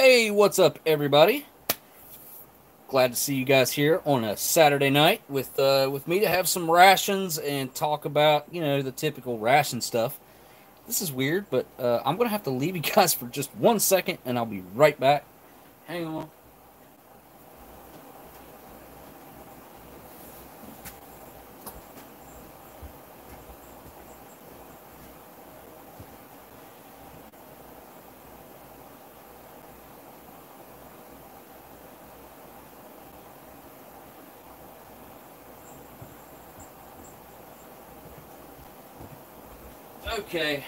Hey, what's up, everybody? Glad to see you guys here on a Saturday night with uh, with me to have some rations and talk about you know the typical ration stuff. This is weird, but uh, I'm gonna have to leave you guys for just one second, and I'll be right back. Hang on. Okay.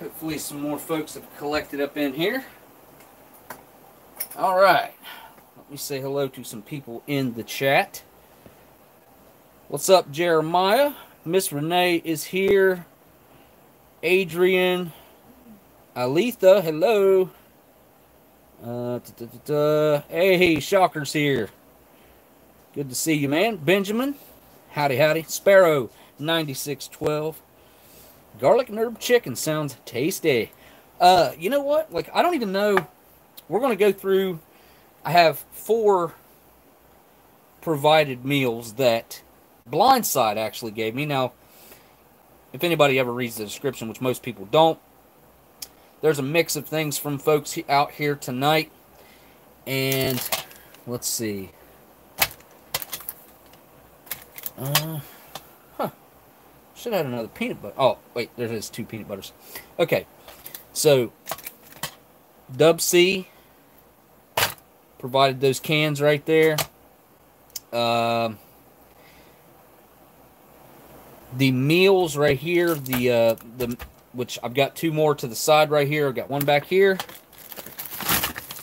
Hopefully some more folks have collected up in here. All right. Let me say hello to some people in the chat. What's up, Jeremiah? Miss Renee is here. Adrian. Aletha, hello. Uh, da, da, da, hey, Shocker's here. Good to see you, man. Benjamin. Howdy, howdy. Sparrow, 9612. Garlic herb chicken sounds tasty. Uh, you know what? Like, I don't even know. We're going to go through. I have four provided meals that Blindside actually gave me. Now, if anybody ever reads the description, which most people don't, there's a mix of things from folks out here tonight. And let's see. Uh, should have another peanut butter. Oh, wait, there is two peanut butters. Okay, so Dub C provided those cans right there. Um, the meals right here, the uh, the which I've got two more to the side right here. I've got one back here.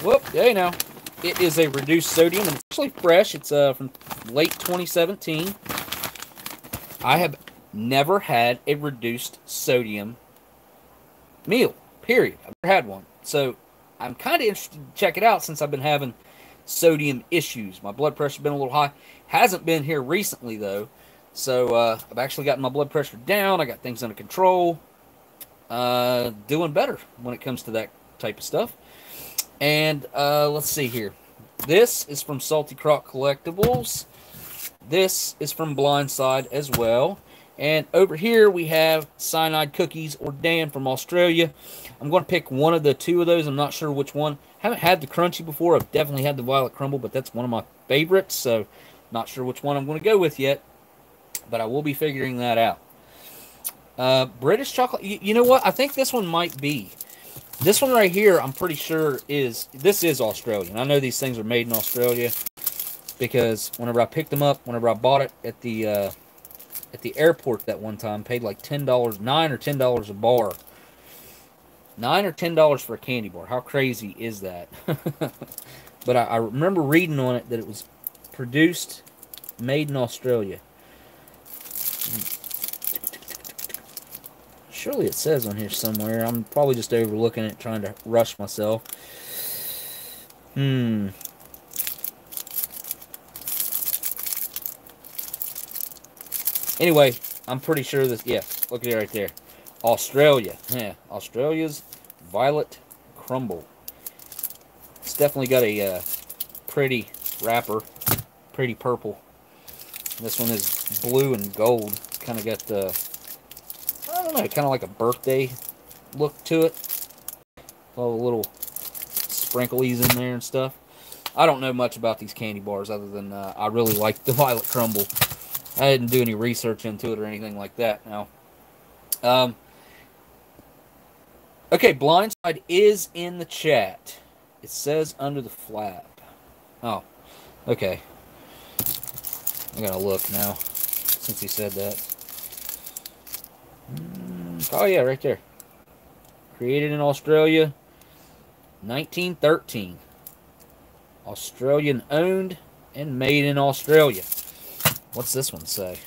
Whoop, there you know. It is a reduced sodium and it's actually fresh. It's uh from late 2017. I have never had a reduced sodium meal. Period. I've never had one. So I'm kind of interested to check it out since I've been having sodium issues. My blood pressure's been a little high. Hasn't been here recently though. So uh, I've actually gotten my blood pressure down. I got things under control. Uh, doing better when it comes to that type of stuff. And uh, let's see here. This is from Salty Croc Collectibles. This is from Blindside as well. And over here we have Cyanide Cookies or Dan from Australia. I'm going to pick one of the two of those. I'm not sure which one. Haven't had the Crunchie before. I've definitely had the violet crumble, but that's one of my favorites. So not sure which one I'm going to go with yet. But I will be figuring that out. Uh, British chocolate. You, you know what? I think this one might be. This one right here, I'm pretty sure is this is Australian. I know these things are made in Australia because whenever I picked them up, whenever I bought it at the uh, at the airport that one time, paid like ten dollars, nine or ten dollars a bar. Nine or ten dollars for a candy bar. How crazy is that? but I, I remember reading on it that it was produced, made in Australia. Surely it says on here somewhere. I'm probably just overlooking it, trying to rush myself. Hmm. Anyway, I'm pretty sure this. Yeah, look at it right there. Australia. Yeah, Australia's Violet Crumble. It's definitely got a uh, pretty wrapper. Pretty purple. This one is blue and gold. Kind of got the, I don't know, kind of like a birthday look to it. All the little sprinklies in there and stuff. I don't know much about these candy bars other than uh, I really like the Violet Crumble. I didn't do any research into it or anything like that. Now, um, okay, Blindside is in the chat. It says under the flap. Oh, okay. I gotta look now since he said that. Mm, oh yeah, right there. Created in Australia, 1913. Australian owned and made in Australia. What's this one say?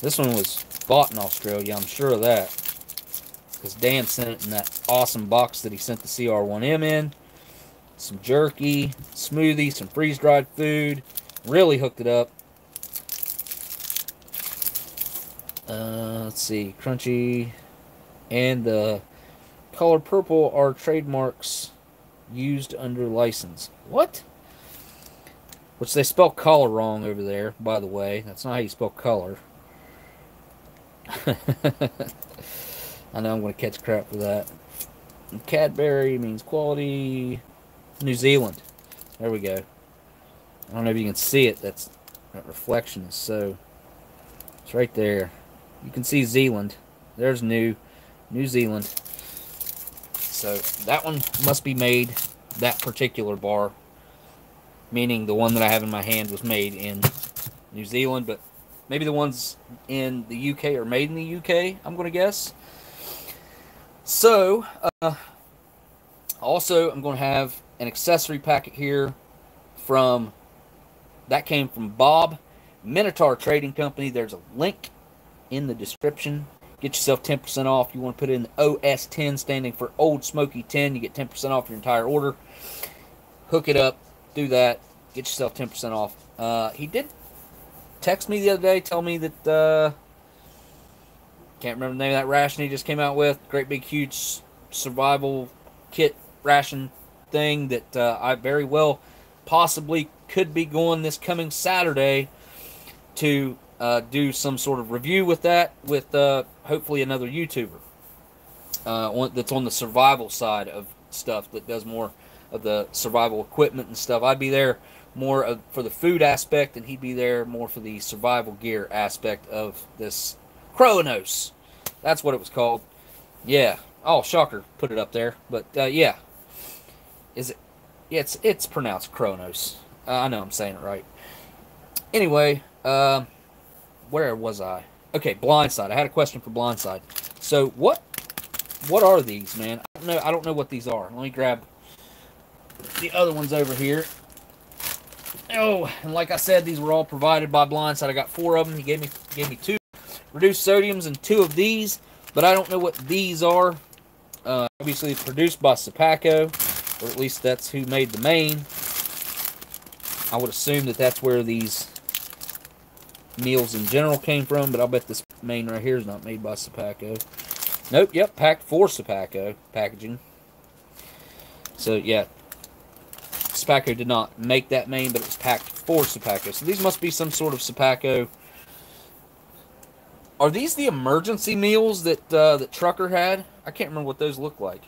This one was bought in Australia, I'm sure of that. Because Dan sent it in that awesome box that he sent the CR1M in. Some jerky, smoothie, some freeze-dried food. Really hooked it up. Uh, let's see, Crunchie and the color purple are trademarks used under license. What? Which they spell color wrong over there, by the way. That's not how you spell color. I know I'm going to catch crap for that. Cadbury means quality. New Zealand. There we go. I don't know if you can see it. That's that reflection is so. It's right there. You can see Zealand. There's new, New Zealand. So that one must be made. That particular bar, meaning the one that I have in my hand, was made in New Zealand, but maybe the ones in the UK are made in the UK. I'm going to guess. So, uh, also, I'm going to have an accessory packet here from that came from Bob Minotaur Trading Company. There's a link in the description. Get yourself 10% off. You want to put in OS10 standing for Old Smokey 10. You get 10% off your entire order. Hook it up. Do that. Get yourself 10% off. Uh, he did text me the other day, tell me that uh, can't remember the name of that ration he just came out with. Great big huge survival kit ration thing that uh, I very well possibly could be going this coming Saturday to uh, do some sort of review with that with uh, hopefully another YouTuber uh, that's on the survival side of stuff that does more of the survival equipment and stuff. I'd be there more of, for the food aspect, and he'd be there more for the survival gear aspect of this Kronos. That's what it was called. Yeah. Oh, shocker! Put it up there, but uh, yeah. Is it? Yeah, it's it's pronounced Kronos. Uh, I know I'm saying it right. Anyway, uh, where was I? Okay, Blindside. I had a question for Blindside. So what what are these, man? I don't know. I don't know what these are. Let me grab the other ones over here. Oh, and like I said, these were all provided by Blindside. I got four of them. He gave me gave me two reduced sodiums and two of these, but I don't know what these are. Uh, obviously, produced by Sopakco, or at least that's who made the main. I would assume that that's where these meals in general came from, but I'll bet this main right here is not made by Sopakco. Nope, yep, packed for Sopakco packaging. So, yeah, Sopakco did not make that main, but it was packed for Sopakco. So these must be some sort of Sopakco. Are these the emergency meals that uh, that Trucker had? I can't remember what those look like.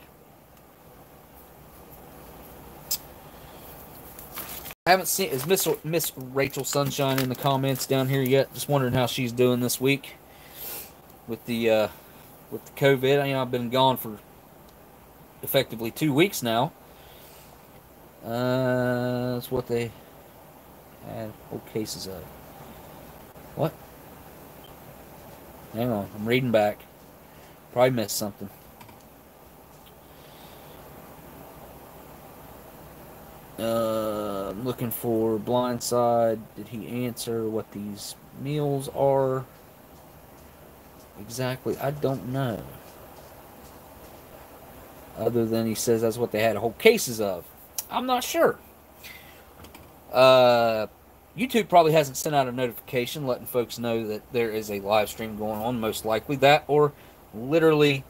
I haven't seen is Miss Miss Rachel Sunshine in the comments down here yet. Just wondering how she's doing this week with the uh, with the COVID. I know I've been gone for effectively two weeks now. Uh, that's what they had whole cases of. What? Hang on, I'm reading back. Probably missed something. Uh, I'm looking for Blindside. Did he answer what these meals are? Exactly, I don't know. Other than he says that's what they had whole cases of. I'm not sure. Uh, YouTube probably hasn't sent out a notification letting folks know that there is a live stream going on. Most likely that, or literally,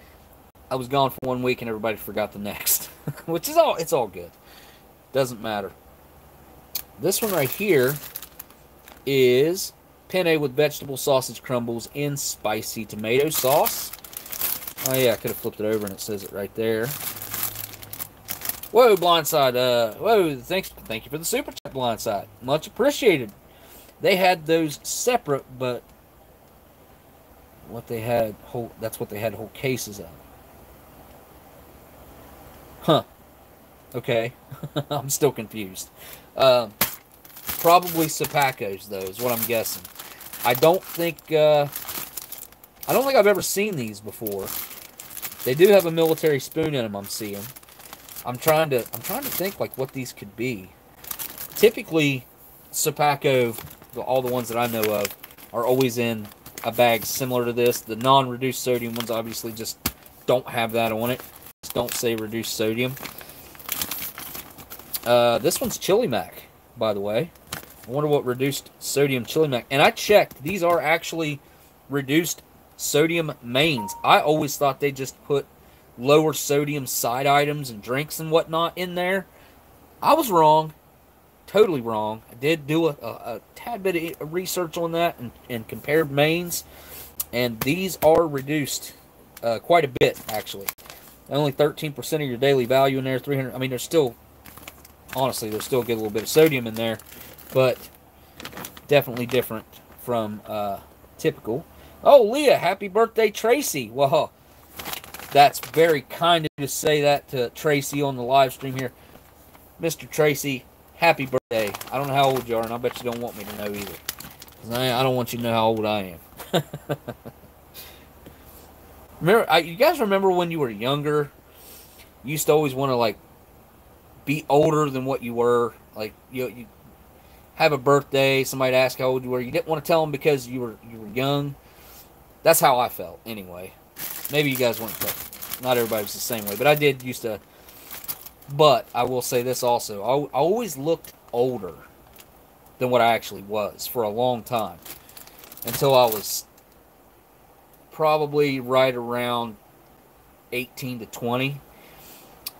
I was gone for one week and everybody forgot the next, which is all. It's all good. Doesn't matter. This one right here is penne with vegetable sausage crumbles in spicy tomato sauce. Oh yeah, I could have flipped it over and it says it right there. Whoa, Blindside. Uh, whoa, thanks, thank you for the super chat, Blindside. Much appreciated. They had those separate, but what they had whole that's what they had whole cases of. Huh. Okay. I'm still confused. Um, probably Sopakcos, though, is what I'm guessing. I don't think uh, I don't think I've ever seen these before. They do have a military spoon in them. I'm seeing. I'm trying to I'm trying to think like what these could be. Typically, Sopakco, all the ones that I know of, are always in a bag similar to this. The non-reduced sodium ones obviously just don't have that on it. Just don't say reduced sodium. Uh, this one's Chili Mac, by the way. I wonder what reduced sodium Chili Mac. And I checked; these are actually reduced sodium mains. I always thought they just put lower sodium side items and drinks and whatnot in there. I was wrong, totally wrong. I did do a, a, a tad bit of research on that and, and compared mains, and these are reduced uh, quite a bit actually. Only 13% of your daily value in there. 300. I mean, there's still, honestly, there's still a little bit of sodium in there, but definitely different from uh, typical. Oh, Leah, happy birthday, Tracy. Well, that's very kind of you to say that to Tracy on the live stream here. Mr. Tracy, happy birthday. I don't know how old you are, and I bet you don't want me to know either. I, I don't want you to know how old I am. remember, I, you guys remember when you were younger? You used to always want to, like, be older than what you were. Like, you, you have a birthday, somebody ask how old you were. You didn't want to tell them because you were you were young. That's how I felt, anyway. Maybe you guys weren't, not everybody was the same way, but I did used to. But I will say this also: I, I always looked older than what I actually was for a long time, until I was probably right around 18 to 20,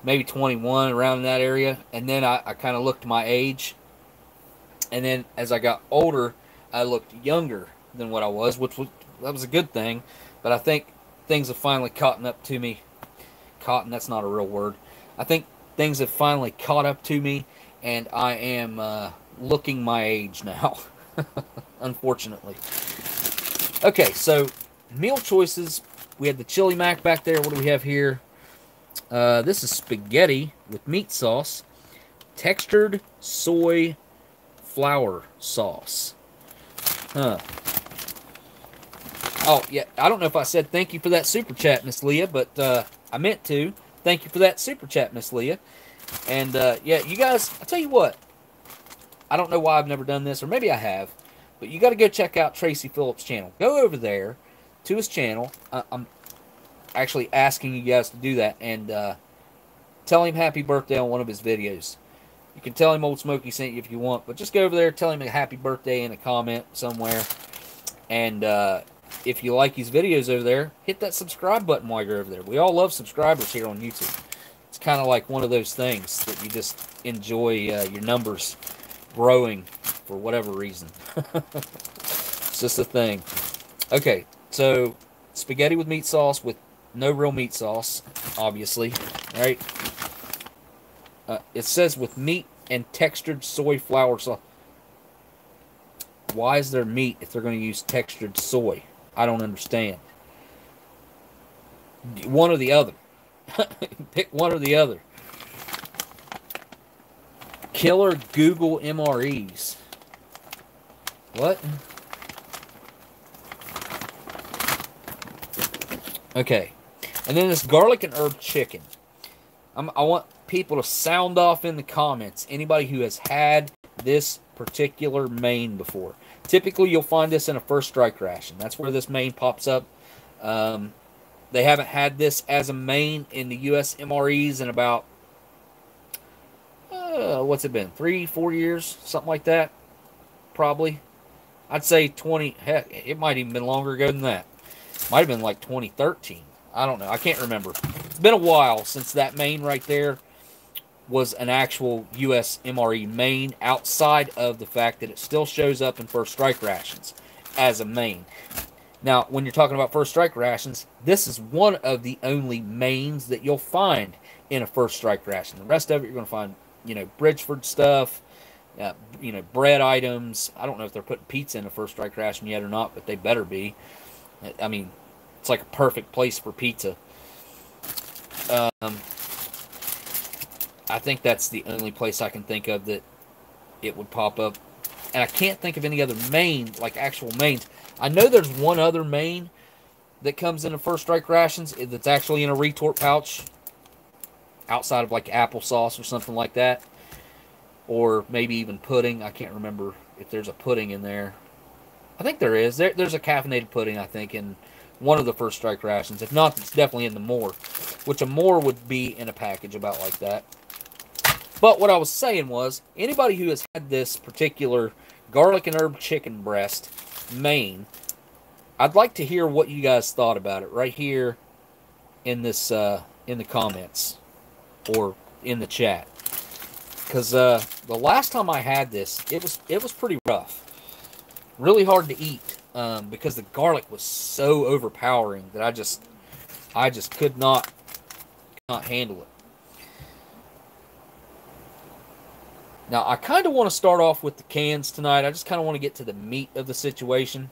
maybe 21, around that area. And then I, I kind of looked my age. And then as I got older, I looked younger than what I was, which was that was a good thing. But I think things have finally caught up to me. Cotton, that's not a real word. I think things have finally caught up to me, and I am uh, looking my age now, unfortunately. Okay, so meal choices. We had the chili mac back there. What do we have here? Uh, this is spaghetti with meat sauce, textured soy flour sauce. Huh. Oh, yeah. I don't know if I said thank you for that super chat, Miss Leah, but uh, I meant to. Thank you for that super chat, Miss Leah. And, uh, yeah, you guys, I'll tell you what. I don't know why I've never done this, or maybe I have, but you got to go check out Tracy Phillips' channel. Go over there to his channel. I, am actually asking you guys to do that and uh, tell him happy birthday on one of his videos. You can tell him Old Smokey sent you if you want, but just go over there, tell him a happy birthday in a comment somewhere. And uh, if you like these videos over there, hit that subscribe button while you're over there. We all love subscribers here on YouTube. It's kind of like one of those things that you just enjoy uh, your numbers growing for whatever reason. it's just a thing. Okay, so spaghetti with meat sauce with no real meat sauce, obviously, right? Uh, it says with meat and textured soy flour sauce. Why is there meat if they're going to use textured soy? I don't understand. One or the other. Pick one or the other. Killer Google MREs. What? Okay. And then this garlic and herb chicken. I'm, i want people to sound off in the comments. Anybody who has had this particular main before. Typically, you'll find this in a first strike ration. That's where this main pops up. Um, they haven't had this as a main in the U.S. MREs in about, uh, what's it been, three, four years, something like that, probably. I'd say 20, heck, it might even been longer ago than that. Might have been like 2013. I don't know. I can't remember. It's been a while since that main right there was an actual U.S. MRE main outside of the fact that it still shows up in first strike rations as a main. Now, when you're talking about first strike rations, this is one of the only mains that you'll find in a first strike ration. The rest of it, you're going to find, you know, Bridgeford stuff, uh, you know, bread items. I don't know if they're putting pizza in a first strike ration yet or not, but they better be. I mean, it's like a perfect place for pizza. Um, I think that's the only place I can think of that it would pop up. And I can't think of any other main, like actual mains. I know there's one other main that comes in the first strike rations that's actually in a retort pouch outside of like applesauce or something like that. Or maybe even pudding. I can't remember if there's a pudding in there. I think there is. There, there's a caffeinated pudding, I think, in one of the first strike rations. If not, it's definitely in the more, which a more would be in a package about like that. But what I was saying was, anybody who has had this particular garlic and herb chicken breast main, I'd like to hear what you guys thought about it right here in this uh, in the comments or in the chat because uh, the last time I had this, it was it was pretty rough, really hard to eat um, because the garlic was so overpowering that I just I just could not not handle it. Now I kind of want to start off with the cans tonight. I just kind of want to get to the meat of the situation,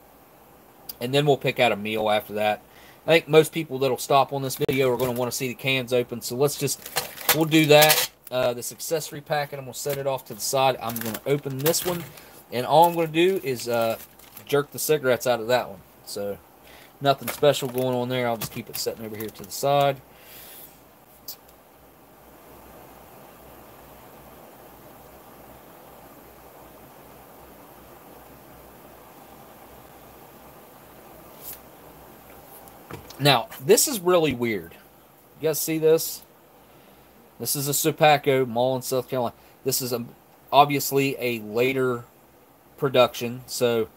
and then we'll pick out a meal after that. I think most people that'll stop on this video are going to want to see the cans open. So let's just, we'll do that. Uh, this accessory packet, I'm going to set it off to the side. I'm going to open this one. And all I'm going to do is uh, jerk the cigarettes out of that one. So nothing special going on there. I'll just keep it sitting over here to the side. Now, this is really weird. You guys see this? This is a Sopakco mall in South Carolina. This is a, obviously a later production, so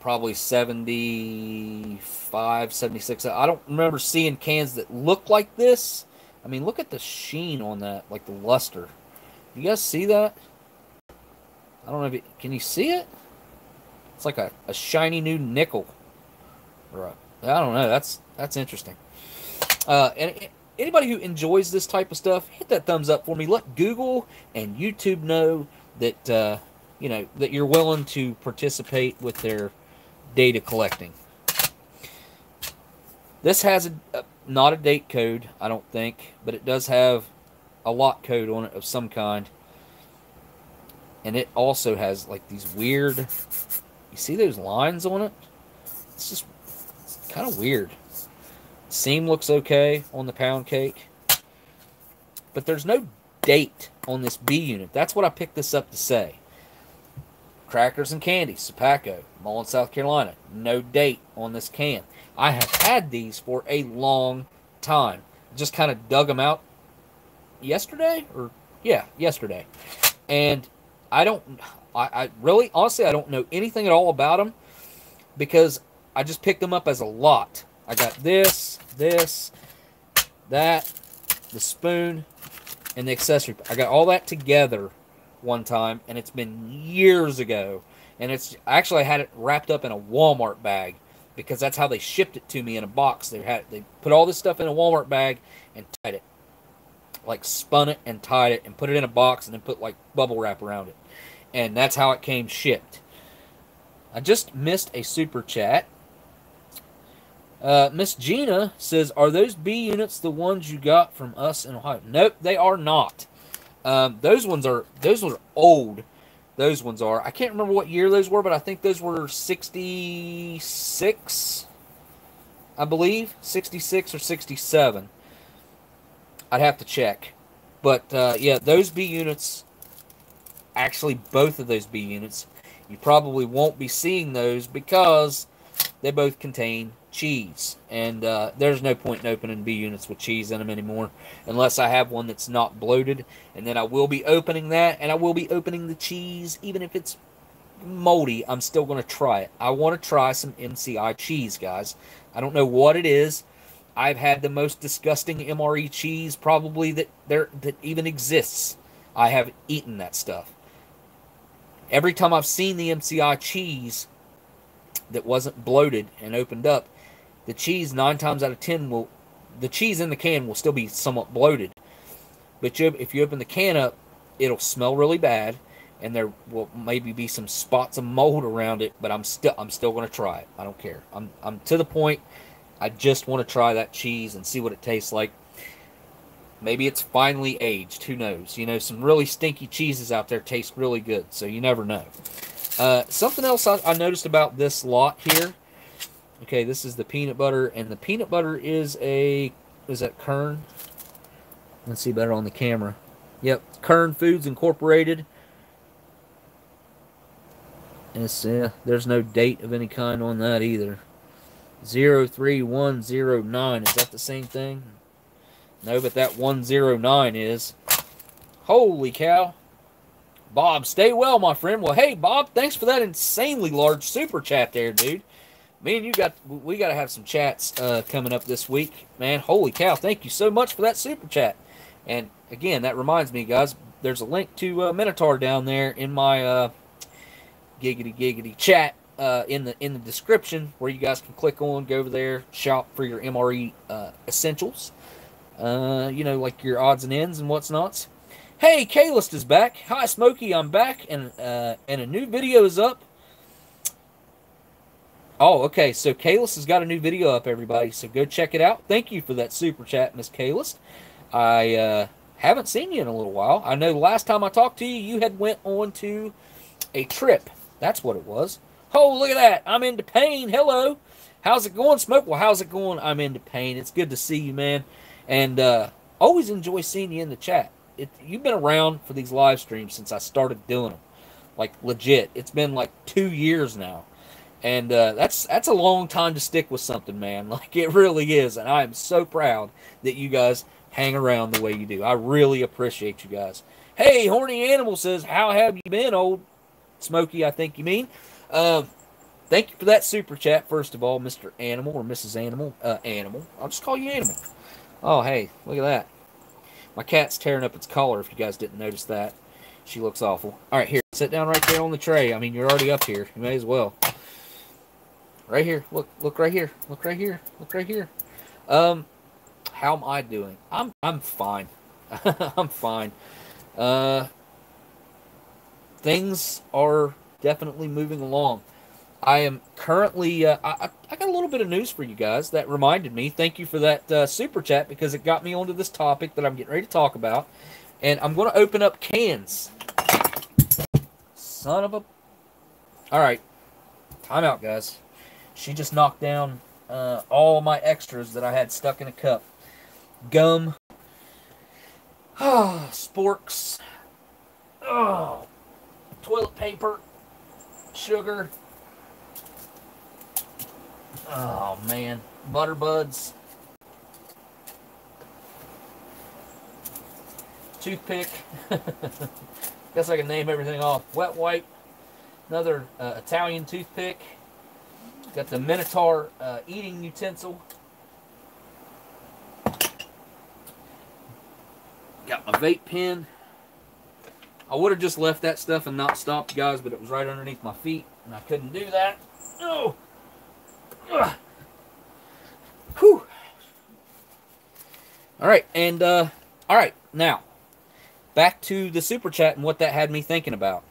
probably 75, 76. I don't remember seeing cans that look like this. I mean, look at the sheen on that, like the luster. You guys see that? I don't know if you, can you see it? It's like a, a shiny new nickel. Right. I don't know. That's that's interesting. Uh, and anybody who enjoys this type of stuff, hit that thumbs up for me. Let Google and YouTube know that uh, you know that you're willing to participate with their data collecting. This has a, a, not a date code, I don't think, but it does have a lot code on it of some kind. And it also has like these weird. You see those lines on it? It's just kind of weird. Seam looks okay on the pound cake. But there's no date on this B unit. That's what I picked this up to say. Crackers and candy, Sopakco, Mullen, South Carolina. No date on this can. I have had these for a long time. Just kind of dug them out yesterday, or yeah, yesterday. And I don't, I, I really, honestly, I don't know anything at all about them because I just picked them up as a lot. I got this, this, that, the spoon, and the accessory. I got all that together one time, and it's been years ago. And it's actually I had it wrapped up in a Walmart bag because that's how they shipped it to me in a box. They had they put all this stuff in a Walmart bag and tied it, like spun it and tied it and put it in a box and then put like bubble wrap around it, and that's how it came shipped. I just missed a super chat uh, Miss Gina says, "Are those B units the ones you got from us in Ohio?" Nope, they are not. Um, those ones are those ones are old. Those ones are. I can't remember what year those were, but I think those were sixty six. I believe sixty six or sixty seven. I'd have to check, but uh, yeah, those B units. Actually, both of those B units, you probably won't be seeing those because they both contain cheese. And uh, there's no point in opening B units with cheese in them anymore unless I have one that's not bloated. And then I will be opening that and I will be opening the cheese even if it's moldy. I'm still going to try it. I want to try some MCI cheese, guys. I don't know what it is. I've had the most disgusting MRE cheese probably that there that even exists. I have eaten that stuff. Every time I've seen the MCI cheese that wasn't bloated and opened up, the cheese nine times out of ten will the cheese in the can will still be somewhat bloated. But you, if you open the can up, it'll smell really bad, and there will maybe be some spots of mold around it. But I'm still I'm still going to try it. I don't care. I'm I'm to the point. I just want to try that cheese and see what it tastes like. Maybe it's finally aged. Who knows? You know, some really stinky cheeses out there taste really good, so you never know. Uh, something else I, I noticed about this lot here Okay, this is the peanut butter, and the peanut butter is a, is that Kern? Let's see better on the camera. Yep, Kern Foods Incorporated. And it's, uh, there's no date of any kind on that either. 03109, is that the same thing? No, but that 109 is. Holy cow. Bob, stay well, my friend. Well, hey, Bob, thanks for that insanely large super chat there, dude. Me and you got we got to have some chats uh, coming up this week, man. Holy cow! Thank you so much for that super chat. And again, that reminds me, guys. There's a link to uh, Minotaur down there in my uh, giggity giggity chat uh, in the in the description where you guys can click on, go over there, shop for your MRE uh, essentials. Uh, you know, like your odds and ends and what's nots. Hey, Kaylist is back. Hi, Smokey, I'm back, and uh, and a new video is up. Oh, okay. So Kalis has got a new video up, everybody. So go check it out. Thank you for that super chat, Miss Kalis. I uh, haven't seen you in a little while. I know the last time I talked to you, you had went on to a trip. That's what it was. Oh, look at that. I'm into pain. Hello. How's it going, Smoke? Well, how's it going? I'm into pain. It's good to see you, man. And uh, always enjoy seeing you in the chat. It, you've been around for these live streams since I started doing them. Like, legit. It's been like two years now and uh, that's that's a long time to stick with something, man. Like it really is, and I am so proud that you guys hang around the way you do. I really appreciate you guys. Hey, horny animal says, "How have you been, old Smokey?" I think you mean. Uh, thank you for that super chat, first of all, Mister Animal or Mrs. Animal. Uh, animal. I'll just call you Animal. Oh, hey, look at that. My cat's tearing up its collar. If you guys didn't notice that, she looks awful. All right, here, sit down right there on the tray. I mean, you're already up here. You may as well. Right here. Look, look right here. Look right here. Look right here. Um, how am I doing? I'm I'm fine. I'm fine. Uh, things are definitely moving along. I am currently. Uh, I I got a little bit of news for you guys that reminded me. Thank you for that uh, super chat because it got me onto this topic that I'm getting ready to talk about, and I'm going to open up cans. Son of a. All right, time out, guys. She just knocked down uh, all my extras that I had stuck in a cup. Gum. Ah, sporks. Oh, toilet paper. Sugar. Oh, man. Butter buds. Toothpick. Guess I can name everything off. Wet wipe. Another uh, Italian toothpick. Got the Minotaur uh, eating utensil. Got my vape pen. I would have just left that stuff and not stopped, guys, but it was right underneath my feet, and I couldn't do that. Oh! Whew. All right, and, uh, all right, now, back to the super chat and what that had me thinking about.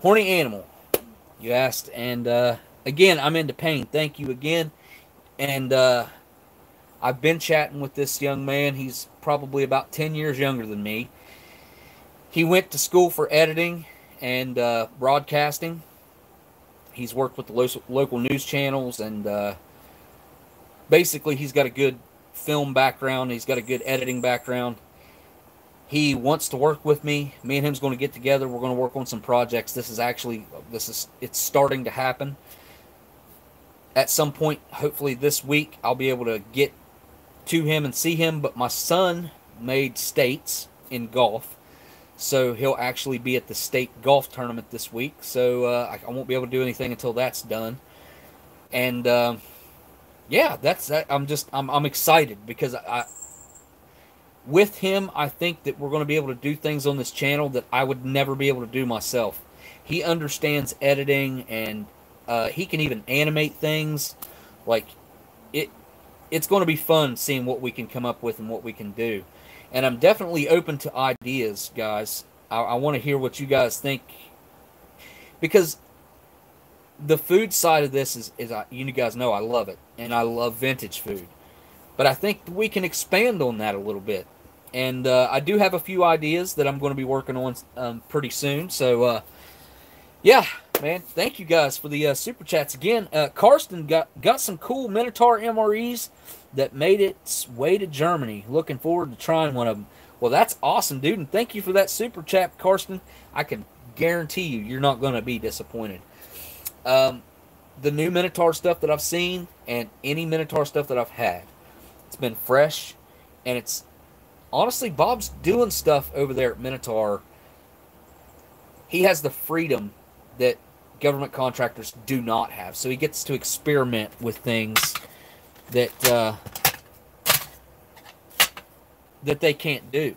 Horny animal, you asked, and, uh, again, I'm into pain. Thank you again. And uh, I've been chatting with this young man. He's probably about 10 years younger than me. He went to school for editing and uh, broadcasting. He's worked with the local news channels and uh, basically he's got a good film background. He's got a good editing background. He wants to work with me. Me and him's going to get together. We're going to work on some projects. This is actually this is it's starting to happen at some point, hopefully this week, I'll be able to get to him and see him. But my son made states in golf, so he'll actually be at the state golf tournament this week. So uh, I, won't be able to do anything until that's done. And uh, yeah, that's that. I'm just I'm I'm excited because I with him, I think that we're going to be able to do things on this channel that I would never be able to do myself. He understands editing and uh, he can even animate things. Like it, it's going to be fun seeing what we can come up with and what we can do. And I'm definitely open to ideas, guys. I, I want to hear what you guys think because the food side of this is, is you guys know I love it and I love vintage food. But I think we can expand on that a little bit. And uh, I do have a few ideas that I'm going to be working on um, pretty soon. So, uh, yeah, man. Thank you guys for the uh, super chats again. Uh, Karsten got got some cool Minotaur MREs that made its way to Germany. Looking forward to trying one of them. Well, that's awesome, dude, and thank you for that super chat, Karsten. I can guarantee you, you're not going to be disappointed. Um, the new Minotaur stuff that I've seen, and any Minotaur stuff that I've had, it's been fresh, and it's honestly Bob's doing stuff over there at Minotaur. He has the freedom that government contractors do not have. So he gets to experiment with things that uh, that they can't do.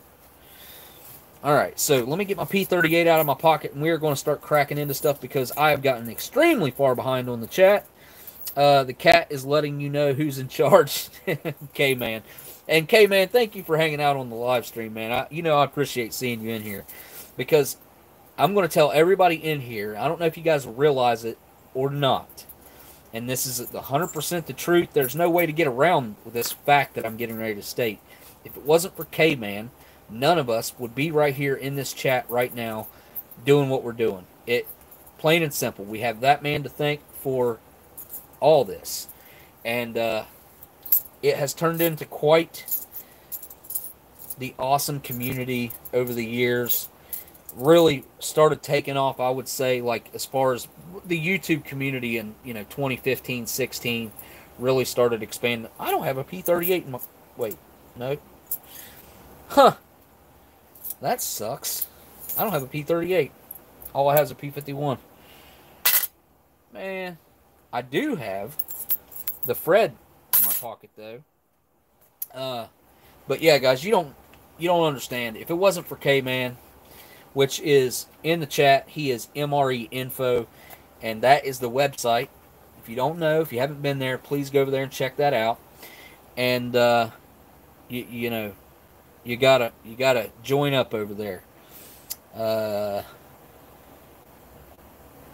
All right, so let me get my P38 out of my pocket, and we're going to start cracking into stuff because I have gotten extremely far behind on the chat. Uh, the cat is letting you know who's in charge, K-Man. And K-Man, thank you for hanging out on the live stream, man. I, you know I appreciate seeing you in here because I'm going to tell everybody in here. I don't know if you guys realize it or not, and this is 100% the truth. There's no way to get around this fact that I'm getting ready to state. If it wasn't for K-Man, none of us would be right here in this chat right now doing what we're doing. It plain and simple. We have that man to thank for all this. And uh, it has turned into quite the awesome community over the years. Really started taking off, I would say, like as far as the YouTube community in you know 2015, 16 really started expanding. I don't have a P38 in my wait, no. Huh. That sucks. I don't have a P38. All I have is a P51. Man, I do have the Fred in my pocket though. Uh, but yeah, guys, you don't you don't understand. If it wasn't for K Man, which is in the chat, he is MRE Info, and that is the website. If you don't know, if you haven't been there, please go over there and check that out. And uh, you, you know, you gotta you gotta join up over there. Uh,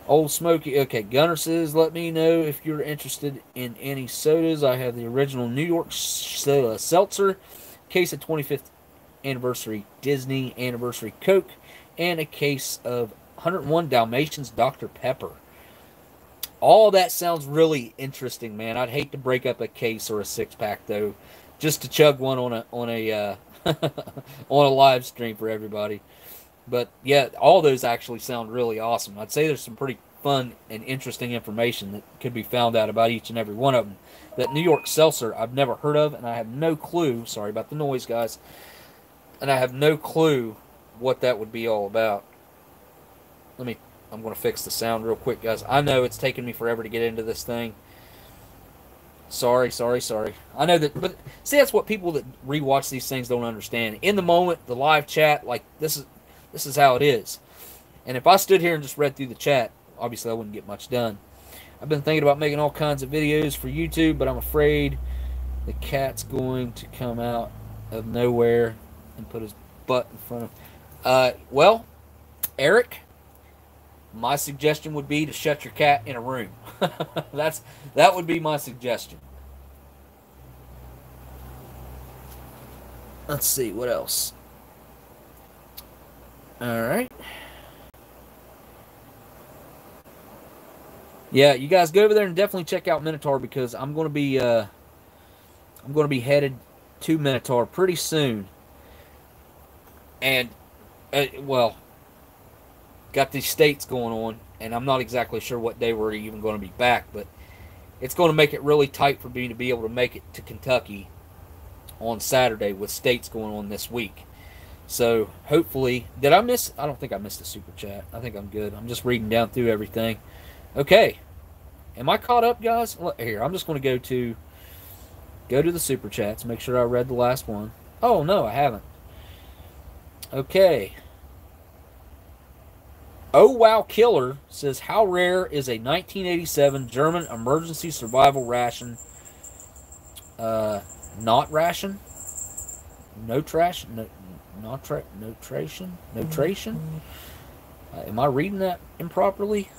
Old Smokey. Okay, Gunner says, let me know if you're interested in any sodas. I have the original New York uh, Seltzer, case of 25th anniversary Disney anniversary Coke, and a case of 101 Dalmatians Dr. Pepper. All that sounds really interesting, man. I'd hate to break up a case or a six pack though, just to chug one on a on a uh, on a live stream for everybody. But yeah, all those actually sound really awesome. I'd say there's some pretty fun and interesting information that could be found out about each and every one of them. That New York Seltzer I've never heard of, and I have no clue. Sorry about the noise, guys. And I have no clue what that would be all about. Let me. I'm going to fix the sound real quick, guys. I know it's taken me forever to get into this thing. Sorry, sorry, sorry. I know that, but see, that's what people that rewatch these things don't understand. In the moment, the live chat, like this is this is how it is. And if I stood here and just read through the chat, obviously I wouldn't get much done. I've been thinking about making all kinds of videos for YouTube, but I'm afraid the cat's going to come out of nowhere and put his butt in front of. Uh, well, Eric, my suggestion would be to shut your cat in a room. That's that would be my suggestion. Let's see what else. All right. Yeah, you guys go over there and definitely check out Minotaur because I'm going to be uh, I'm going to be headed to Minotaur pretty soon. And well, got these states going on, and I'm not exactly sure what day we're even going to be back, but it's going to make it really tight for me to be able to make it to Kentucky on Saturday with states going on this week. So hopefully, did I miss? I don't think I missed a super chat. I think I'm good. I'm just reading down through everything. Okay, am I caught up, guys? Here, I'm just going to go to go to the super chats. Make sure I read the last one. Oh no, I haven't. Okay. Oh Wow Killer says, How rare is a 1987 German emergency survival ration? Uh, not ration? No trash? No, not tra- notration? Notration? Uh, am I reading that improperly?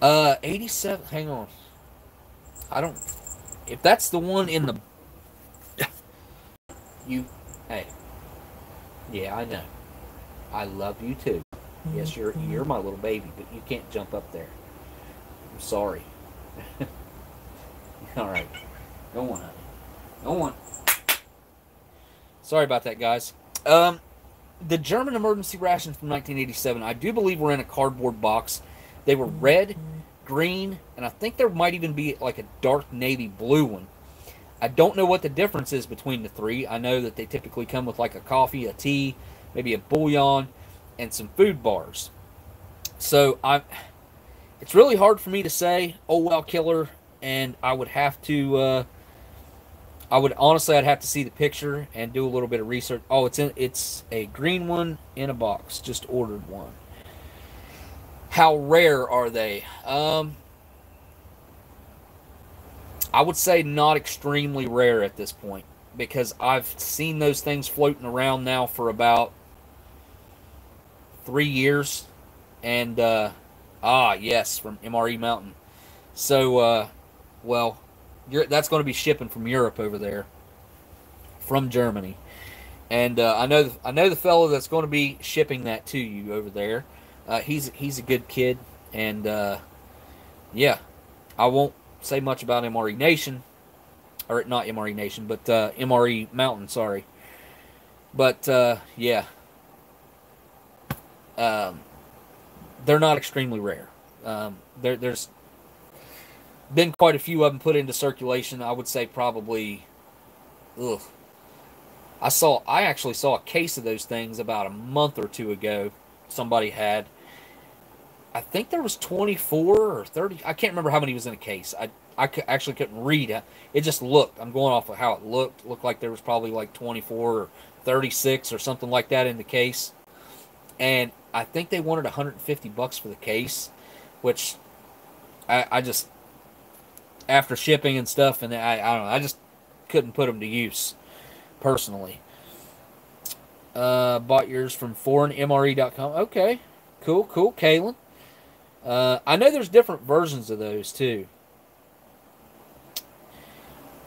Uh, 87. Hang on. I don't. If that's the one in the. You. Hey. Yeah, I know. I love you too. Yes, you're you're my little baby, but you can't jump up there. I'm sorry. All right, go on, honey. Go on. Sorry about that, guys. Um, the German emergency rations from 1987, I do believe were in a cardboard box. They were red, green, and I think there might even be like a dark navy blue one. I don't know what the difference is between the three. I know that they typically come with like a coffee, a tea, maybe a bouillon, and some food bars. So I, it's really hard for me to say, oh well, killer, and I would have to. Uh, I would honestly, I'd have to see the picture and do a little bit of research. Oh, it's in, it's a green one in a box. Just ordered one. How rare are they? Um, I would say not extremely rare at this point because I've seen those things floating around now for about three years, and uh, ah, yes, from MRE Mountain. So, uh, well, that's going to be shipping from Europe over there, from Germany, and uh, I know I know the fellow that's going to be shipping that to you over there. Uh, he's he's a good kid, and uh, yeah, I won't say much about MRE Nation, or not MRE Nation, but uh, MRE Mountain. Sorry, but uh, yeah, um, they're not extremely rare. Um, there, there's been quite a few of them put into circulation. I would say probably, ugh. I saw, I actually saw a case of those things about a month or two ago. Somebody had, I think there was 24 or 30. I can't remember how many was in a case. I, I actually couldn't read. It It just looked. I'm going off of how it looked. Looked like there was probably like 24 or 36 or something like that in the case. And I think they wanted 150 bucks for the case, which I, I just after shipping and stuff, and I, I don't know, I just couldn't put them to use personally. Uh, bought yours from foreignmre.com. Okay, cool, cool, Kalen. Uh, I know there's different versions of those too.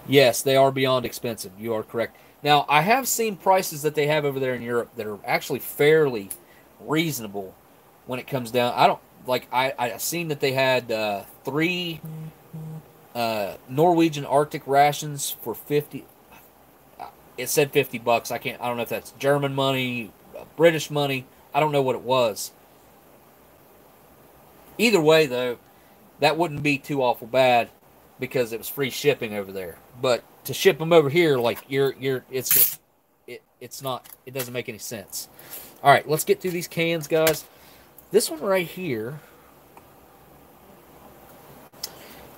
Yes, they are beyond expensive. You are correct. Now, I have seen prices that they have over there in Europe that are actually fairly reasonable when it comes down. I don't like. I I seen that they had uh, three uh, Norwegian Arctic rations for fifty. It said fifty bucks. I can't. I don't know if that's German money, British money. I don't know what it was. Either way, though, that wouldn't be too awful bad because it was free shipping over there. But to ship them over here, like you're you're, it's just it it's not. It doesn't make any sense. All right, let's get through these cans, guys. This one right here.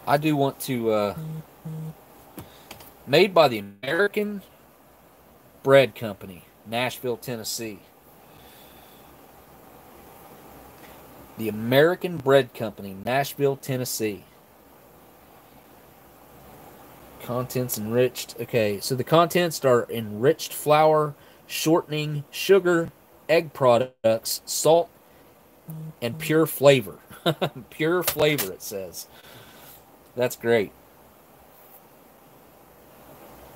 I do want to, uh, made by the American Bread Company, Nashville, Tennessee. The American Bread Company, Nashville, Tennessee. Contents enriched. Okay, so the contents are enriched flour, shortening, sugar, egg products, salt, and pure flavor. pure flavor, it says. That's great.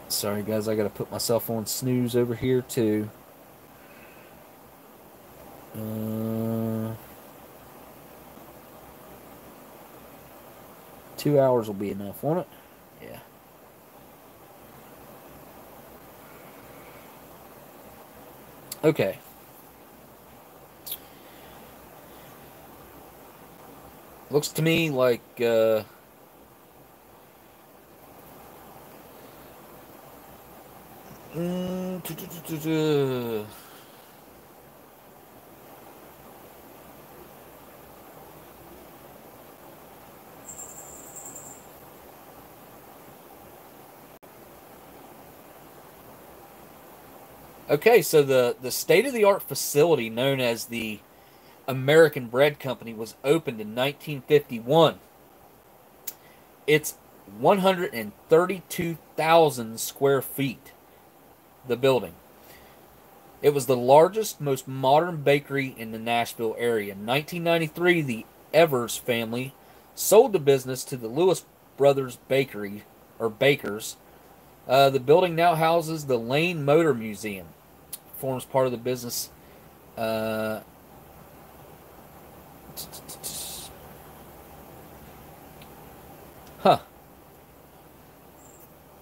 Sorry, guys, I got to put myself on snooze over here, too. Uh, two hours will be enough, won't it? Yeah. Okay. Looks to me like uh, Mm, okay, so the, the state of the art facility known as the American Bread Company was opened in 1951. It's 132,000 square feet the building. It was the largest, most modern bakery in the Nashville area. In 1993, the Evers family sold the business to the Lewis Brothers Bakery or Bakers. Uh, the building now houses the Lane Motor Museum. Forms part of the business. Uh, huh.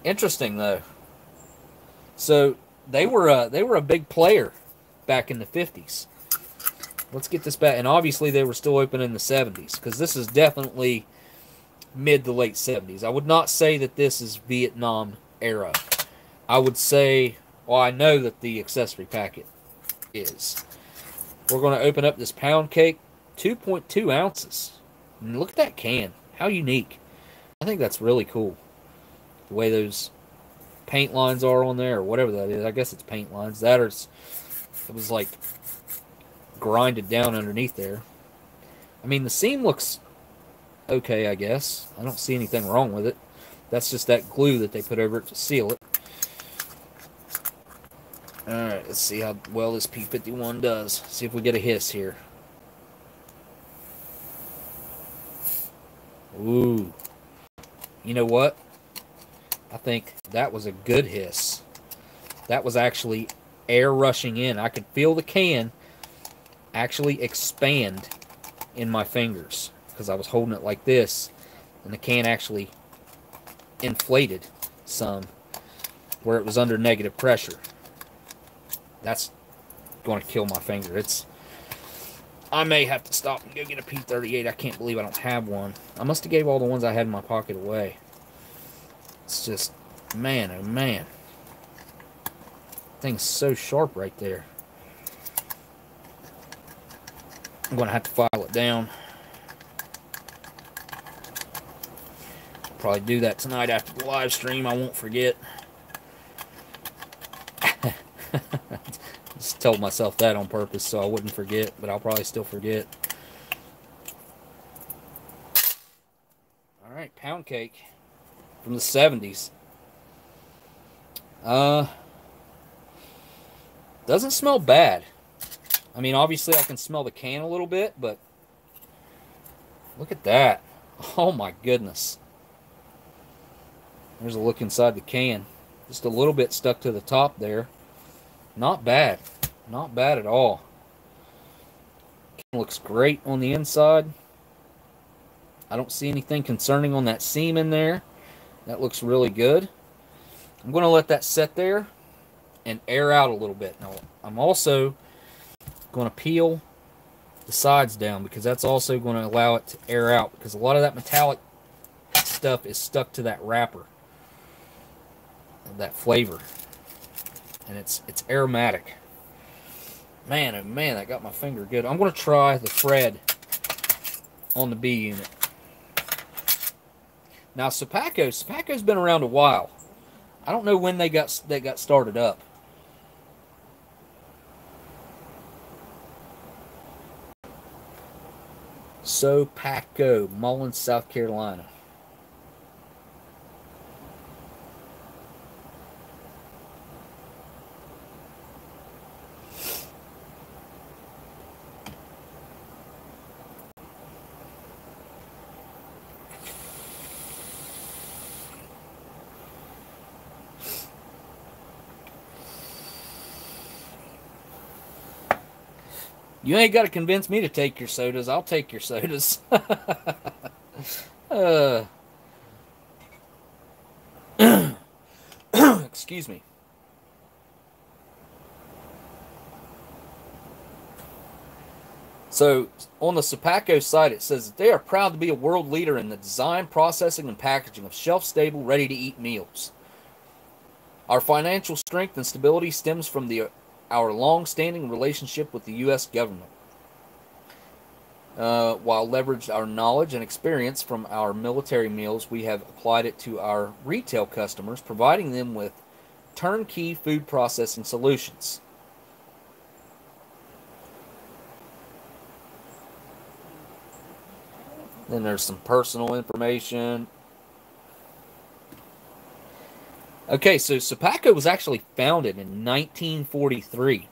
Interesting though. So they were a, they were a big player back in the 50s. Let's get this back. And obviously they were still open in the 70s because this is definitely mid to late 70s. I would not say that this is Vietnam era. I would say, well, I know that the accessory packet is. We're going to open up this pound cake 2.2 ounces. And look at that can. How unique. I think that's really cool. The way those paint lines are on there, or whatever that is. I guess it's paint lines. That or it was like grinded down underneath there. I mean, the seam looks okay, I guess. I don't see anything wrong with it. That's just that glue that they put over it to seal it. Alright, let's see how well this P51 does. See if we get a hiss here. Ooh. You know what? I think that was a good hiss. That was actually air rushing in. I could feel the can actually expand in my fingers because I was holding it like this and the can actually inflated some where it was under negative pressure. That's going to kill my finger. It's I may have to stop and go get a P38. I can't believe I don't have one. I must have gave all the ones I had in my pocket away. It's just, man, oh man. Thing's so sharp right there. I'm going to have to file it down. Probably do that tonight after the live stream. I won't forget. Just told myself that on purpose so I wouldn't forget, but I'll probably still forget. All right, pound cake from the 70s. Uh, doesn't smell bad. I mean, obviously I can smell the can a little bit, but look at that. Oh my goodness. There's a look inside the can. Just a little bit stuck to the top there. Not bad. Not bad at all. Looks great on the inside. I don't see anything concerning on that seam in there. That looks really good. I'm going to let that set there and air out a little bit. Now, I'm also going to peel the sides down because that's also going to allow it to air out because a lot of that metallic stuff is stuck to that wrapper that flavor and it's it's aromatic. Man oh man that got my finger good. I'm going to try the Fred on the B unit. Now Sopakco Sopakco's been around a while. I don't know when they got they got started up. Sopakco, Mullins, South Carolina. You ain't got to convince me to take your sodas. I'll take your sodas. uh, excuse me. So on the Sopakco site, it says they are proud to be a world leader in the design, processing, and packaging of shelf-stable, ready-to-eat meals. Our financial strength and stability stems from the our long-standing relationship with the U.S. government. Uh, while leveraged our knowledge and experience from our military meals, we have applied it to our retail customers, providing them with turnkey food processing solutions. Then there's some personal information. Okay, so Sopakco was actually founded in 1943.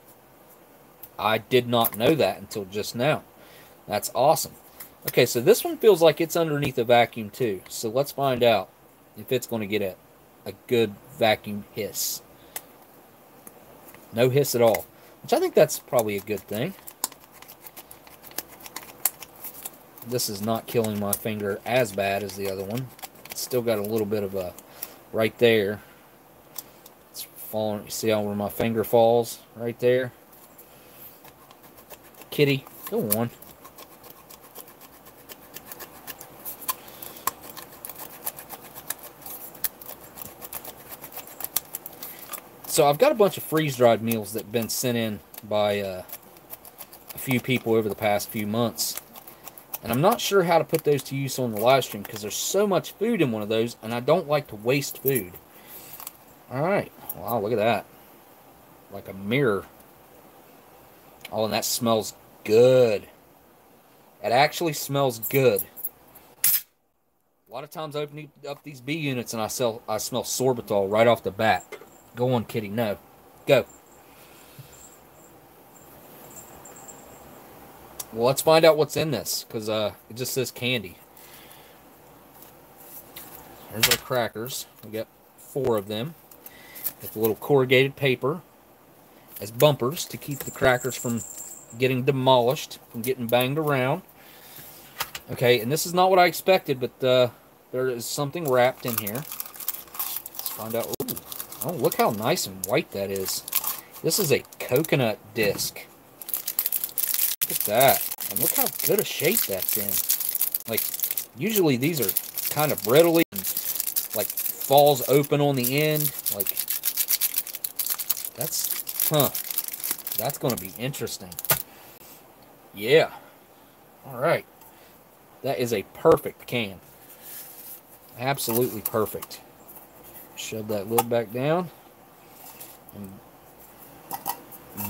I did not know that until just now. That's awesome. Okay, so this one feels like it's underneath a vacuum too. So let's find out if it's going to get a, a good vacuum hiss. No hiss at all, which I think that's probably a good thing. This is not killing my finger as bad as the other one. It's still got a little bit of a right there falling. You see how where my finger falls right there? Kitty, go on. So I've got a bunch of freeze-dried meals that have been sent in by uh, a few people over the past few months. And I'm not sure how to put those to use on the live stream because there's so much food in one of those, and I don't like to waste food. All right. Wow, look at that. Like a mirror. Oh, and that smells good. It actually smells good. A lot of times I open up these B units and I sell I smell sorbitol right off the bat. Go on, kitty. No. Go. Well, let's find out what's in this because uh, it just says candy. There's our crackers. We got four of them. With a little corrugated paper as bumpers to keep the crackers from getting demolished, from getting banged around. Okay, and this is not what I expected, but uh, there is something wrapped in here. Let's find out. Ooh, oh, look how nice and white that is. This is a coconut disc. Look at that. And look how good a shape that's in. Like, usually these are kind of brittly and, like, falls open on the end. Like, that's, huh. That's going to be interesting. Yeah. All right. That is a perfect can. Absolutely perfect. Shove that lid back down. And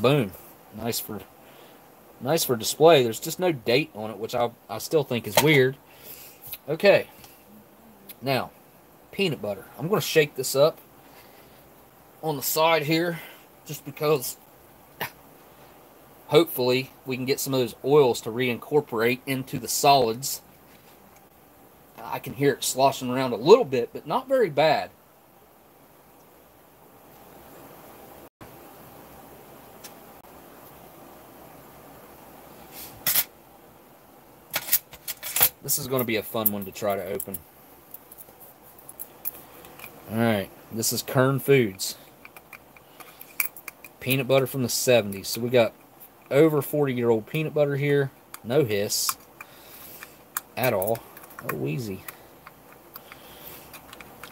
boom. Nice for nice for display. There's just no date on it, which I, I still think is weird. Okay. Now, peanut butter. I'm going to shake this up on the side here just because hopefully we can get some of those oils to reincorporate into the solids. I can hear it sloshing around a little bit, but not very bad. This is going to be a fun one to try to open. Alright, this is Kern Foods. Peanut butter from the 70s. So we got over 40 year old peanut butter here. No hiss at all. Oh, wheezy.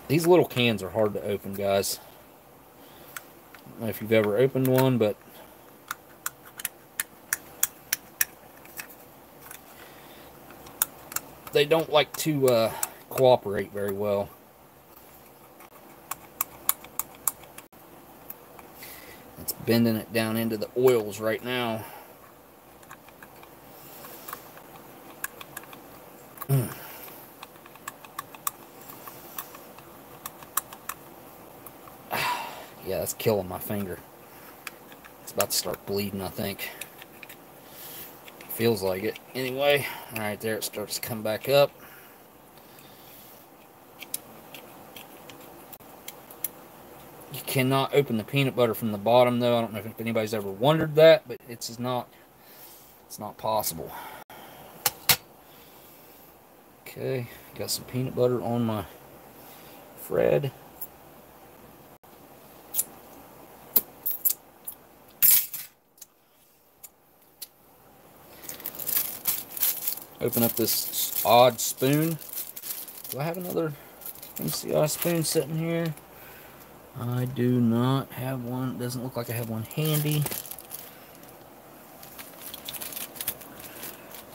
These little cans are hard to open, guys. I don't know if you've ever opened one, but they don't like to uh, cooperate very well. It's bending it down into the oils right now. Mm. yeah, that's killing my finger. It's about to start bleeding, I think. Feels like it. Anyway, right there it starts to come back up. Cannot open the peanut butter from the bottom though. I don't know if anybody's ever wondered that, but it's not it's not possible. Okay, got some peanut butter on my Fred. Open up this odd spoon. Do I have another MCI spoon sitting here? I do not have one. Doesn't look like I have one handy.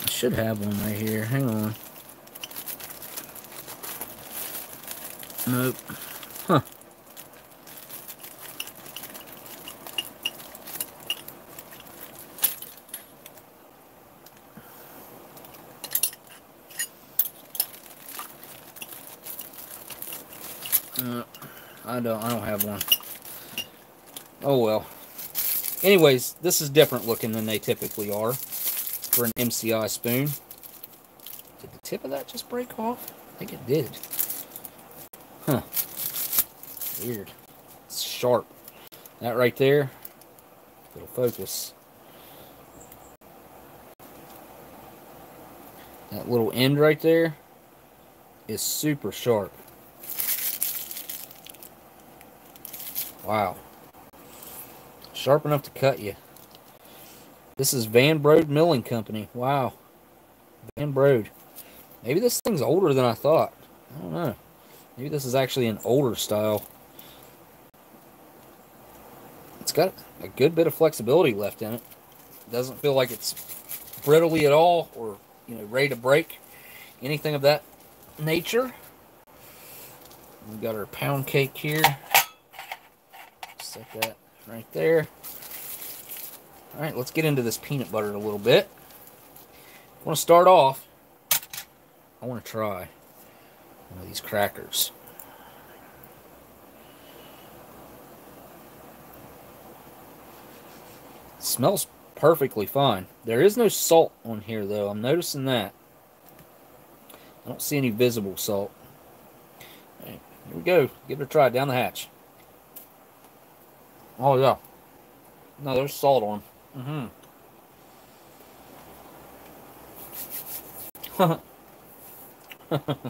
I should have one right here. Hang on. Nope. Huh. I don't I don't have one. Oh well. Anyways, this is different looking than they typically are for an MCI spoon. Did the tip of that just break off? I think it did. Huh. Weird. It's sharp. That right there, it'll focus. That little end right there is super sharp. Wow. Sharp enough to cut you. This is Van Brode Milling Company. Wow. Van Brode. Maybe this thing's older than I thought. I don't know. Maybe this is actually an older style. It's got a good bit of flexibility left in it. It Doesn't feel like it's brittly at all or you know, ready to break, anything of that nature. We've got our pound cake here. Set that right there. All right, let's get into this peanut butter a little bit. I want to start off, I want to try one of these crackers. It smells perfectly fine. There is no salt on here, though. I'm noticing that. I don't see any visible salt. Here we go. Give it a try down the hatch. Oh, yeah. No, there's salt on. Mm-hmm.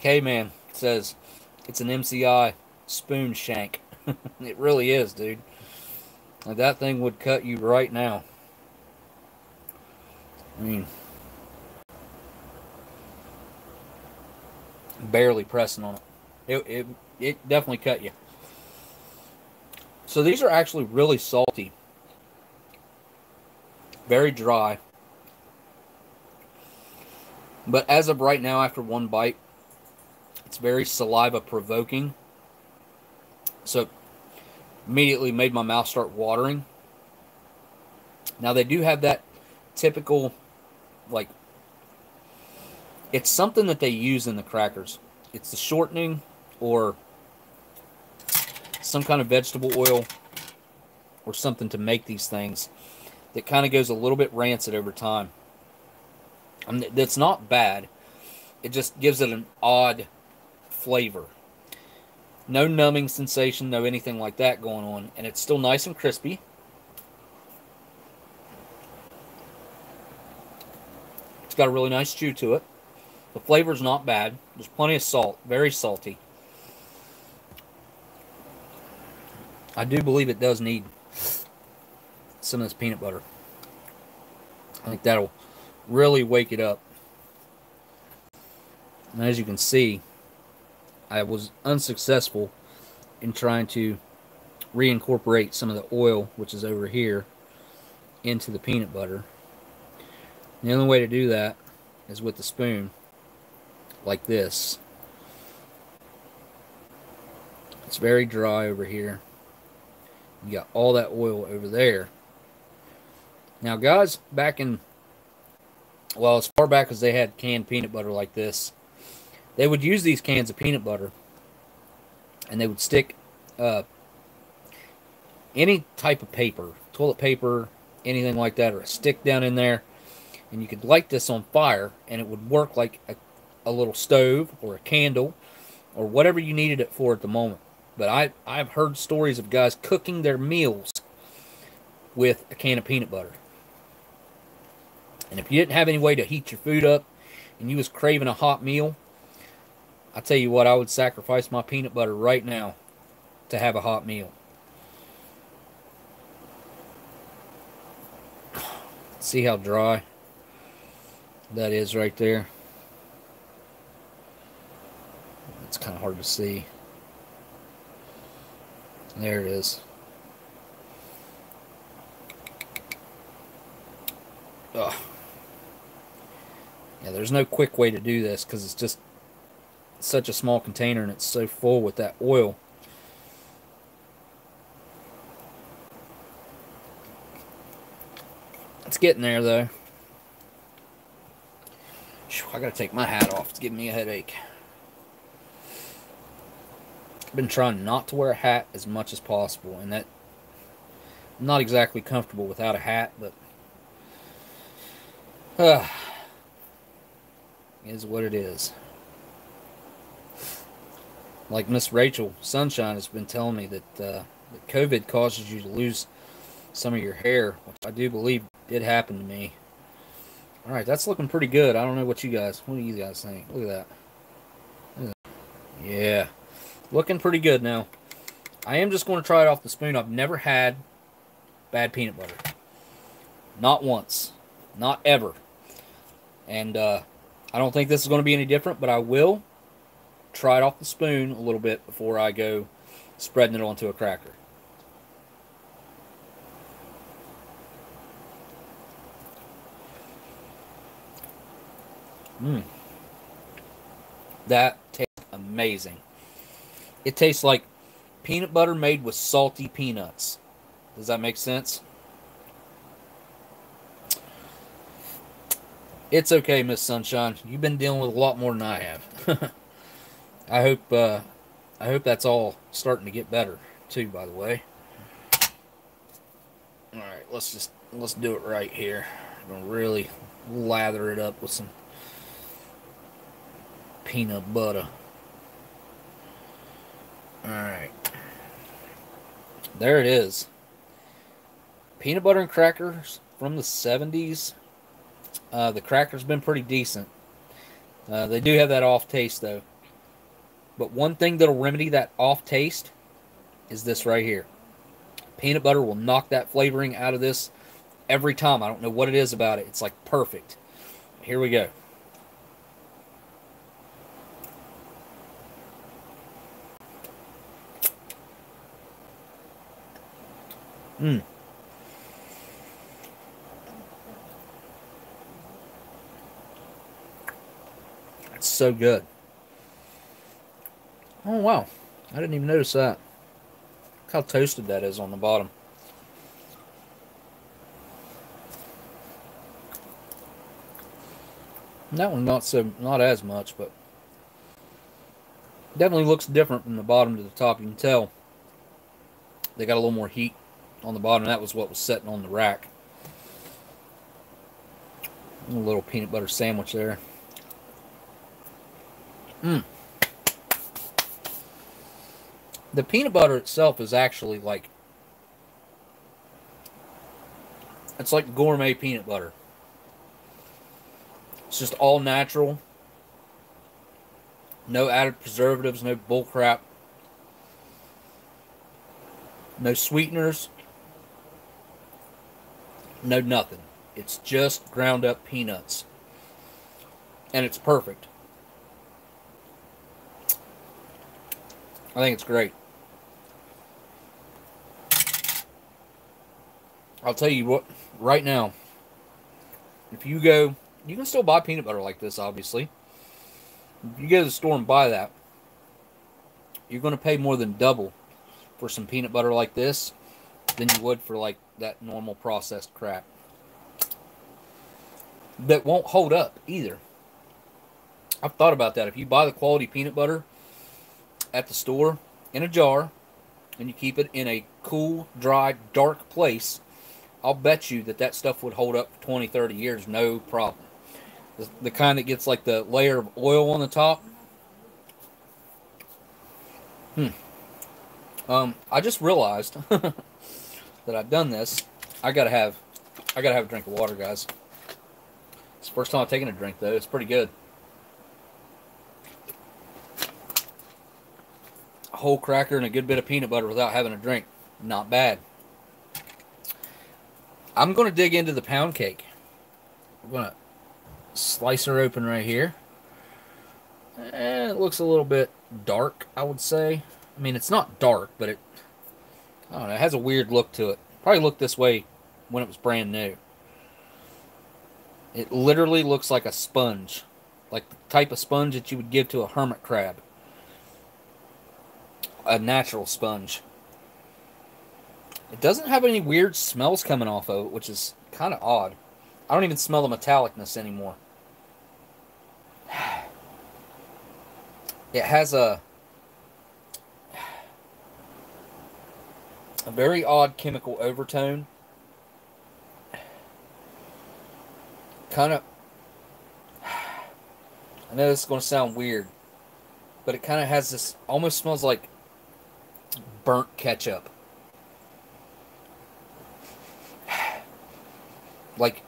K Man says it's an MCI spoon shank. it really is, dude. Like that thing would cut you right now. I mean, barely pressing on it. It it it definitely cut you. So these are actually really salty. Very dry. But as of right now, after one bite, it's very saliva provoking. So immediately made my mouth start watering. Now they do have that typical, like, it's something that they use in the crackers. It's the shortening or some kind of vegetable oil or something to make these things that kind of goes a little bit rancid over time. I mean, that's not bad. It just gives it an odd flavor. No numbing sensation, no anything like that going on. And it's still nice and crispy. It's got a really nice chew to it. The flavor's not bad. There's plenty of salt. Very salty. I do believe it does need some of this peanut butter. I think that'll really wake it up. And as you can see, I was unsuccessful in trying to reincorporate some of the oil, which is over here, into the peanut butter. the only way to do that is with the spoon, like this. It's very dry over here. You got all that oil over there. Now, guys, back in well, as far back as they had canned peanut butter like this, they would use these cans of peanut butter and they would stick uh, any type of paper, toilet paper, anything like that, or a stick down in there, and you could light this on fire and it would work like a, a little stove or a candle or whatever you needed it for at the moment. But I, I've heard stories of guys cooking their meals with a can of peanut butter. And if you didn't have any way to heat your food up and you was craving a hot meal, I tell you what, I would sacrifice my peanut butter right now to have a hot meal. See how dry that is right there? It's kind of hard to see. There it is. Ugh. Yeah, there's no quick way to do this because it's just such a small container and it's so full with that oil. It's getting there though. I gotta take my hat off. It's giving me a headache. Been trying not to wear a hat as much as possible, and that I'm not exactly comfortable without a hat, but uh, is what it is. Like Miss Rachel Sunshine has been telling me that, uh, that COVID causes you to lose some of your hair, which I do believe did happen to me. All right, that's looking pretty good. I don't know what you guys, what do you guys think? Look at that. Look at that. Yeah, looking pretty good now. I am just going to try it off the spoon. I've never had bad peanut butter. Not once. Not ever. And uh, I don't think this is going to be any different, but I will try it off the spoon a little bit before I go spreading it onto a cracker. Mmm. That tastes amazing. It tastes like peanut butter made with salty peanuts. Does that make sense? It's okay, Miss Sunshine. You've been dealing with a lot more than I have. I hope uh, I hope that's all starting to get better too. By the way. All right, let's just let's do it right here. I'm gonna really lather it up with some peanut butter. All right, there it is. Peanut butter and crackers from the 70s uh, the cracker's been pretty decent. Uh, they do have that off taste though. But one thing that'll remedy that off taste is this right here. Peanut butter will knock that flavoring out of this every time. I don't know what it is about it. It's like perfect. Here we go. Mmm. so good. Oh, wow. I didn't even notice that. Look how toasted that is on the bottom. that one not so not as much, but definitely looks different from the bottom to the top. You can tell they got a little more heat on the bottom. That was what was sitting on the rack. A little peanut butter sandwich there. Mm. The peanut butter itself is actually like it's like gourmet peanut butter. It's just all natural. No added preservatives, no bullcrap. No sweeteners. No nothing. It's just ground up peanuts. And it's perfect. I think it's great. I'll tell you what, right now, if you go, you can still buy peanut butter like this, obviously. If you go to the store and buy that, you're going to pay more than double for some peanut butter like this than you would for like that normal processed crap. That won't hold up either. I've thought about that. If you buy the quality peanut butter at the store in a jar and you keep it in a cool, dry, dark place, I'll bet you that that stuff would hold up for 20, 30 years, no problem. The, the kind that gets like the layer of oil on the top. Hmm. Um, I just realized that I've done this. I gotta have, I gotta have a drink of water, guys. It's the first time I've taken a drink though. It's pretty good. A whole cracker and a good bit of peanut butter without having a drink. Not bad. I'm to dig into the pound cake. I'm to slice her open right here. And it looks a little bit dark, I would say. I mean, it's not dark, but it, I don't know, it has a weird look to it. Probably looked this way when it was brand new. It literally looks like a sponge. Like the type of sponge that you would give to a hermit crab a natural sponge. It doesn't have any weird smells coming off of it, which is kind of odd. I don't even smell the metallicness anymore. It has a a very odd chemical overtone. Kind of I know this is going to sound weird, but it kind of has this almost smells like burnt ketchup. like,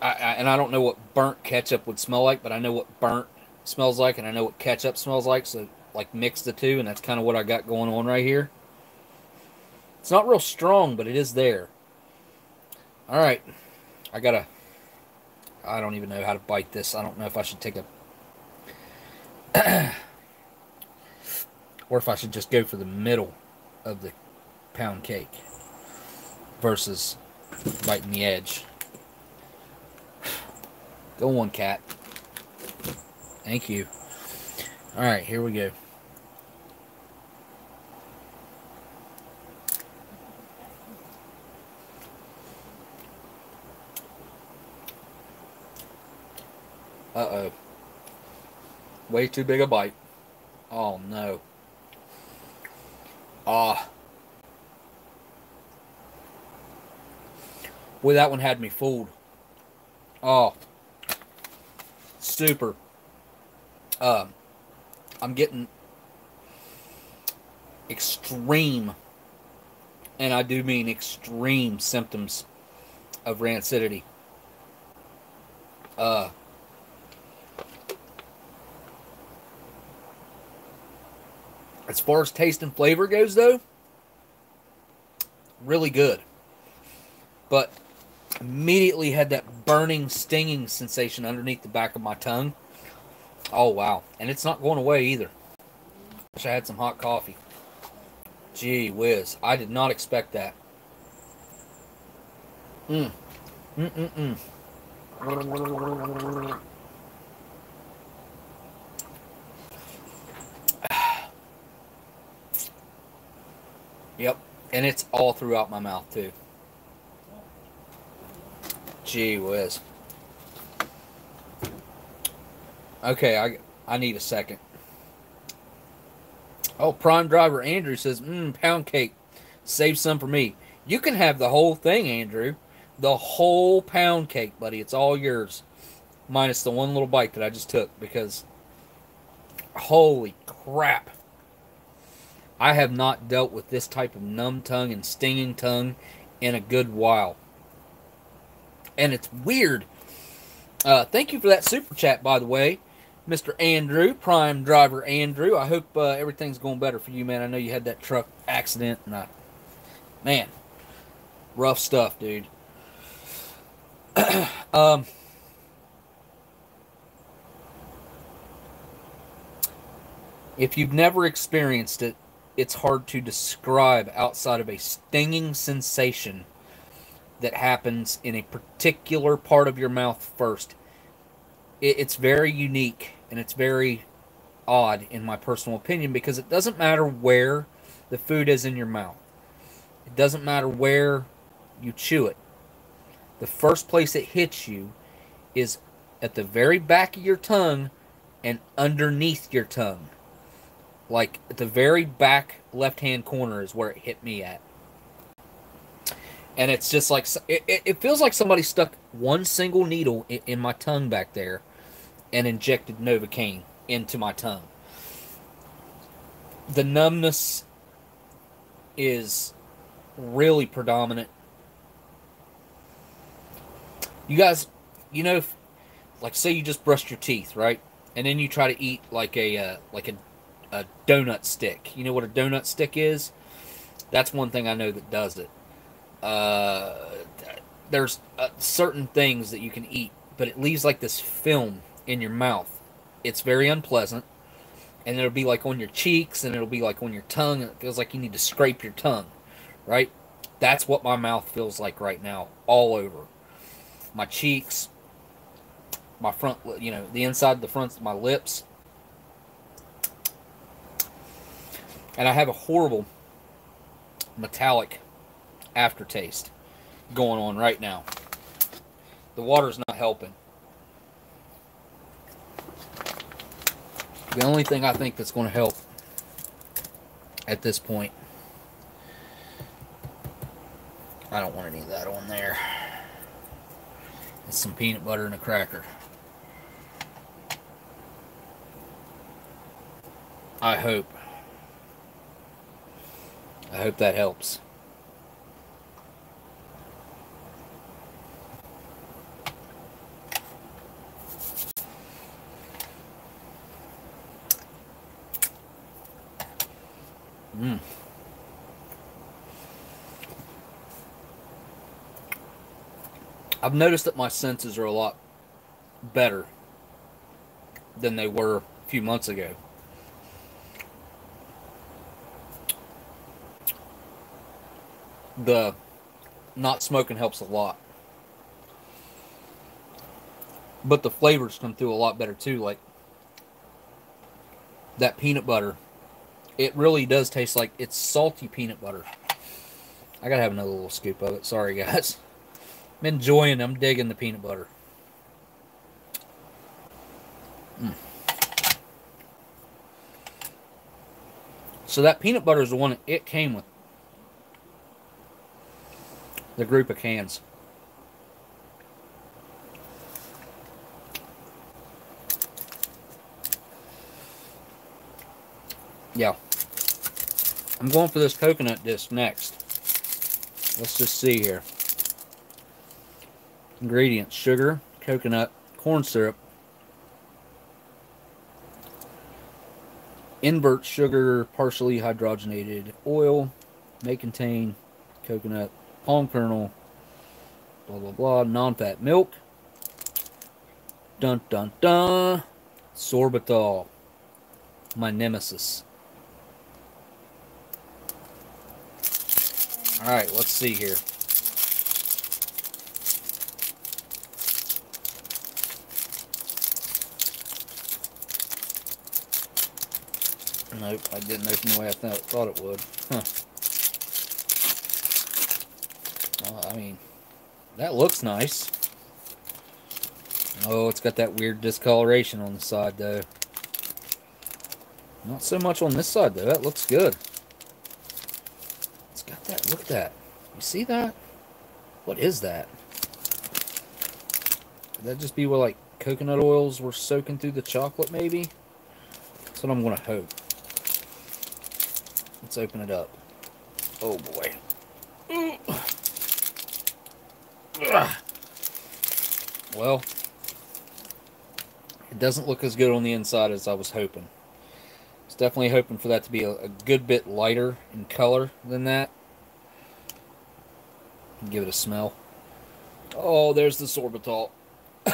I, I, and I don't know what burnt ketchup would smell like, but I know what burnt smells like, and I know what ketchup smells like. So, like, mix the two, and that's kind of what I got going on right here. It's not real strong, but it is there. All right, I gotta. I don't even know how to bite this. I don't know if I should take a. or if I should just go for the middle of the pound cake versus biting the edge. Go on, cat. Thank you. All right, here we go. Uh-oh. Way too big a bite. Oh, no. Ah. Boy, that one had me fooled. Oh. Super. Um, I'm getting extreme, and I do mean extreme symptoms of rancidity. Uh, as far as taste and flavor goes, though, really good. But immediately had that burning, stinging sensation underneath the back of my tongue. Oh, wow. And it's not going away either. Wish I had some hot coffee. Gee whiz. I did not expect that. Mm. Yep. And it's all throughout my mouth, too. Gee whiz. Okay, I I need a second. Oh, Prime Driver Andrew says, mmm, pound cake. Save some for me. You can have the whole thing, Andrew. The whole pound cake, buddy. It's all yours. Minus the one little bite that I just took because holy crap. I have not dealt with this type of numb tongue and stinging tongue in a good while. And it's weird. Uh, thank you for that super chat, by the way. Mr. Andrew, prime driver Andrew. I hope uh, everything's going better for you, man. I know you had that truck accident, and I, man, rough stuff, dude. um, if you've never experienced it, it's hard to describe outside of a stinging sensation that happens in a particular part of your mouth first it, it's very unique and it's very odd in my personal opinion because it doesn't matter where the food is in your mouth. It doesn't matter where you chew it. The first place it hits you is at the very back of your tongue and underneath your tongue. Like at the very back left hand corner is where it hit me at. And it's just like, it, it feels like somebody stuck one single needle in, my tongue back there and injected Novocaine into my tongue. The numbness is really predominant. You guys, you know, if, like say you just brushed your teeth, right? And then you try to eat like a uh, like a, a donut stick. You know what a donut stick is? That's one thing I know that does it. Uh, there's uh, certain things that you can eat, but it leaves like this film in your mouth. It's very unpleasant. And it'll be like on your cheeks and it'll be like on your tongue. It feels like you need to scrape your tongue, right? That's what my mouth feels like right now, all over. My cheeks, my front, you know, the inside, the front of my lips. And I have a horrible metallic aftertaste going on right now. The water's not helping. The only thing I think that's going to help at this point. I don't want any of that on there. It's some peanut butter and a cracker. I hope. I hope that helps. Mm. I've noticed that my senses are a lot better than they were a few months ago. The not smoking helps a lot. But the flavors come through a lot better too. Like that peanut butter. It really does taste like it's salty peanut butter. I gotta have another little scoop of it. Sorry, guys. I'm enjoying. I'm digging the peanut butter. Mm. So that peanut butter is the one it came with. The group of cans. Yeah. I'm going for this coconut disc next. Let's just see here. Ingredients sugar, coconut, corn syrup, invert sugar, partially hydrogenated oil, may contain coconut, palm kernel, blah blah blah, non fat milk. Dun dun dun. Sorbitol, my nemesis. All right, let's see here. Nope, I didn't open the way I th thought it would. Huh. Well, I mean, that looks nice. Oh, it's got that weird discoloration on the side, though. Not so much on this side, though. That looks good. It's got that. Look at that. You see that? What is that? Could that just be where, like, coconut oils were soaking through the chocolate, maybe? That's what I'm going to hope. Let's open it up. Oh, boy. Mm. Well, it doesn't look as good on the inside as I was hoping. I was definitely hoping for that to be a, a good bit lighter in color than that. Give it a smell. Oh, there's the sorbitol.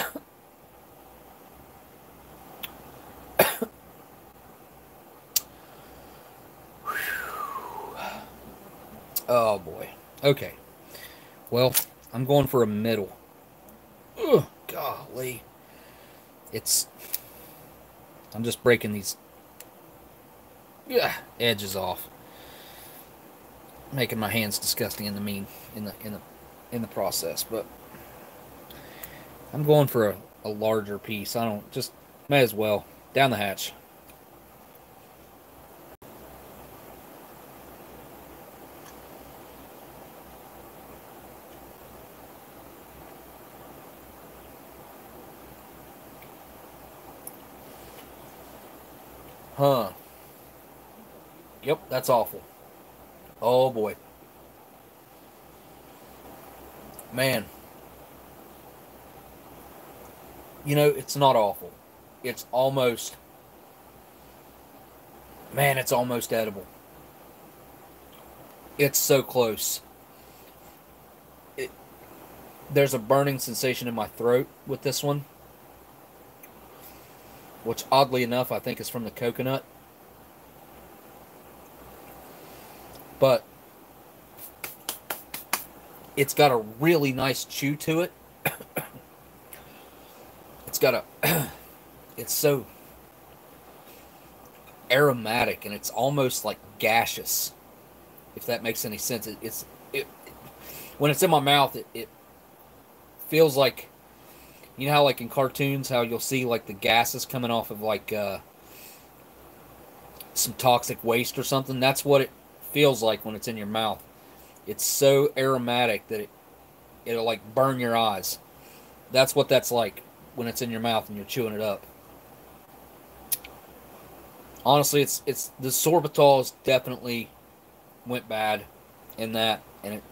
oh boy. Okay. Well, I'm going for a middle. Ugh, golly. It's... I'm just breaking these ugh, edges off. Making my hands disgusting in the mean in the in the in the process, but I'm going for a, a larger piece. I don't just may as well. Down the hatch. Huh. Yep, that's awful. Oh boy. Man. You know, it's not awful. It's almost. Man, it's almost edible. It's so close. It, there's a burning sensation in my throat with this one which oddly enough I think is from the coconut. But it's got a really nice chew to it. it's got a it's so aromatic and it's almost like gaseous if that makes any sense it, it's it, when it's in my mouth it, it feels like you know how like in cartoons how you'll see like the gases coming off of like uh, some toxic waste or something? That's what it feels like when it's in your mouth. It's so aromatic that it it'll like burn your eyes. That's what that's like when it's in your mouth and you're chewing it up. Honestly it's it's the sorbitol definitely went bad in that and it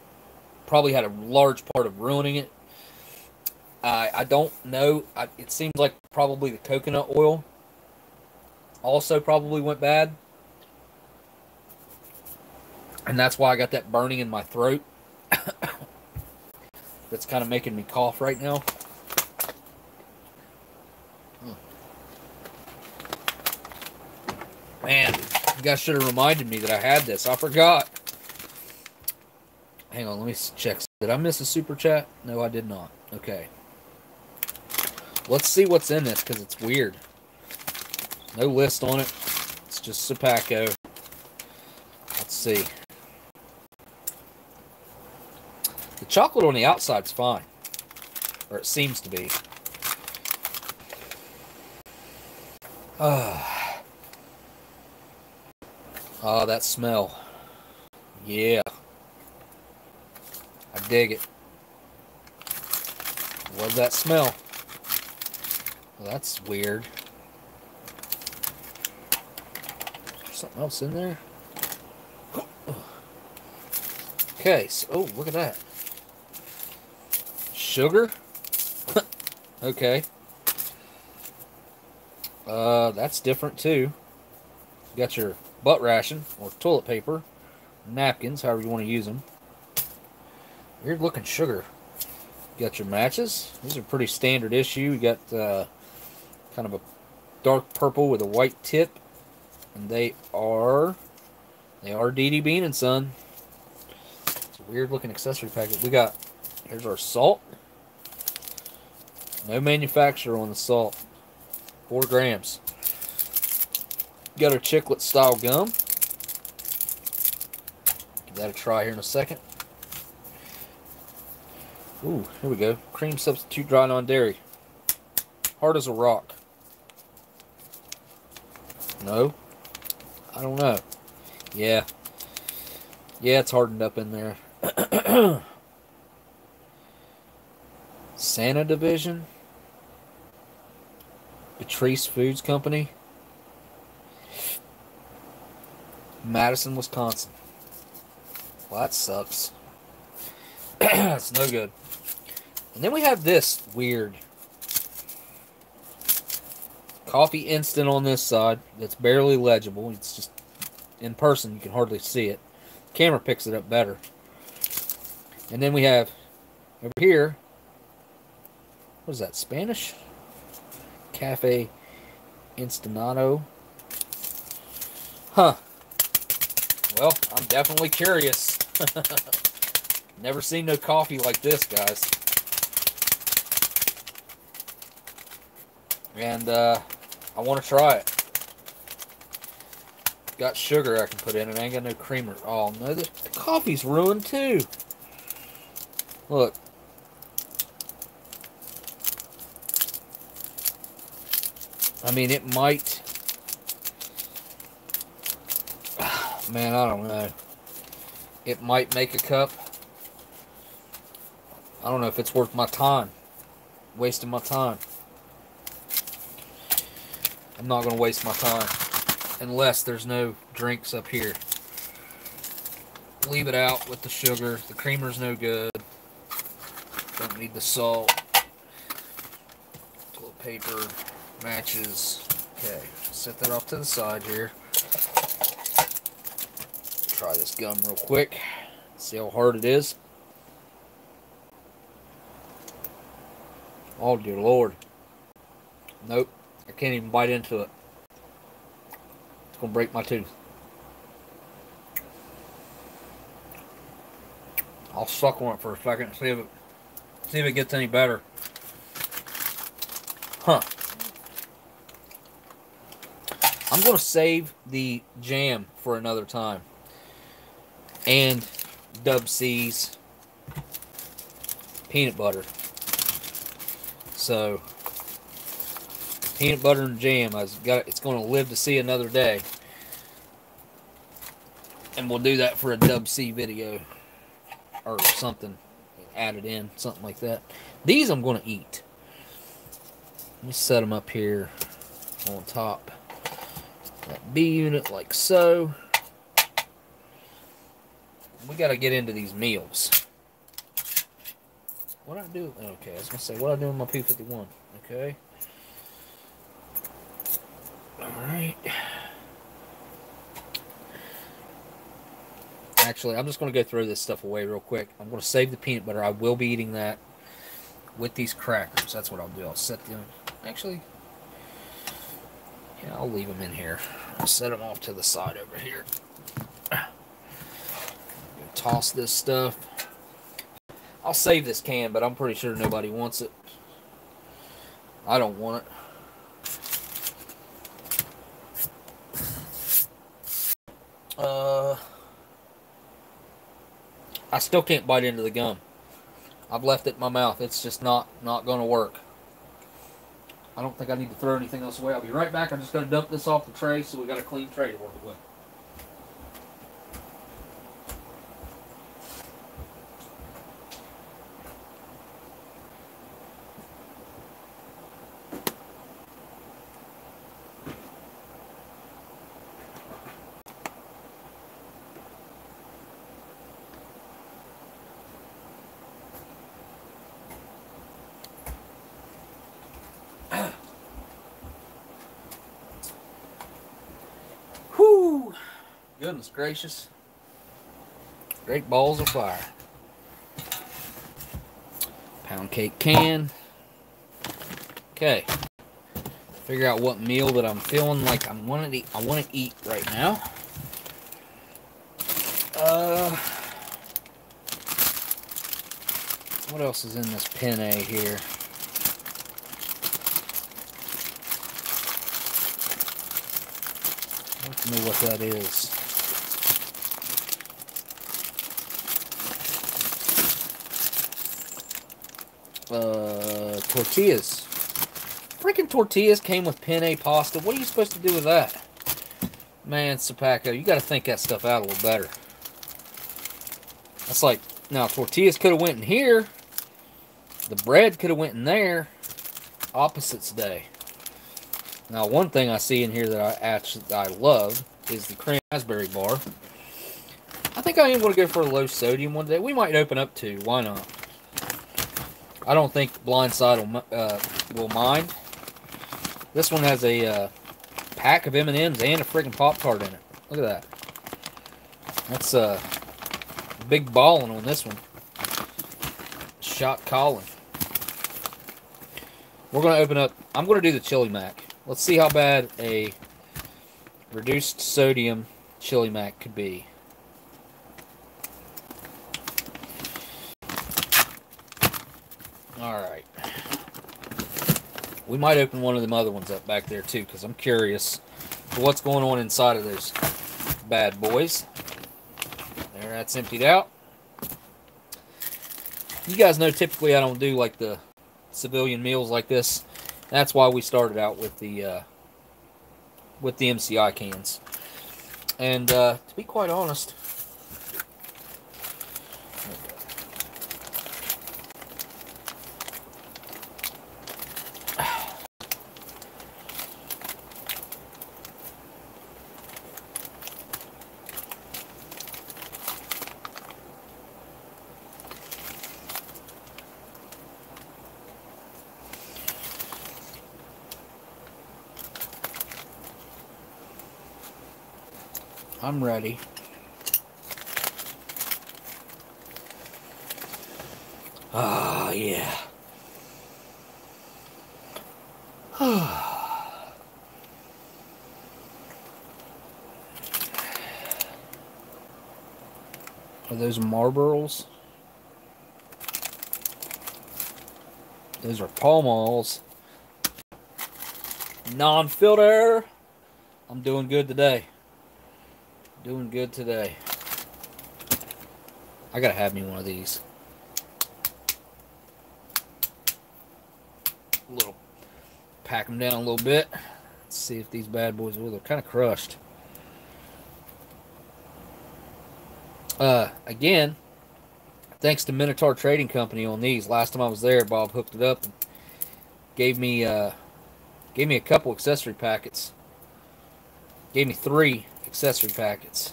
probably had a large part of ruining it uh, I don't know. I, it seems like probably the coconut oil also probably went bad. And that's why I got that burning in my throat. that's kind of making me cough right now. Hmm. Man, you guys should have reminded me that I had this. I forgot. Hang on, let me check. Did I miss a super chat? No, I did not. Okay. Let's see what's in this because it's weird. No list on it. It's just Sopakco. Let's see. The chocolate on the outside's fine. Or it seems to be. Ah. Oh, that smell. Yeah. I dig it. Love that smell. Well, that's weird. something else in there? Okay, so, oh, look at that. Sugar? okay. Uh, that's different too. Got your butt ration or toilet paper, napkins, however you want to use them. Weird looking sugar. Got your matches. These are pretty standard issue. You got uh, kind of a dark purple with a white tip, and they are they are DD Bean and Son. It's a weird looking accessory packet. We got here's our salt. No manufacturer on the salt. Four grams. Got our chiclet style gum. Give that a try here in a second. Ooh, here we go. Cream substitute dry non-dairy. Hard as a rock. No? I don't know. Yeah. Yeah, it's hardened up in there. Sanna Division. Beatrice Foods Company. Madison, Wisconsin. Well, that sucks. It's no good. And then we have this weird coffee instant on this side that's barely legible. It's just in person you can hardly see it. Camera picks it up better. And then we have over here what is that, Spanish? Cafe Instanato. Huh. Well, I'm definitely curious. Never seen no coffee like this, guys. And uh, I want to try it. Got sugar I can put in, and I ain't got no creamer. Oh no, the coffee's ruined too. Look. I mean, it might. Man, I don't know. It might make a cup. I don't know if it's worth my time. Wasting my time. I'm not going to waste my time unless there's no drinks up here. Leave it out with the sugar. The creamer's no good. Don't need the salt. Paper, matches. Okay, set that off to the side here. Try this gum real quick. See how hard it is. Oh dear lord. Nope. I can't even bite into it. It's gonna break my tooth. I'll suck on it for a second see if it see if it gets any better. Huh. I'm gonna save the jam for another time. And Dub C's peanut butter. So peanut butter and jam. I got it's going to live to see another day, and we'll do that for a Dub C video or something added in, something like that. These I'm going to eat. Let me set them up here on top. That B unit like so. We got to get into these meals. What I do? Okay, I was gonna say what I do with my P51. Okay. Alright. Actually, I'm just going to go throw this stuff away real quick. I'm going to save the peanut butter. I will be eating that with these crackers. That's what I'll do. I'll set them... Actually, yeah, I'll leave them in here. I'll set them off to the side over here. Toss this stuff. I'll save this can, but I'm pretty sure nobody wants it. I don't want it. Uh, I still can't bite into the gum. I've left it in my mouth. It's just not not going to work. I don't think I need to throw anything else away. I'll be right back. I'm just going to dump this off the tray, so we got a clean tray to work with. Gracious. Great balls of fire. Pound cake can. Okay. Figure out what meal that I'm feeling like I'm wanting to I want to eat right now. Uh what else is in this penne here? Know what that is. Uh, tortillas. Freaking tortillas came with penne pasta. What are you supposed to do with that? Man, Sopakco, you got to think that stuff out a little better. That's like, now tortillas could have went in here. The bread could have went in there. Opposites day. Now, one thing I see in here that I actually I love is the cream raspberry bar. I think I am going to go for a low sodium one day. We might open up two. Why not? I don't think Blindside will, uh, will mind. This one has a uh, pack of M&Ms and a freaking Pop-Tart in it. Look at that. That's uh, big balling on this one. Shot calling. We're going to open up. I'm going to do the chili mac. Let's see how bad a reduced sodium chili mac could be. Alright. We might open one of them other ones up back there too, because I'm curious what's going on inside of those bad boys. There, that's emptied out. You guys know typically I don't do like the civilian meals like this. That's why we started out with the uh, with the MCI cans. And uh, to be quite honest, I'm ready. Ah, yeah. Are those Marlboros? Those are Pall Malls. Non-filter. I'm doing good today. Doing good today. I gotta have me one of these. A little, pack them down a little bit. Let's see if these bad boys will. They're kind of crushed. Uh, again, thanks to Minotaur Trading Company on these. Last time I was there, Bob hooked it up and gave me uh, gave me a couple accessory packets. Gave me three accessory packets.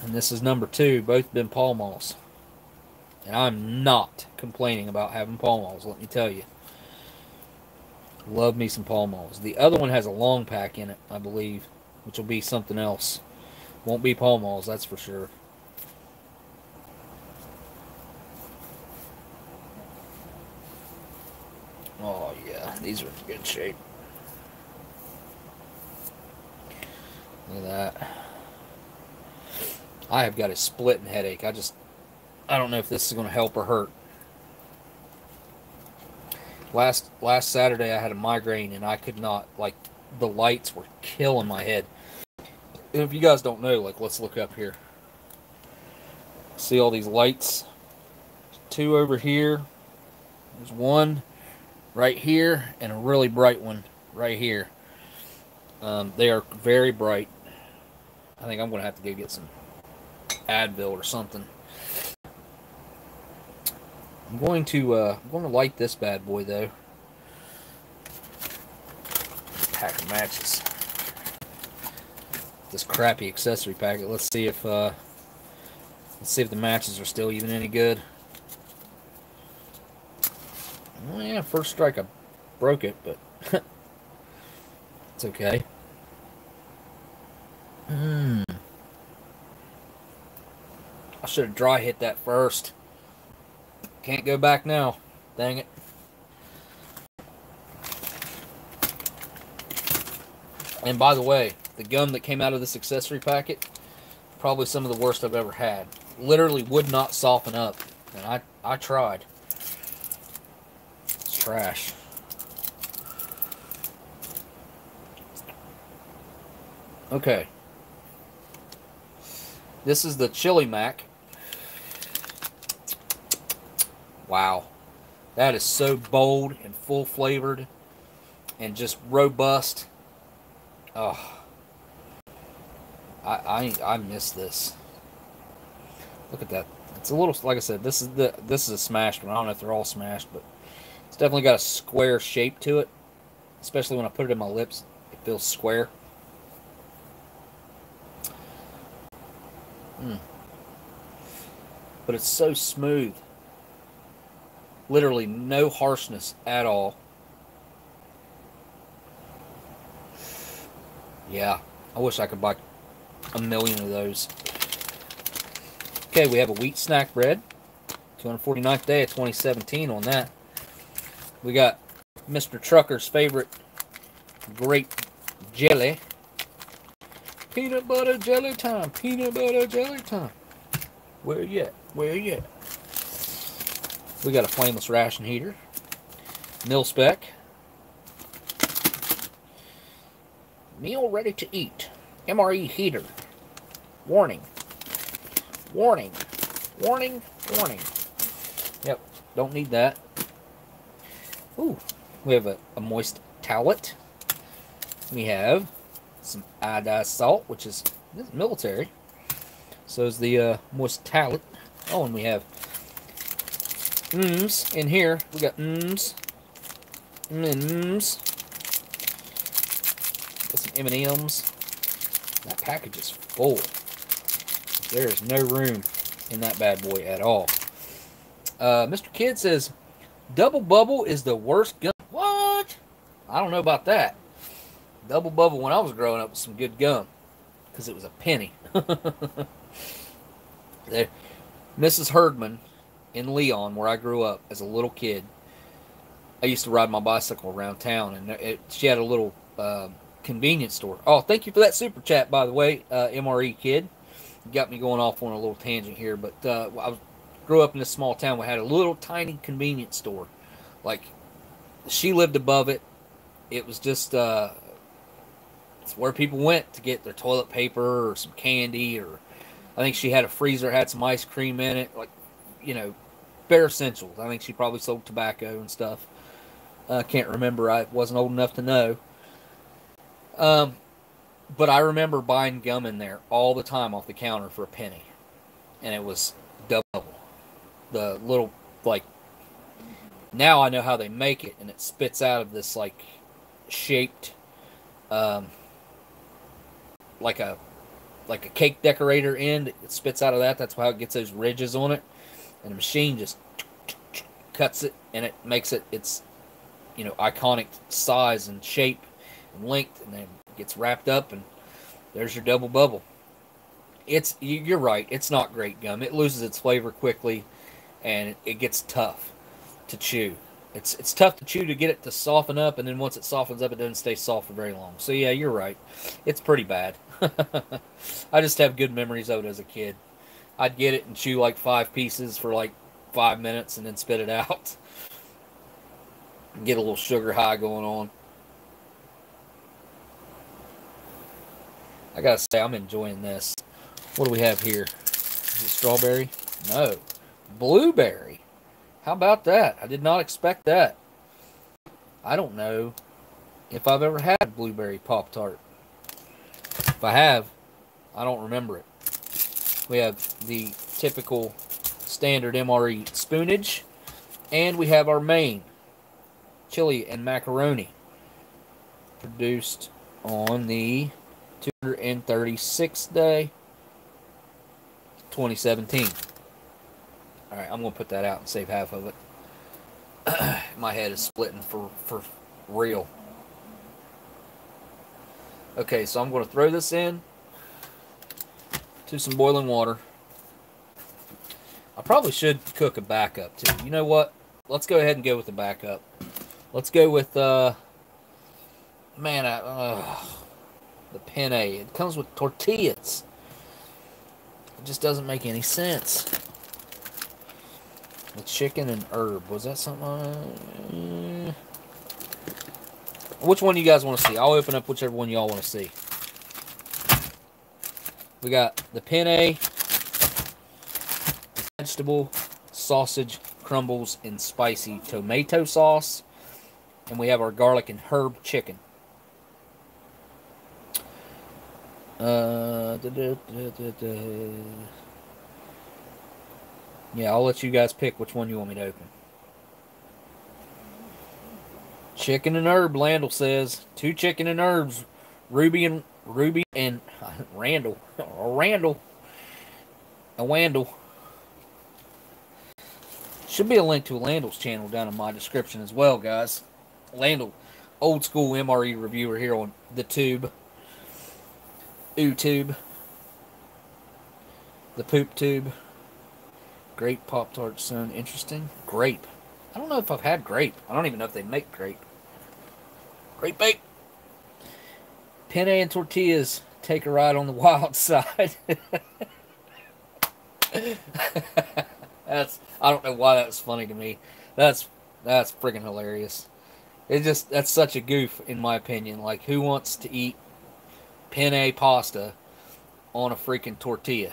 And this is number two, both been Pall Malls. And I'm not complaining about having Pall Malls, let me tell you. Love me some Pall Malls. The other one has a long pack in it, I believe, which will be something else. Won't be Pall Malls, that's for sure. Oh, yeah, these are in good shape. Look at that. I have got a splitting headache. I just, I don't know if this is going to help or hurt. Last last Saturday I had a migraine and I could not like the lights were killing my head. If you guys don't know, like let's look up here. See all these lights? Two over here. There's one right here and a really bright one right here. Um, they are very bright. I think I'm going to have to go get some Advil or something. I'm going to uh, I'm going to light this bad boy though. Pack of matches. This crappy accessory packet. Let's see if uh, let's see if the matches are still even any good. Oh yeah, first strike I broke it, but it's okay. Hmm. I should have dry hit that first. Can't go back now. Dang it. And by the way, the gum that came out of this accessory packet, probably some of the worst I've ever had. Literally would not soften up. And I, I tried. It's trash. Okay. This is the Chili Mac. Wow. That is so bold and full flavored and just robust. Oh. I, I I miss this. Look at that. It's a little like I said, this is the this is a smashed one. I don't know if they're all smashed, but it's definitely got a square shape to it. Especially when I put it in my lips, it feels square. Mm. But it's so smooth. Literally no harshness at all. Yeah, I wish I could buy a million of those. Okay, we have a wheat snack bread. 249th day of 2017 on that. We got Mr. Trucker's favorite grape jelly. Peanut butter jelly time. Peanut butter jelly time. Where you at? Where you at? We got a flameless ration heater. Mil spec. Meal ready to eat. MRE heater. Warning. Warning. Warning. Warning. Yep. Don't need that. Ooh. We have a, a moist towelette. We have some iodized salt, which is, military. So is the uh, moist towelette. Oh, and we have mms in here. We got mms. Mms. Got some M&M's. That package is full. There is no room in that bad boy at all. Uh, Mr. Kid says, Double Bubble is the worst gum. What? I don't know about that. Double Bubble when I was growing up was some good gum. Because it was a penny. there, Mrs. Herdman in Leon, where I grew up as a little kid, I used to ride my bicycle around town, and it, she had a little uh, convenience store. Oh, thank you for that super chat, by the way, uh, MRE kid. You got me going off on a little tangent here, but uh, I grew up in this small town. We had a little tiny convenience store. Like, she lived above it. It was just uh, it's where people went to get their toilet paper or some candy, or I think she had a freezer, had some ice cream in it, like you know, bare essentials. I think she probably sold tobacco and stuff. I uh, can't remember. I wasn't old enough to know. Um, but I remember buying gum in there all the time off the counter for a penny, and it was double. The little like. Now I know how they make it, and it spits out of this like shaped, um, like a like a cake decorator end. It spits out of that. That's how it gets those ridges on it, and the machine just cuts it, and it makes it its you know iconic size and shape and length, and then gets wrapped up, and there's your double bubble. It's you're right. It's not great gum. It loses its flavor quickly, and it gets tough to chew. It's it's tough to chew to get it to soften up, and then once it softens up, it doesn't stay soft for very long. So yeah, you're right. It's pretty bad. I just have good memories of it as a kid. I'd get it and chew like five pieces for like five minutes, and then spit it out. Get a little sugar high going on. I gotta say, I'm enjoying this. What do we have here? Is it strawberry? No. Blueberry. How about that? I did not expect that. I don't know if I've ever had blueberry Pop Tart. I have, I don't remember it. We have the typical standard MRE spoonage, and we have our main chili and macaroni produced on the 236th day 2017 all right i'm gonna put that out and save half of it. My head is splitting for for real okay so i'm gonna throw this in to some boiling water i probably should cook a backup too you know what let's go ahead and go with the backup let's go with uh man, I, uh, the penne. It comes with tortillas. It just doesn't make any sense. The chicken and herb. Was that something? Uh, which one you guys want to see? I'll open up whichever one y'all want to see. We got the penne, vegetable, sausage, crumbles, and spicy tomato sauce. And we have our garlic and herb chicken. Uh, da, da, da, yeah, I'll let you guys pick which one you want me to open. Chicken and herb, Landell says. Two chicken and herbs. Ruby and Ruby and Randall. Randall. A Wandle. Should be a link to Landell's channel down in my description as well, guys. Landell, old school MRE reviewer here on the tube. YouTube, the poop tube, grape Pop Tart Son. Interesting. Grape. I don't know if I've had grape. I don't even know if they make grape. Grape bake. Penne and tortillas. Take a ride on the wild side. that's I don't know why that's funny to me. That's that's freaking hilarious. It just that's such a goof in my opinion. Like who wants to eat penne pasta on a freaking tortilla.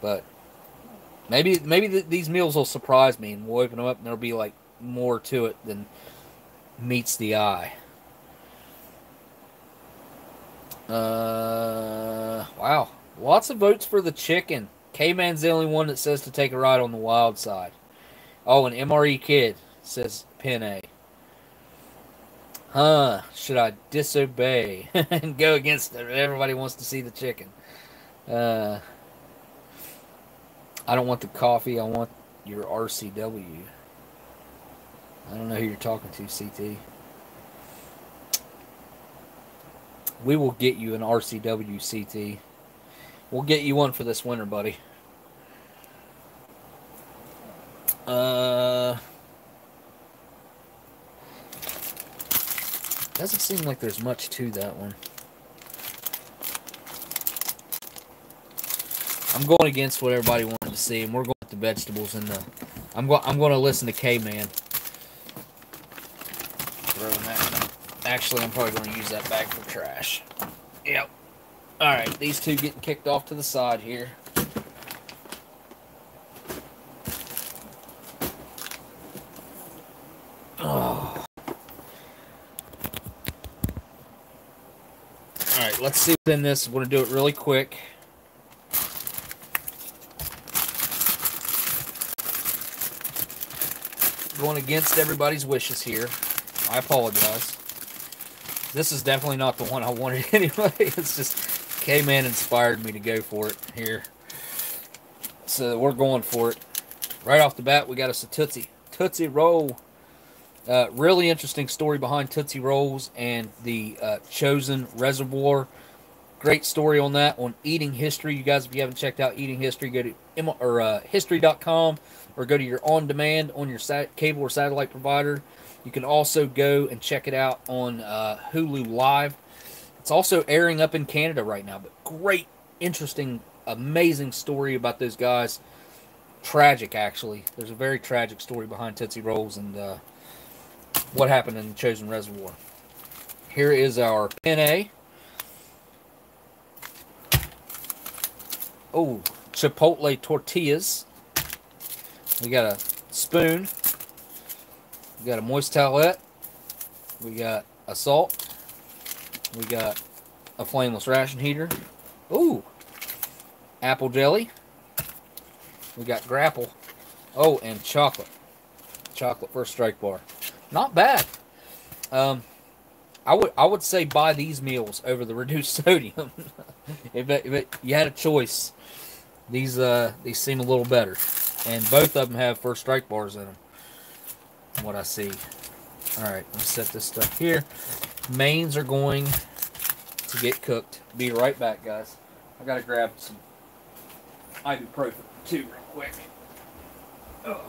But maybe maybe th- these meals will surprise me, and we'll open them up, and there'll be like more to it than meets the eye. Uh, wow, lots of votes for the chicken. K Man's the only one that says to take a ride on the wild side. Oh, an MRE Kid says Pin A. Huh? Should I disobey and go against it? Everybody wants to see the chicken. Uh, I don't want the coffee. I want your RCW. I don't know who you're talking to, CT. We will get you an RCW, CT. We'll get you one for this winter, buddy. Uh, Doesn't seem like there's much to that one. I'm going against what everybody wanted to see, and we're going with the vegetables and the. I'm going. I'm going to listen to K Man. Actually, I'm probably going to use that bag for trash. Yep. All right, these two getting kicked off to the side here. Oh. Alright, let's see in this. I'm going to do it really quick. Going against everybody's wishes here. I apologize. This is definitely not the one I wanted anyway. It's just K-Man inspired me to go for it here. So we're going for it. Right off the bat, we got us a Tootsie. Tootsie Roll. Uh, really interesting story behind Tootsie Rolls and the uh, Chosin Reservoir. Great story on that on Eating History. You guys, if you haven't checked out Eating History, go to M- or uh, history.com or go to your on demand on your sat- cable or satellite provider. You can also go and check it out on uh, Hulu Live. It's also airing up in Canada right now, but great, interesting, amazing story about those guys. Tragic, actually. There's a very tragic story behind Tootsie Rolls and uh, what happened in the Chosin Reservoir. Here is our penne. Oh, Chipotle tortillas. We got a spoon. We got a moist towelette. We got a salt. We got a flameless ration heater. Ooh, apple jelly. We got grapple. Oh, and chocolate. Chocolate first strike bar. Not bad. Um, I would I would say buy these meals over the reduced sodium. if, it, if it, you had a choice, these uh these seem a little better, and both of them have first strike bars in them. What I see. All right, let's set this stuff here. Mains are going to get cooked. Be right back, guys. I gotta grab some ibuprofen too, real quick. Ugh.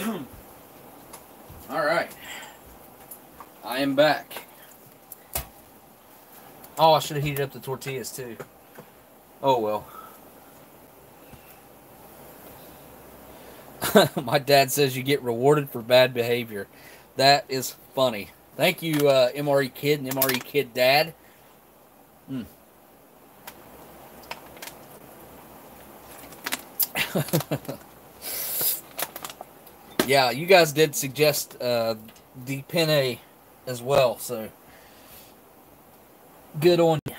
All right. I am back. Oh, I should have heated up the tortillas too. Oh well. My dad says you get rewarded for bad behavior. That is funny. Thank you, uh, MRE Kid and MRE Kid Dad. Mm. yeah, you guys did suggest uh, the penne as well, so good on you.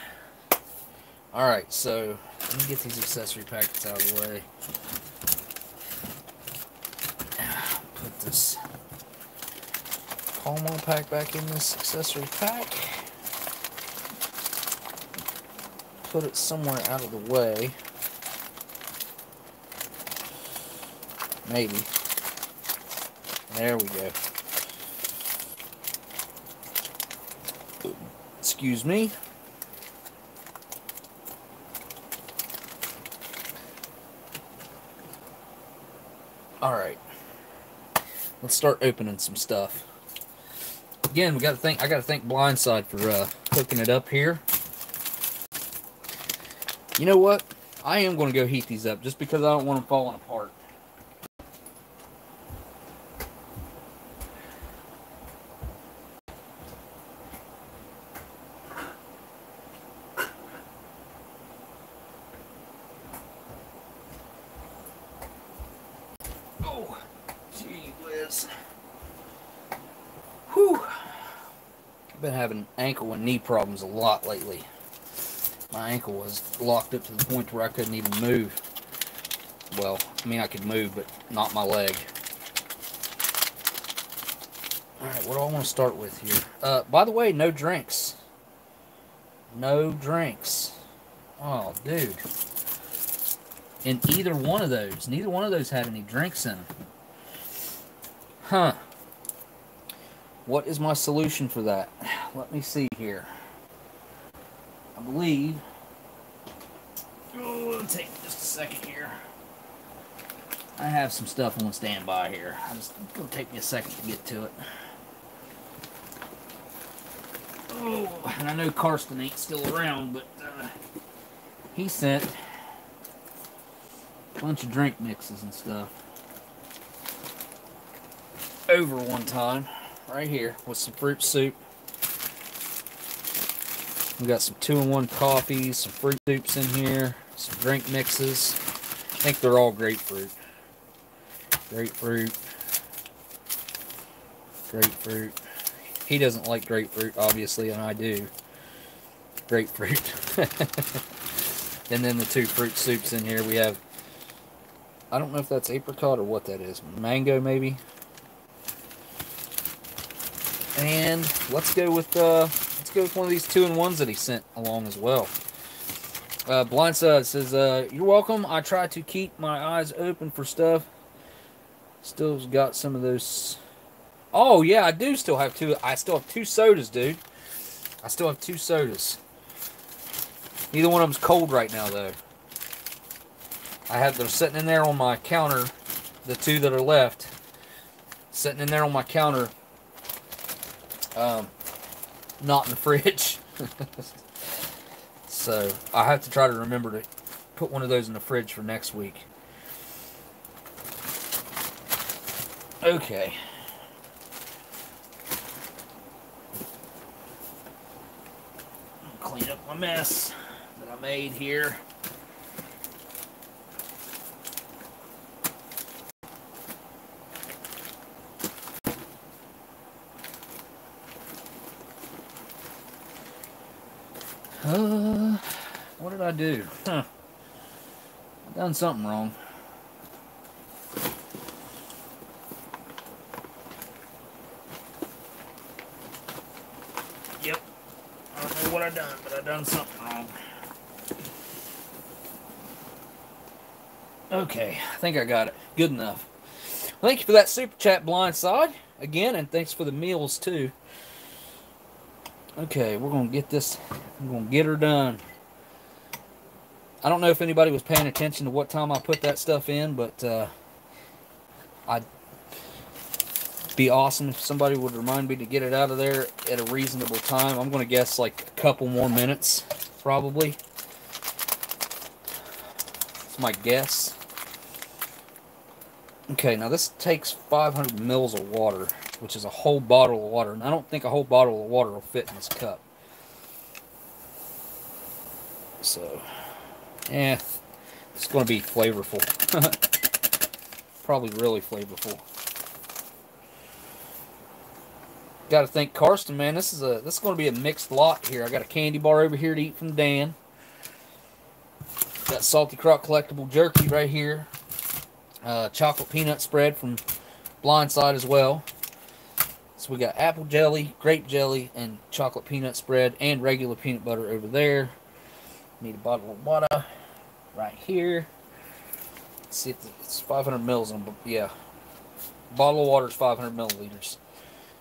All right, so let me get these accessory packets out of the way. Put this Pall Mall pack back in this accessory pack. Put it somewhere out of the way. Maybe. There we go. Excuse me. All right. Let's start opening some stuff. Again, we got to think. I got to thank Blindside for uh, hooking it up here. You know what? I am going to go heat these up just because I don't want them falling apart. having ankle and knee problems a lot lately. My ankle was locked up to the point where I couldn't even move. Well, I mean I could move, but not my leg. Alright, what do I want to start with here? Uh, by the way, no drinks. No drinks. Oh, dude. In either one of those. Neither one of those had any drinks in them. Huh. What is my solution for that? Let me see here. I believe. Oh, it'll take just a second here. I have some stuff on standby here. I just gonna take me a second to get to it. Oh, and I know Karsten ain't still around, but uh, he sent a bunch of drink mixes and stuff over one time right here with some fruit soup. We got some two-in-one coffees, some fruit soups in here, some drink mixes. I think they're all grapefruit. Grapefruit. Grapefruit. He doesn't like grapefruit, obviously, and I do. Grapefruit. and then the two fruit soups in here. We have, I don't know if that's apricot or what that is. Mango, maybe. And let's go with uh, let's go with one of these two and ones that he sent along as well. Uh, Blindside says, uh, "You're welcome. I try to keep my eyes open for stuff. Still got some of those. Oh yeah, I do still have two. I still have two sodas, dude. I still have two sodas. Neither one of them's cold right now, though. I have them sitting in there on my counter. The two that are left, sitting in there on my counter. Um, not in the fridge. so I have to try to remember to put one of those in the fridge for next week. Okay. Clean up my mess that I made here. Uh, what did I do? Huh. I done something wrong. Yep. I don't know what I done, but I done something wrong. Okay, I think I got it. Good enough. Thank you for that super chat, Blindside, again, and thanks for the meals too. Okay, we're gonna get this. We're gonna get her done. I don't know if anybody was paying attention to what time I put that stuff in, but uh, I'd be awesome if somebody would remind me to get it out of there at a reasonable time. I'm gonna guess like a couple more minutes, probably. It's my guess. Okay, now this takes 500 mils of water which is a whole bottle of water. And I don't think a whole bottle of water will fit in this cup. So, yeah, it's going to be flavorful. Probably really flavorful. Got to thank Karsten, man. This is a this is going to be a mixed lot here. I got a candy bar over here to eat from Dan. Got salty croc collectible jerky right here. Uh, chocolate peanut spread from Blindside as well. We got apple jelly, grape jelly, and chocolate peanut spread, and regular peanut butter over there. Need a bottle of water right here. Let's see if it's 500 mils. In, yeah, bottle of water is 500 milliliters.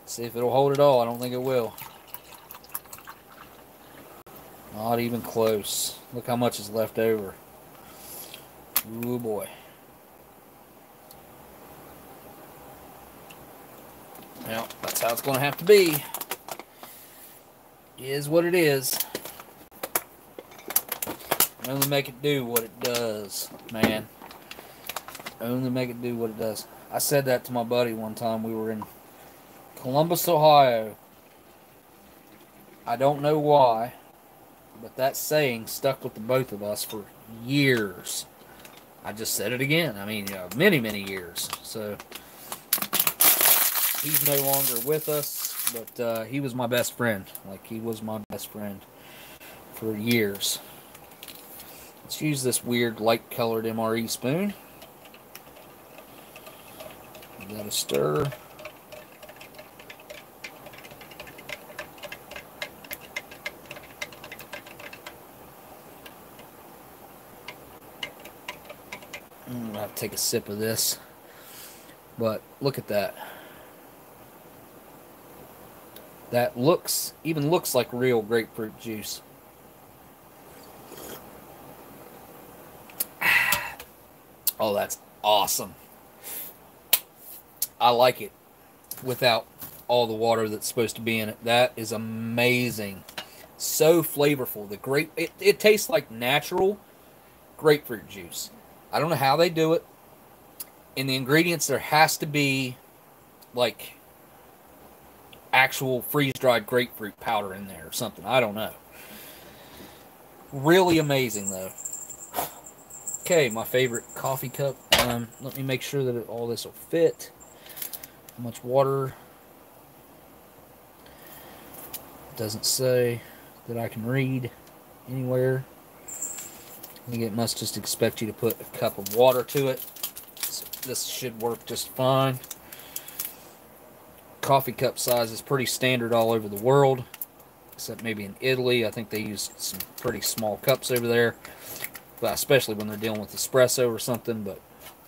Let's see if it'll hold it all. I don't think it will. Not even close. Look how much is left over. Ooh boy. Well, that's how it's going to have to be. Is what it is. Only make it do what it does, man. Only make it do what it does. I said that to my buddy one time. We were in Columbus, Ohio. I don't know why, but that saying stuck with the both of us for years. I just said it again. I mean, know, many, many years. So, he's no longer with us, but uh, he was my best friend. Like he was my best friend for years. Let's use this weird light-colored MRE spoon. Give that a stir. I'm gonna have to take a sip of this. But look at that that looks even looks like real grapefruit juice. Oh, that's awesome. I like it without all the water that's supposed to be in it. That is amazing. So flavorful. The grape it, it tastes like natural grapefruit juice. I don't know how they do it. In the ingredients there has to be like actual freeze dried grapefruit powder in there or something. I don't know. Really amazing though. Okay, my favorite coffee cup. Um, let me make sure that it, all this will fit. How much water? doesn't say that I can read anywhere. I think it must just expect you to put a cup of water to it. So this should work just fine. Coffee cup size is pretty standard all over the world, except maybe in Italy. I think they use some pretty small cups over there, but especially when they're dealing with espresso or something. But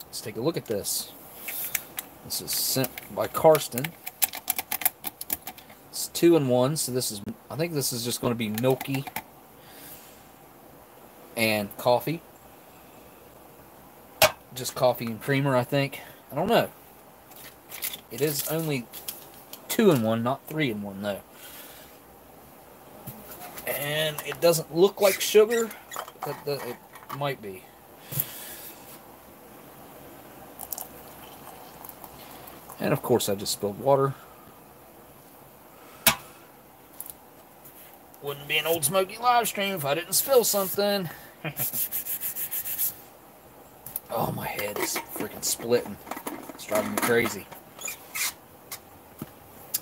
let's take a look at this. This is sent by Karsten. It's two in one, so this is, I think this is just going to be milky and coffee. Just coffee and creamer, I think. I don't know. It is only two in one, not three in one, though. And it doesn't look like sugar, but it might be. And of course, I just spilled water. Wouldn't be an old Smokey live stream if I didn't spill something. oh, my head is freaking splitting. It's driving me crazy.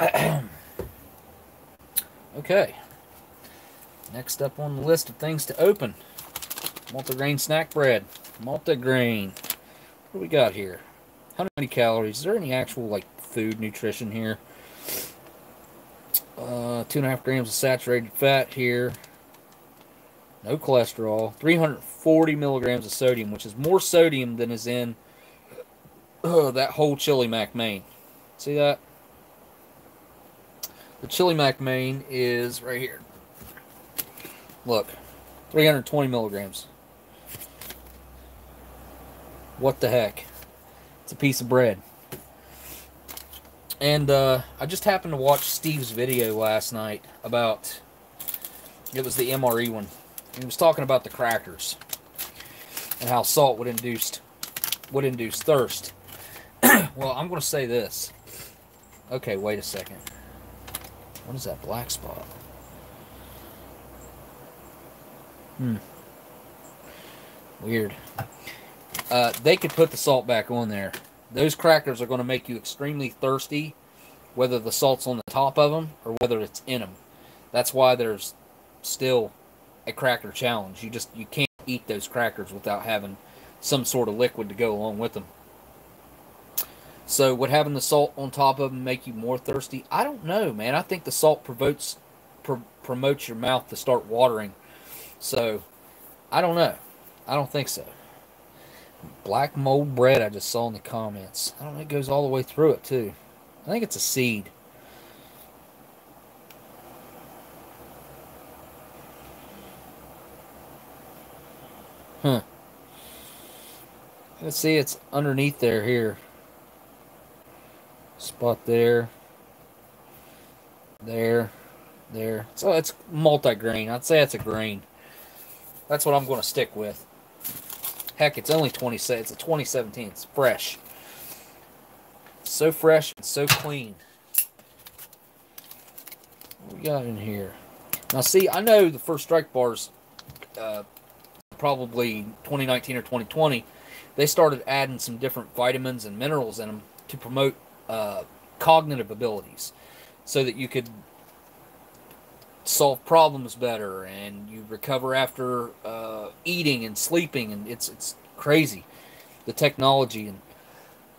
okay. Next up on the list of things to open. Multigrain snack bread. Multigrain. What do we got here? How many calories? Is there any actual, like, food nutrition here? Uh, two and a half grams of saturated fat here. No cholesterol. 340 milligrams of sodium, which is more sodium than is in uh, that whole Chili Mac main. See that? The Chili Mac main is right here. Look, 320 milligrams. What the heck? It's a piece of bread. And uh, I just happened to watch Steve's video last night about, it was the MRE one. He was talking about the crackers and how salt would induce would induce thirst. well, I'm going to say this. Okay, wait a second. What is that black spot? Hmm. Weird. Uh, they could put the salt back on there those crackers are going to make you extremely thirsty, whether the salt's on the top of them or whether it's in them. That's why there's still a cracker challenge. You just you can't eat those crackers without having some sort of liquid to go along with them. So would having the salt on top of them make you more thirsty? I don't know, man. I think the salt promotes pr promotes your mouth to start watering. So I don't know. I don't think so. Black mold bread I just saw in the comments. I don't know, it goes all the way through it too. I think it's a seed. Huh. Let's see, it's underneath there here. Spot there. There. There. So it's multi-grain. I'd say it's a grain. That's what I'm going to stick with. Heck, it's only 20. It's a 2017. It's fresh. So fresh and so clean. What we got in here? Now, see, I know the first strike bars, uh, probably 2019 or 2020, they started adding some different vitamins and minerals in them to promote uh, cognitive abilities so that you could solve problems better and you recover after uh, eating and sleeping and it's it's crazy the technology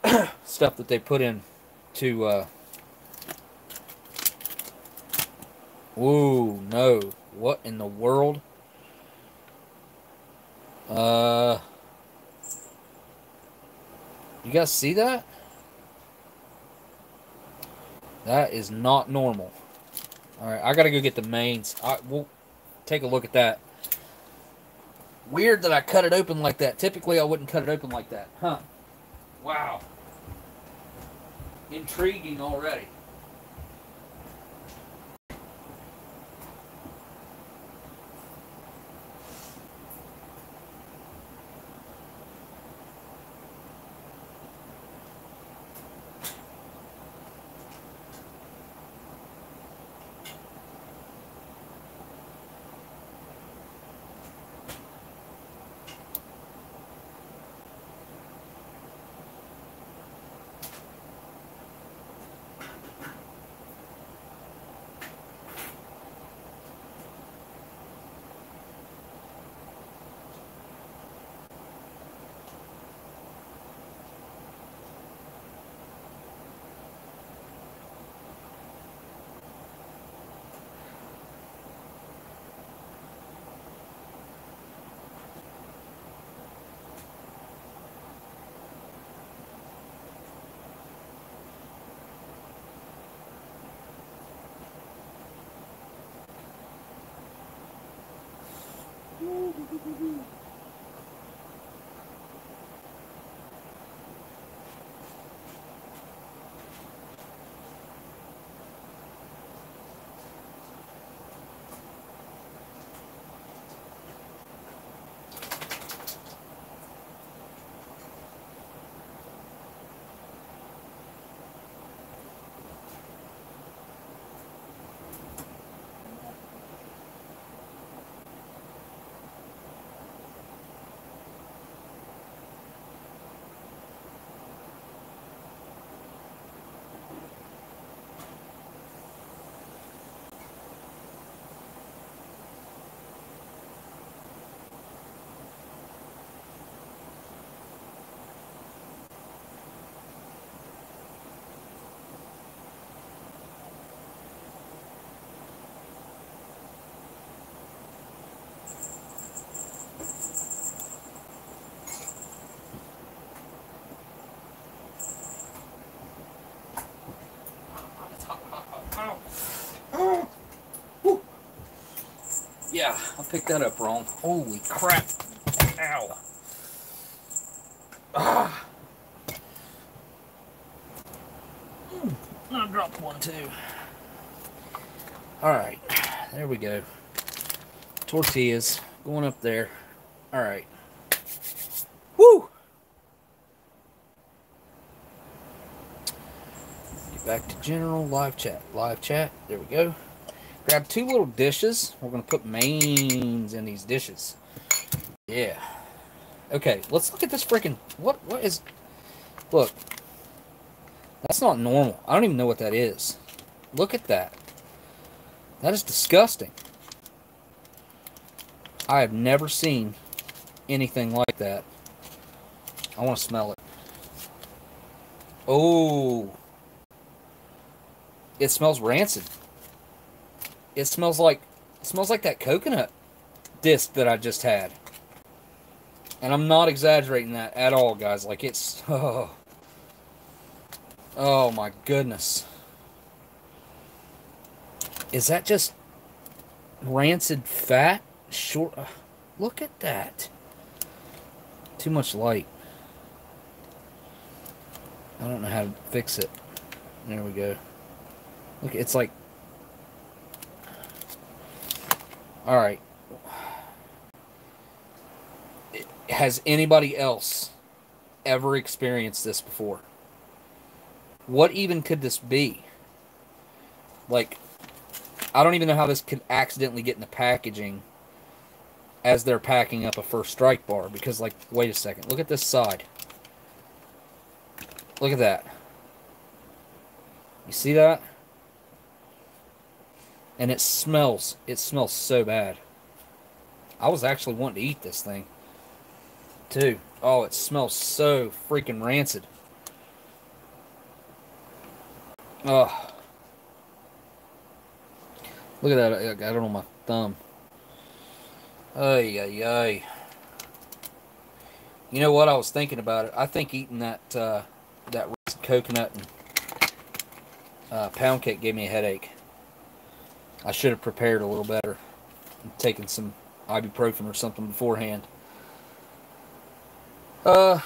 and stuff that they put in to uh Whoa, no. What in the world? Uh You guys see that? That is not normal. Alright, I gotta go get the mains. I, we'll take a look at that. Weird that I cut it open like that. Typically, I wouldn't cut it open like that. Huh. Wow. Intriguing already. Yeah, I picked that up wrong. Holy crap. Ow. Ah. I dropped one too. Alright, there we go. Tortillas going up there. Alright. Woo! Get back to general live chat. Live chat. There we go. Grab two little dishes. We're going to put mains in these dishes. Yeah. Okay, let's look at this freaking... What? What is... Look. That's not normal. I don't even know what that is. Look at that. That is disgusting. I have never seen anything like that. I want to smell it. Oh. It smells rancid. It smells like it smells like that coconut disc that I just had. And I'm not exaggerating that at all, guys. Like it's oh, oh my goodness. Is that just rancid fat? Short. Uh, look at that. Too much light. I don't know how to fix it. There we go. Look, it's like All right. Has anybody else ever experienced this before? What even could this be? Like, I don't even know how this could accidentally get in the packaging as they're packing up a first strike bar. Because, like, wait a second. Look at this side. Look at that. You see that? And it smells, it smells so bad. I was actually wanting to eat this thing. Too. Oh, it smells so freaking rancid. Oh. Look at that. I got it on my thumb. Ay, ay, ay. You know what? I was thinking about it. I think eating that uh, that coconut and uh, pound cake gave me a headache. I should have prepared a little better. Taken some ibuprofen or something beforehand. Uh,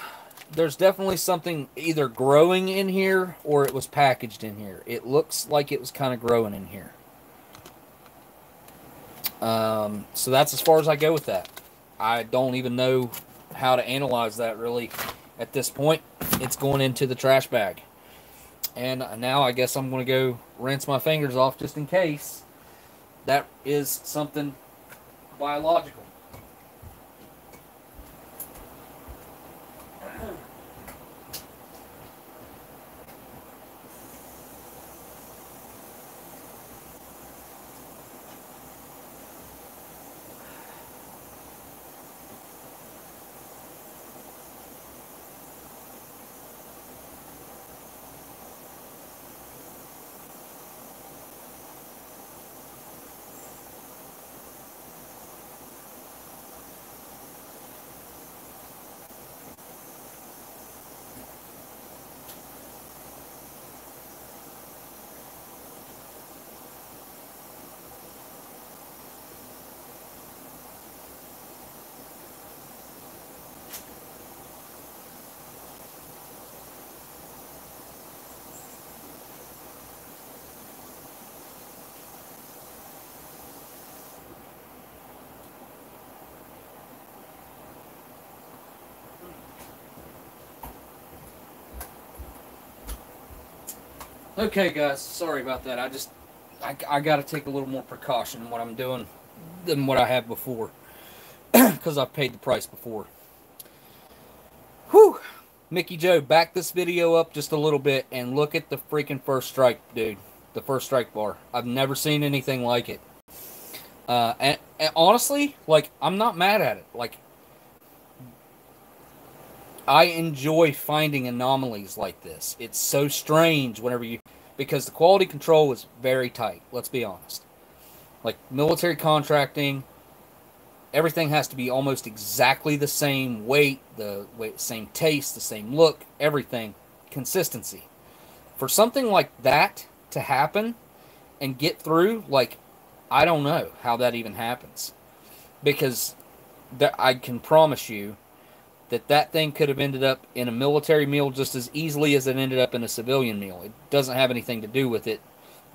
there's definitely something either growing in here or it was packaged in here. It looks like it was kind of growing in here. Um, so that's as far as I go with that. I don't even know how to analyze that really at this point. It's going into the trash bag. And now I guess I'm going to go rinse my fingers off just in case that is something biological. Okay, guys, sorry about that. I just, I, I got to take a little more precaution in what I'm doing than what I have before. Because I've paid the price before. Whew. Mickey Joe, back this video up just a little bit and look at the freaking first strike, dude. The first strike bar. I've never seen anything like it. Uh, and, and honestly, like, I'm not mad at it. Like, I enjoy finding anomalies like this. It's so strange whenever you because the quality control was very tight, let's be honest. Like military contracting, everything has to be almost exactly the same weight, the weight, same taste, the same look, everything, consistency. For something like that to happen and get through, like I don't know how that even happens. Because I can promise you that that thing could have ended up in a military meal just as easily as it ended up in a civilian meal. It doesn't have anything to do with it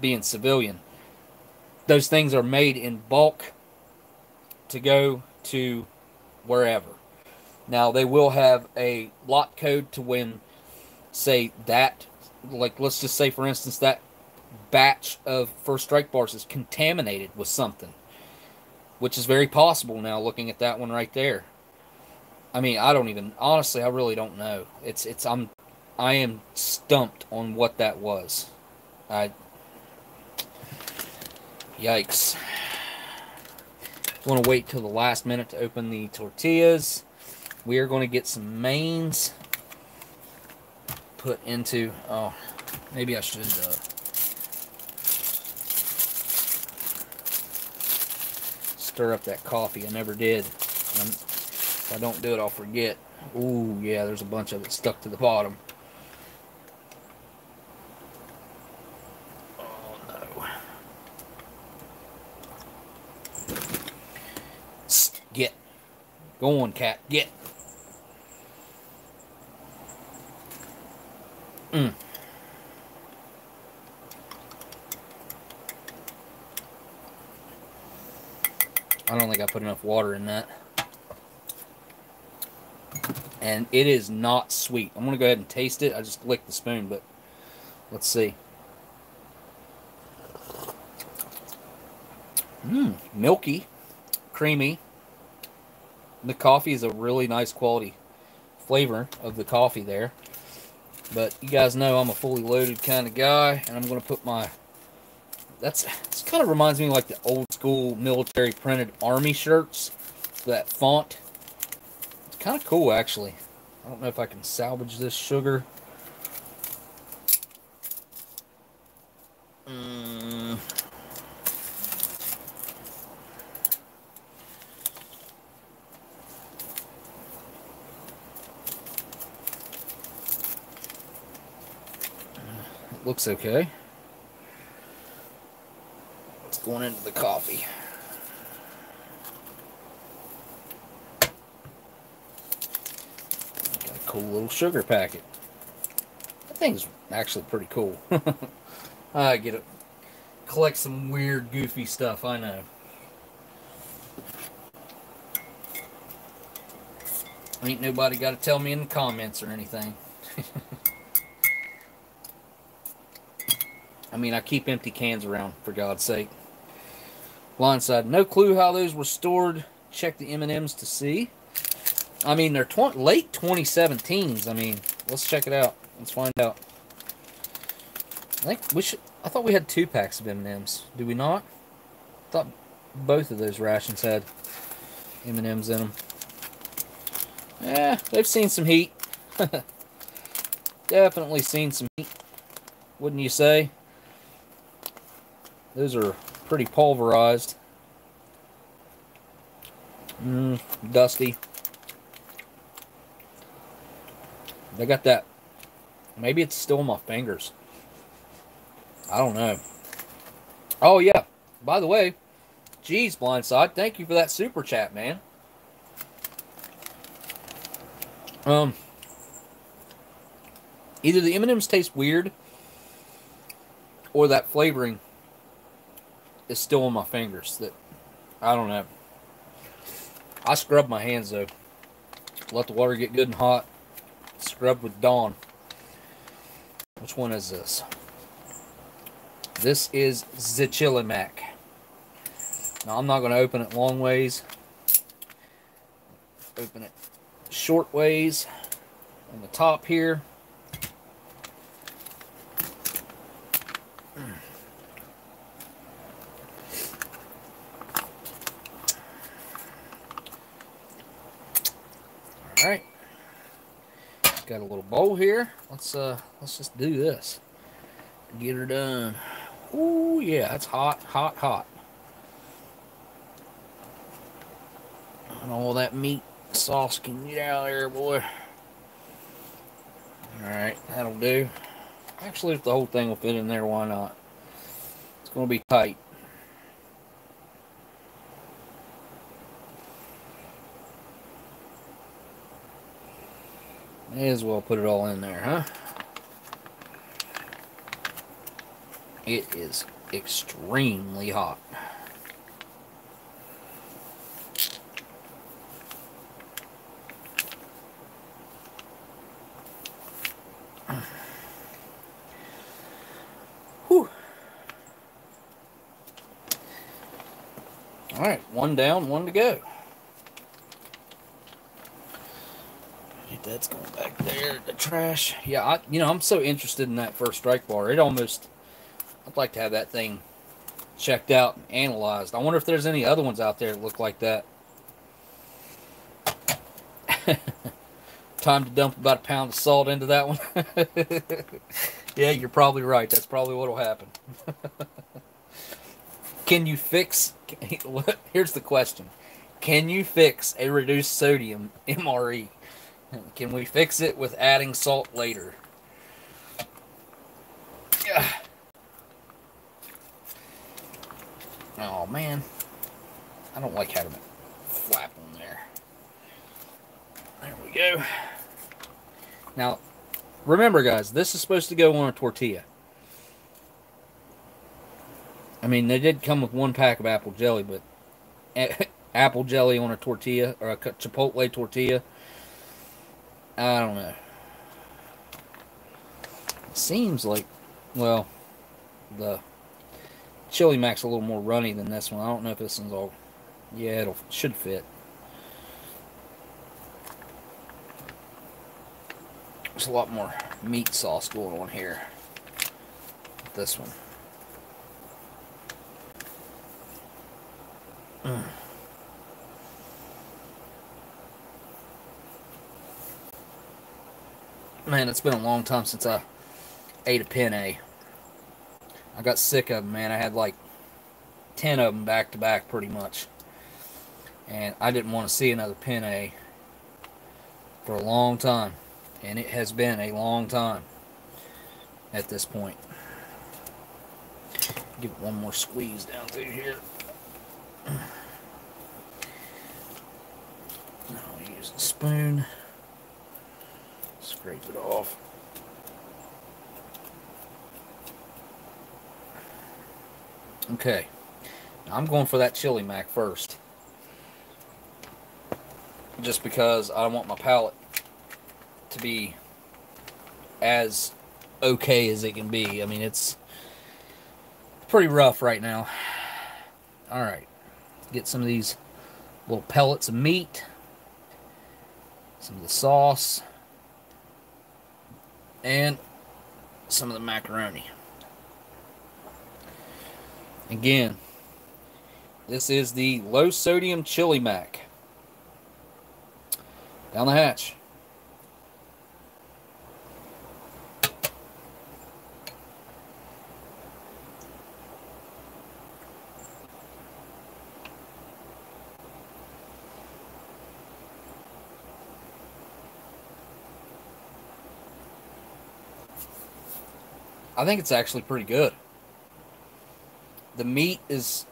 being civilian. Those things are made in bulk to go to wherever. Now, they will have a lot code to when, say, that, like, let's just say, for instance, that batch of first strike bars is contaminated with something, which is very possible now looking at that one right there. I mean, I don't even honestly. I really don't know. It's it's I'm I am stumped on what that was. I yikes. Want to wait till the last minute to open the tortillas. We are going to get some mains put into. Oh, maybe I should. Uh, stir up that coffee. I never did. I'm, if I don't do it, I'll forget. Ooh, yeah, there's a bunch of it stuck to the bottom. Oh, no. Get. Go on, cat. Get. Mm. I don't think I put enough water in that and it is not sweet. I'm going to go ahead and taste it. I just licked the spoon, but let's see. Mmm, milky, creamy. The coffee is a really nice quality flavor of the coffee there. But you guys know I'm a fully loaded kind of guy, and I'm going to put my... That's This kind of reminds me like the old school military printed army shirts. That font kind of cool, actually. I don't know if I can salvage this sugar. Mm. Looks okay. It's going into the coffee. Cool little sugar packet. That thing's actually pretty cool. I get it. Collect some weird, goofy stuff, I know. Ain't nobody got to tell me in the comments or anything. I mean, I keep empty cans around, for God's sake. Blindside, no clue how those were stored. Check the M&Ms to see. I mean, they're tw late 2017s. I mean, let's check it out. Let's find out. I think we should. I thought we had two packs of M&Ms. Do we not? I thought both of those rations had M&Ms in them. Yeah, they've seen some heat. Definitely seen some heat. Wouldn't you say? Those are pretty pulverized. Mmm, dusty. They got that. Maybe it's still in my fingers. I don't know. Oh, yeah. By the way, geez, Blindside, thank you for that super chat, man. Um, either the M&Ms taste weird, or that flavoring is still on my fingers. That I don't know. I scrub my hands though. Let the water get good and hot. Scrub with Dawn. Which one is this? This is the Now I'm not going to open it long ways. Open it short ways on the top here. All right. Got a little bowl here. Let's uh let's just do this. Get her done. Ooh yeah, it's hot, hot, hot. And all that meat sauce can get out there, boy. Alright, that'll do. Actually, if the whole thing will fit in there, why not? It's going to be tight. May as well put it all in there, huh? It is extremely hot. All right, one down, one to go. That's going back there, the trash. Yeah, I, you know, I'm so interested in that first strike bar. It almost, I'd like to have that thing checked out and analyzed. I wonder if there's any other ones out there that look like that. Time to dump about a pound of salt into that one. yeah, you're probably right. That's probably what'll happen. Can you fix? Here's the question: Can you fix a reduced sodium MRE? Can we fix it with adding salt later? Oh man, I don't like having it flap on there. There we go. Now, remember guys, this is supposed to go on a tortilla. I mean, they did come with one pack of apple jelly, but apple jelly on a tortilla or a chipotle tortilla I don't know. It seems like, well, the Chili Mac's a little more runny than this one. I don't know if this one's all, yeah, it should fit. There's a lot more meat sauce going on here. This one. Mm. Man, it's been a long time since I ate a penne. I got sick of them, man. I had like 10 of them back to back pretty much. And I didn't want to see another penne for a long time. And it has been a long time at this point. Give it one more squeeze down through here. Now I'll use a spoon scrape it off. Okay, I'm going for that chili mac first. Just because I want my palate to be as okay as it can be. I mean, it's pretty rough right now. All right, get some of these little pellets of meat, some of the sauce and some of the macaroni. Again, this is the low sodium chili mac. Down the hatch. I think it's actually pretty good. The meat is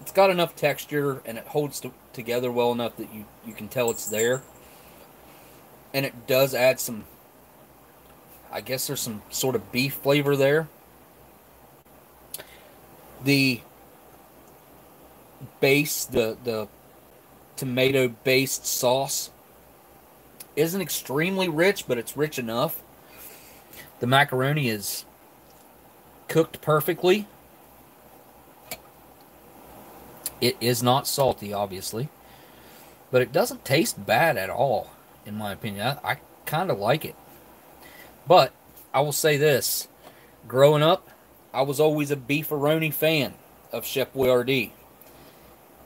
it's got enough texture and it holds to, together well enough that you you can tell it's there. And it does add some I guess there's some sort of beef flavor there. The base, the the tomato based sauce isn't extremely rich, but it's rich enough the macaroni is cooked perfectly. It is not salty, obviously, but it doesn't taste bad at all, in my opinion. I, I kind of like it. But I will say this growing up, I was always a beefaroni fan of Chef Boyardee.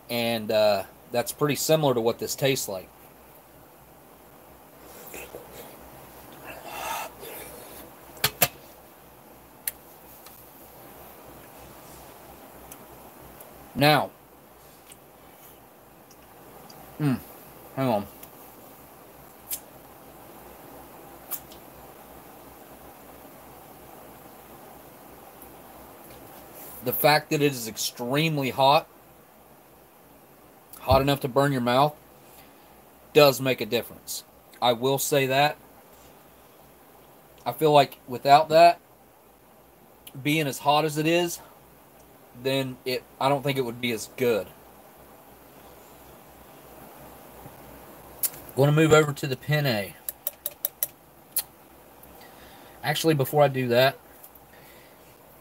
And uh, that's pretty similar to what this tastes like. Now, hmm, hang on. The fact that it is extremely hot, hot enough to burn your mouth, does make a difference. I will say that. I feel like without that, being as hot as it is, then it I don't think it would be as good. Going to move over to the penne. Actually, before I do that,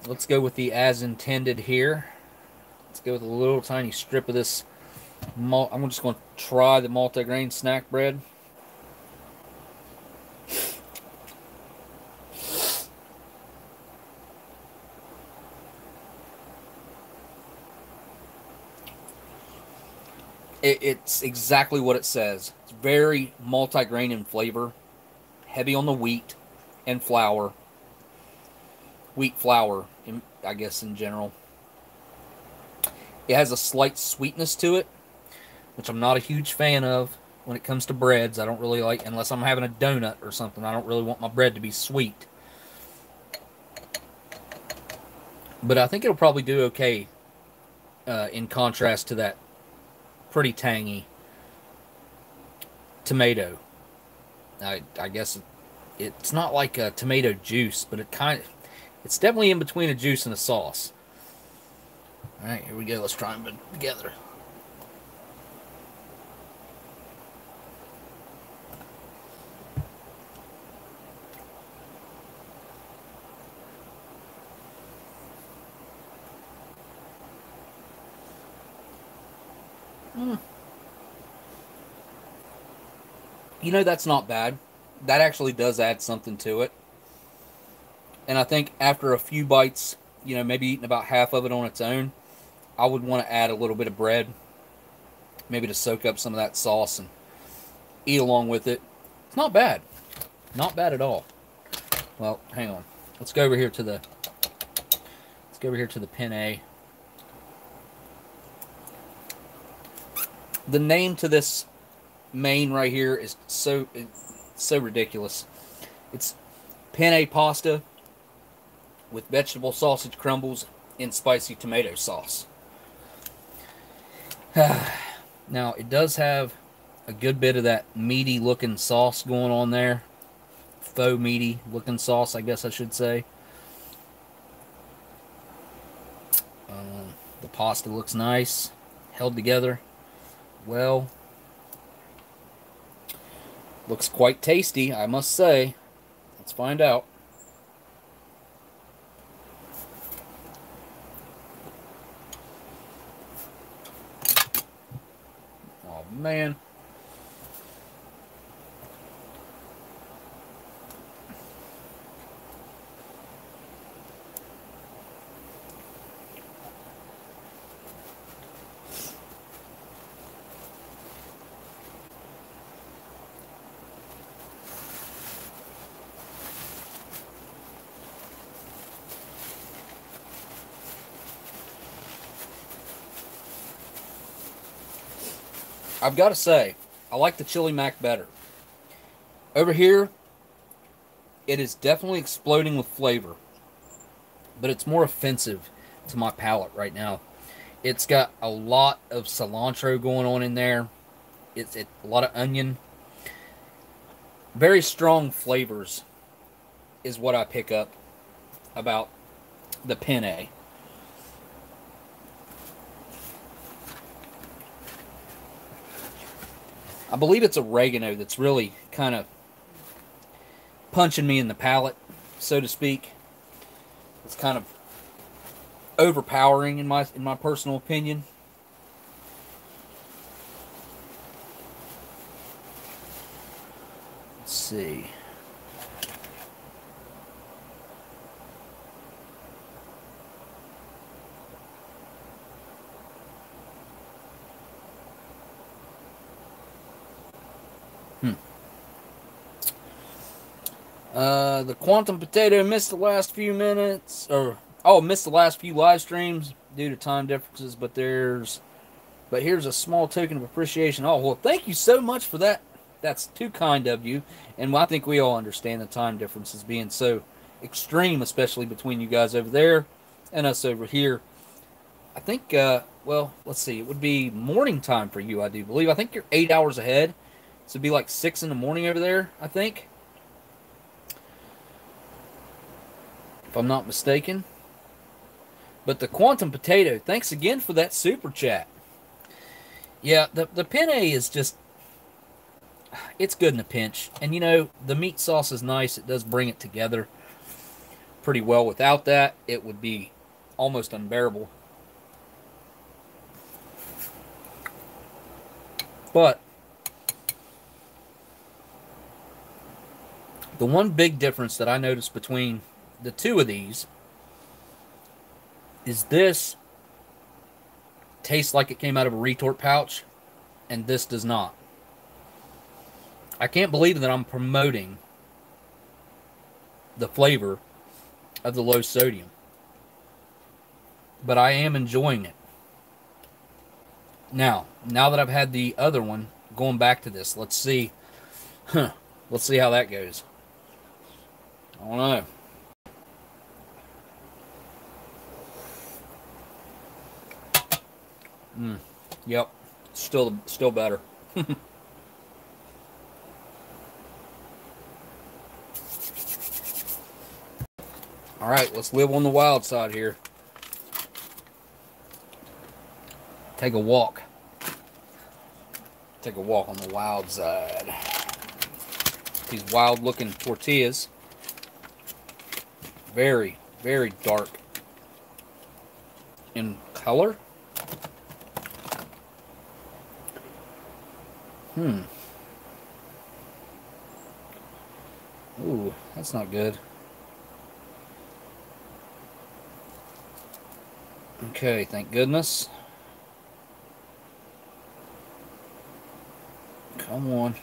let's go with the as intended here. Let's go with a little tiny strip of this. I'm just going to try the multigrain snack bread. It, it's exactly what it says. It's very multi-grain in flavor, heavy on the wheat and flour. Wheat flour, in, I guess in general. It has a slight sweetness to it, which I'm not a huge fan of when it comes to breads. I don't really like, unless I'm having a donut or something, I don't really want my bread to be sweet. But I think it'll probably do okay uh, in contrast to that pretty tangy tomato. I, I guess it's not like a tomato juice, but it kind of, it's definitely in between a juice and a sauce. All right, here we go. Let's try them together. You know, that's not bad. That actually does add something to it. And I think after a few bites, you know, maybe eating about half of it on its own, I would want to add a little bit of bread, maybe to soak up some of that sauce and eat along with it. It's not bad. Not bad at all. Well, hang on. Let's go over here to the let's go over here to the penne. the name to this main right here is so so ridiculous. It's penne pasta with vegetable sausage crumbles in spicy tomato sauce. now, it does have a good bit of that meaty looking sauce going on there. Faux meaty looking sauce, I guess I should say. Um, the pasta looks nice, held together well. Looks quite tasty, I must say. Let's find out. Oh, man. I've got to say, I like the Chili Mac better. Over here, it is definitely exploding with flavor, but it's more offensive to my palate right now. It's got a lot of cilantro going on in there. It's it, a lot of onion. Very strong flavors is what I pick up about the penne. I believe it's oregano that's really kind of punching me in the palate, so to speak. It's kind of overpowering in my in my personal opinion. Let's see. Uh, the Quantum Potato missed the last few minutes, or oh, missed the last few live streams due to time differences. But there's, but here's a small token of appreciation. Oh well, thank you so much for that. That's too kind of you, and I think we all understand the time differences being so extreme, especially between you guys over there and us over here. I think, uh, well, let's see, it would be morning time for you, I do believe. I think you're eight hours ahead, so it'd be like six in the morning over there. I think. If I'm not mistaken. But the Quantum Potato, thanks again for that super chat. Yeah, the, the penne is just, it's good in a pinch. And you know, the meat sauce is nice. It does bring it together pretty well. Without that, it would be almost unbearable. But the one big difference that I noticed between the two of these is this tastes like it came out of a retort pouch and this does not. I can't believe that I'm promoting the flavor of the low sodium. But I am enjoying it. Now, now that I've had the other one, going back to this, let's see. Huh, let's see how that goes. I don't know. Mm. Yep. Still still better. All right, let's live on the wild side here. Take a walk. Take a walk on the wild side. These wild looking tortillas. Very, very dark in color. Hmm. Ooh, that's not good. Okay, thank goodness. Come on.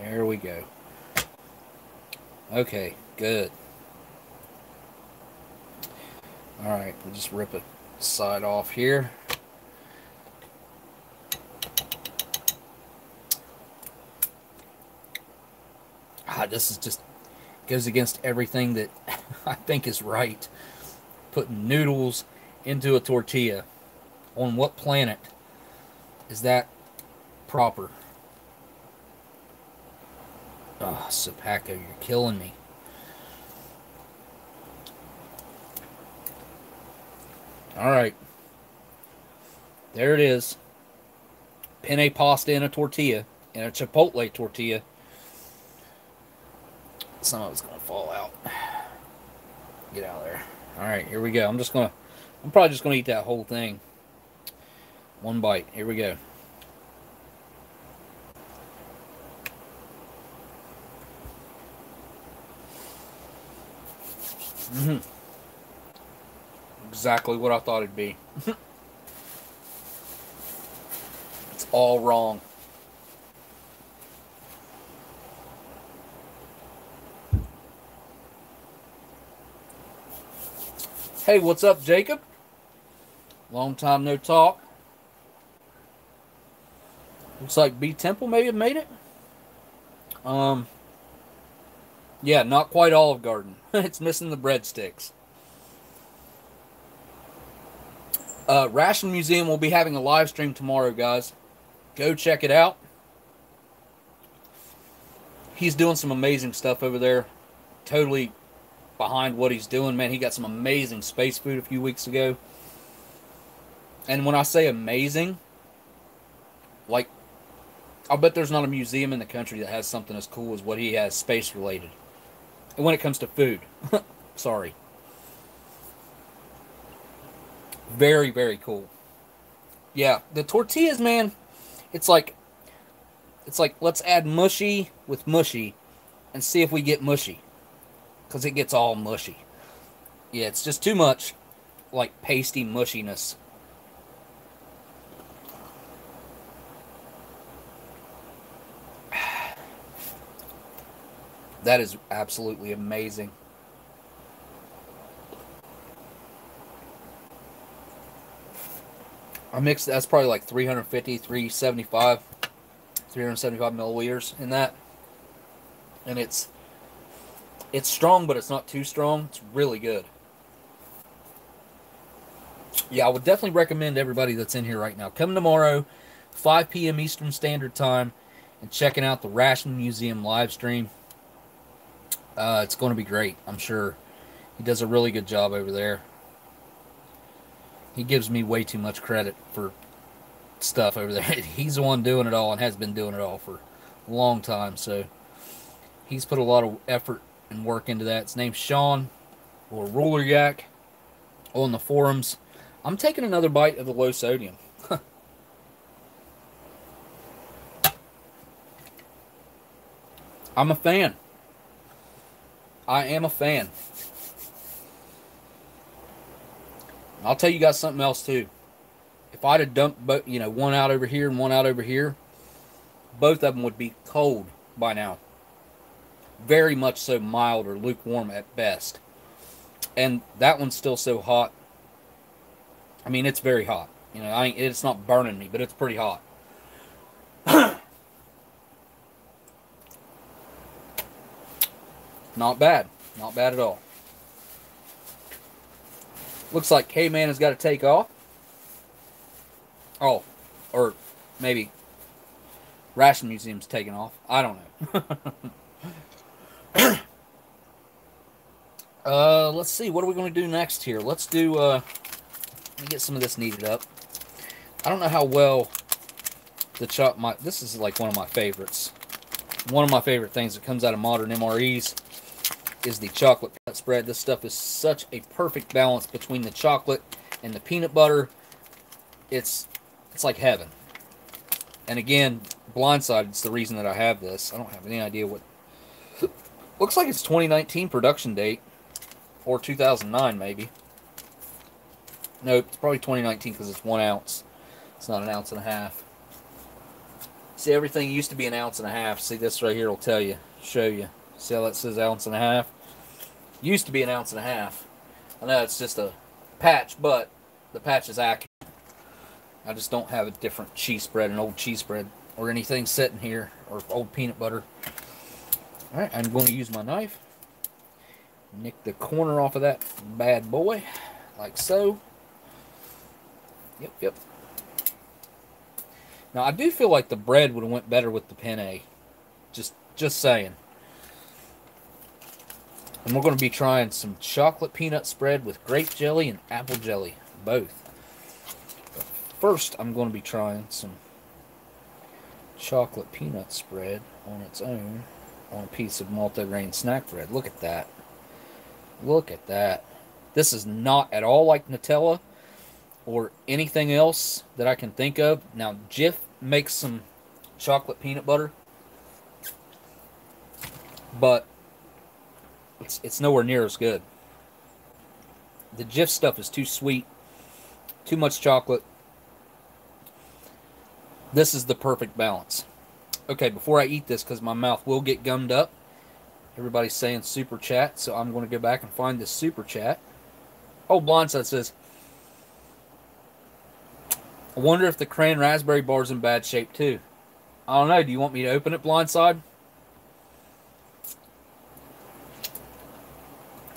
There we go. Okay, good. Alright, we'll just rip a side off here. God, this is just goes against everything that I think is right. Putting noodles into a tortilla. On what planet is that proper? Ah, oh, Sopakco, you're killing me. All right. There it is. Penne pasta in a tortilla, in a chipotle tortilla some of it's gonna fall out. Get out of there. All right, here we go. I'm just gonna, I'm probably just gonna eat that whole thing. One bite. Here we go. Mm-hmm. Exactly what I thought it'd be. it's all wrong. Hey, what's up, Jacob? Long time no talk. Looks like B Temple may have made it. Um, yeah, not quite Olive Garden. it's missing the breadsticks. Uh, Ration Museum will be having a live stream tomorrow, guys. Go check it out. He's doing some amazing stuff over there. Totally behind what he's doing, man. He got some amazing space food a few weeks ago. And when I say amazing, like, I'll bet there's not a museum in the country that has something as cool as what he has space related. And when it comes to food, sorry. Very, very cool. Yeah, the tortillas, man, it's like it's like let's add mushy with mushy and see if we get mushy. Cuz it gets all mushy. Yeah, it's just too much like pasty mushiness. That is absolutely amazing. I mixed that's probably like 350, 375, 375 milliliters in that. And it's it's strong, but it's not too strong. It's really good. Yeah, I would definitely recommend everybody that's in here right now come tomorrow, 5 p.m. Eastern Standard Time, and checking out the Ration Museum live stream. Uh, it's going to be great, I'm sure. He does a really good job over there. He gives me way too much credit for stuff over there. He's the one doing it all and has been doing it all for a long time. So he's put a lot of effort and work into that. His name's Sean or Ruler Yak on the forums. I'm taking another bite of the low sodium. I'm a fan. I am a fan. I'll tell you guys something else too. If I'd have dumped, both, you know, one out over here and one out over here, both of them would be cold by now. Very much so mild or lukewarm at best. And that one's still so hot. I mean, it's very hot. You know, I it's not burning me, but it's pretty hot. Not bad. Not bad at all. Looks like K-Man has got to take off. Oh, or maybe Ration Museum's taking off. I don't know. uh, let's see. What are we going to do next here? Let's do, uh, let me get some of this kneaded up. I don't know how well the chop, my, this is like one of my favorites. One of my favorite things that comes out of modern MREs is the chocolate peanut spread. This stuff is such a perfect balance between the chocolate and the peanut butter. It's it's like heaven. And again, blindsided is the reason that I have this. I don't have any idea what. Looks like it's 2019 production date, or 2009 maybe. Nope, it's probably 2019 because it's one ounce. It's not an ounce and a half. See, everything used to be an ounce and a half. See, this right here will tell you, show you. See how that says ounce and a half? Used to be an ounce and a half. I know it's just a patch, but the patch is accurate. I just don't have a different cheese spread, an old cheese spread, or anything sitting here, or old peanut butter. Alright, I'm going to use my knife. Nick the corner off of that bad boy, like so. Yep, yep. Now, I do feel like the bread would have went better with the penne. Just, just saying. And we're going to be trying some chocolate peanut spread with grape jelly and apple jelly, both. But first, I'm going to be trying some chocolate peanut spread on its own on a piece of multigrain snack bread. Look at that. Look at that. This is not at all like Nutella or anything else that I can think of. Now, Jif makes some chocolate peanut butter, but it's it's nowhere near as good. The Jif stuff is too sweet, too much chocolate. This is the perfect balance. Okay, before I eat this, because my mouth will get gummed up, everybody's saying super chat, so I'm going to go back and find this super chat. Oh, Blindside says, I wonder if the cran raspberry bar is in bad shape too. I don't know. Do you want me to open it, Blindside?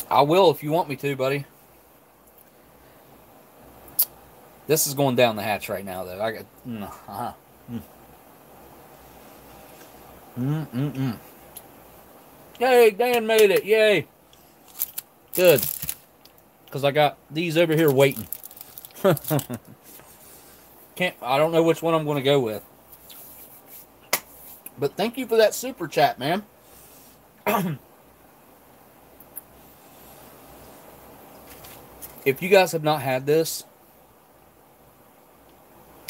I will if you want me to, buddy. This is going down the hatch right now, though. I got. Mm, uh-huh. Mm. Mm mm mm. Yay! Dan made it! Yay! Good. Because I got these over here waiting. Can't. I don't know which one I'm going to go with. But thank you for that super chat, man. if you guys have not had this,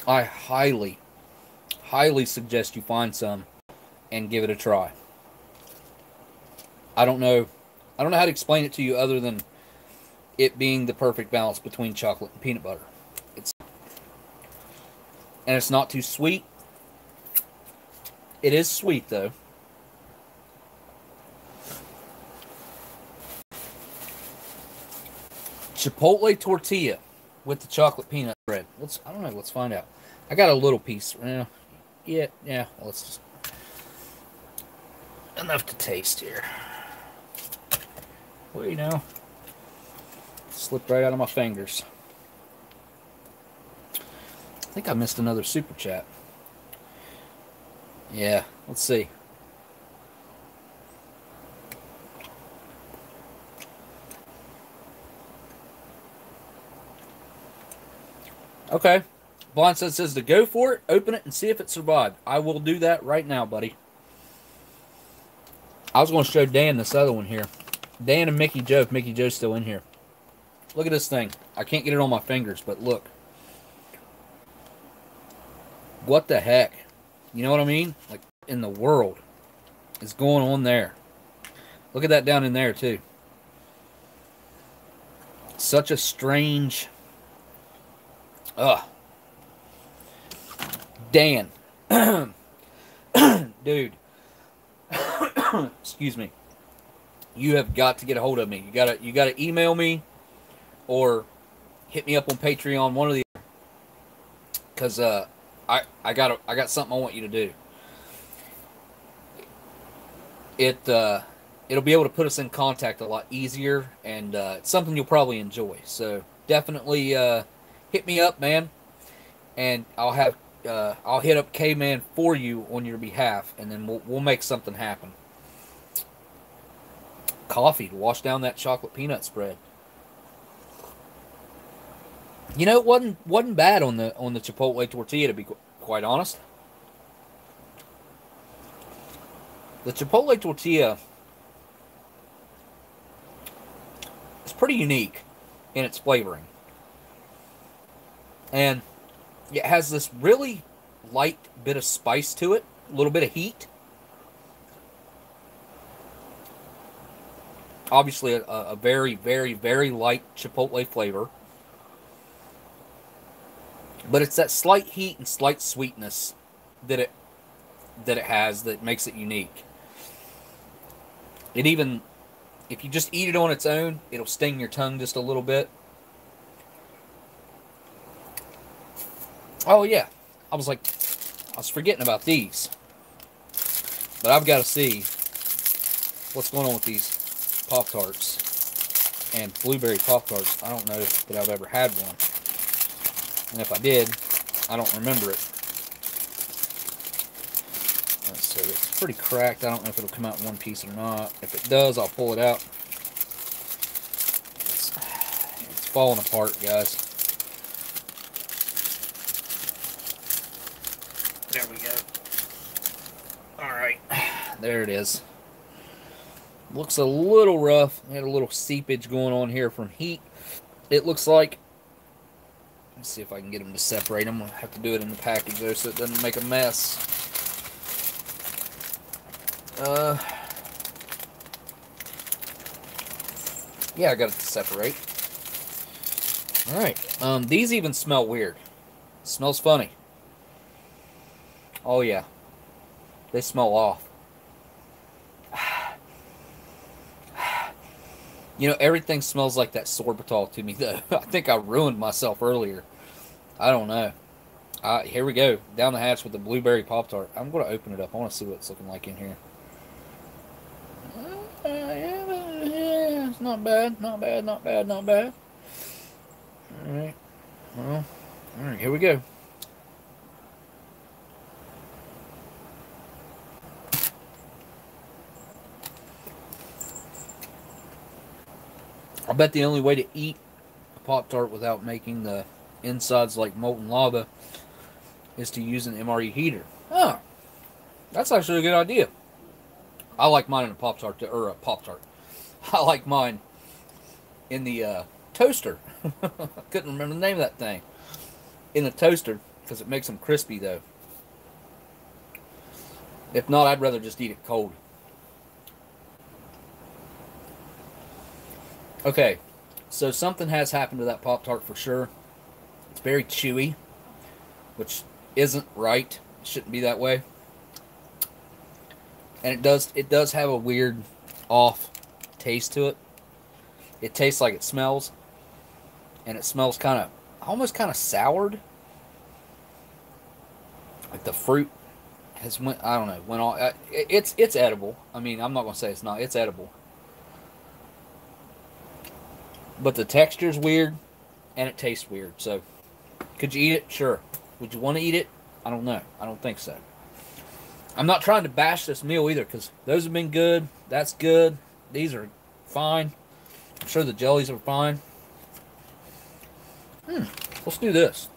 I highly, highly suggest you find some and give it a try. I don't know. I don't know how to explain it to you other than it being the perfect balance between chocolate and peanut butter. It's and it's not too sweet. It is sweet though. Chipotle tortilla with the chocolate peanut bread. Let's I don't know, let's find out. I got a little piece. Yeah. Yeah, yeah, let's just enough to taste here. Well, you know, slipped right out of my fingers. I think I missed another super chat. Yeah, let's see. Okay. Blind says, says to go for it, open it, and see if it survived. I will do that right now, buddy. I was going to show Dan this other one here. Dan and Mickey Joe, if Mickey Joe's still in here. Look at this thing. I can't get it on my fingers, but look. What the heck? You know what I mean? Like, in the world is going on there? Look at that down in there, too. Such a strange... Ugh. Dan. Dude. Excuse me. You have got to get a hold of me. You gotta you gotta email me or hit me up on Patreon, one of the because uh I I got I got something I want you to do. It uh it'll be able to put us in contact a lot easier and uh, it's something you'll probably enjoy. So definitely uh hit me up, man, and I'll have uh, I'll hit up K Man for you on your behalf, and then we'll we'll make something happen. Coffee to wash down that chocolate peanut spread. You know, it wasn't wasn't bad on the on the Chipotle tortilla to be qu- quite honest. The Chipotle tortilla is pretty unique in its flavoring. And it has this really light bit of spice to it, a little bit of heat. Obviously, a, a very, very, very light chipotle flavor. But it's that slight heat and slight sweetness that it that it has that makes it unique. It even if you just eat it on its own, it'll sting your tongue just a little bit. Oh yeah, I was like, I was forgetting about these, but I've got to see what's going on with these Pop Tarts and blueberry Pop Tarts. I don't know that I've ever had one, and if I did, I don't remember it. So it's pretty cracked. I don't know if it'll come out in one piece or not. If it does, I'll pull it out. It's, it's falling apart, guys. There we go. Alright. There it is. Looks a little rough. Had a little seepage going on here from heat. It looks like. Let's see if I can get them to separate. I'm going to have to do it in the package though so it doesn't make a mess. Uh, yeah, I got it to separate. Alright. Um, these even smell weird. smells funny. Oh, yeah. They smell off. You know, everything smells like that sorbitol to me, though. I think I ruined myself earlier. I don't know. Uh, here we go. Down the hatch with the blueberry Pop-Tart. I'm going to open it up. I want to see what it's looking like in here. Uh, yeah, yeah, it's not bad. Not bad, not bad, not bad. Alright. Well, alright, here we go. I bet the only way to eat a Pop Tart without making the insides like molten lava is to use an MRE heater. Huh. that's actually a good idea. I like mine in a Pop Tart, or a Pop Tart. I like mine in the uh, toaster. Couldn't remember the name of that thing. In the toaster. because it makes them crispy though. If not, I'd rather just eat it cold. Okay, so something has happened to that Pop Tart for sure. It's very chewy, which isn't right. It shouldn't be that way. And it does it does have a weird off taste to it. It tastes like it smells. And it smells kind of almost kind of soured. Like the fruit has went I don't know, went all uh, it's it's edible. I mean, I'm not going to say it's not. It's edible. But the texture's weird and it tastes weird. So, could you eat it? Sure. Would you want to eat it? I don't know. I don't think so. I'm not trying to bash this meal either because those have been good. That's good. These are fine. I'm sure the jellies are fine. Hmm. Let's do this.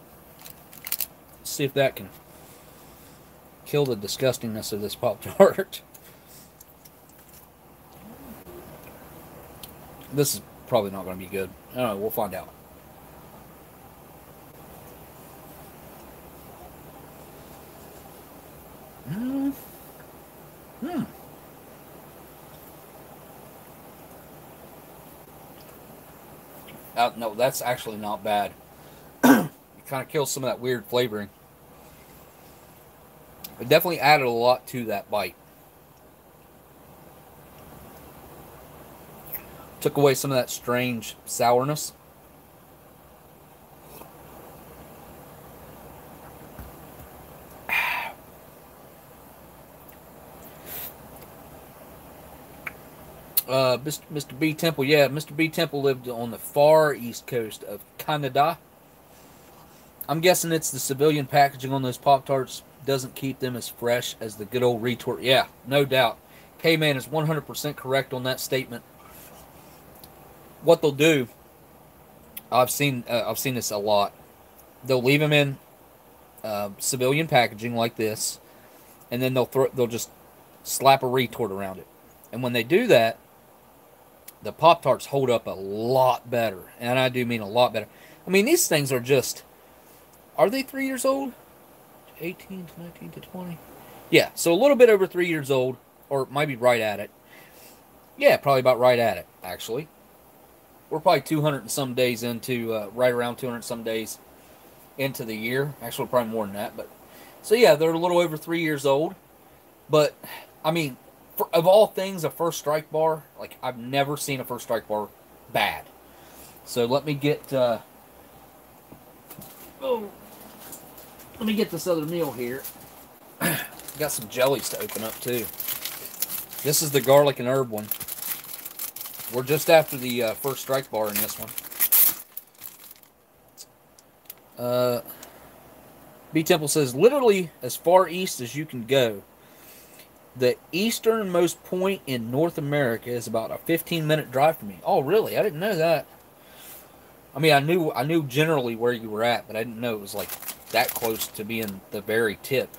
Let's see if that can kill the disgustingness of this Pop Tart. this is probably not going to be good. I don't know. We'll find out. Hmm. Hmm. Uh, no, that's actually not bad. it kind of kills some of that weird flavoring. It definitely added a lot to that bite. Took away some of that strange sourness. Uh, Mr. B Temple, yeah, Mr. B Temple lived on the far east coast of Canada. I'm guessing it's the civilian packaging on those Pop Tarts doesn't keep them as fresh as the good old retort. Yeah, no doubt. K Man is 100% correct on that statement what they'll do, I've seen uh, I've seen this a lot. They'll leave them in uh, civilian packaging like this, and then they'll throw they'll just slap a retort around it. And when they do that, the Pop Tarts hold up a lot better, and I do mean a lot better. I mean these things are just are they three years old? 18 to 19 to 20. Yeah, so a little bit over three years old, or maybe right at it. Yeah, probably about right at it, actually we're probably 200 and some days into, uh, right around 200 some days into the year. Actually, probably more than that. But so yeah, they're a little over three years old. But I mean, for, of all things, a first strike bar, like I've never seen a first strike bar bad. So let me get. Uh, oh, let me get this other meal here. Got some jellies to open up too. This is the garlic and herb one. We're just after the uh, first strike bar in this one. Uh, B Temple says, literally as far east as you can go. The easternmost point in North America is about a 15 minute drive from me. Oh, really? I didn't know that. I mean, I knew I knew generally where you were at, but I didn't know it was like that close to being the very tip.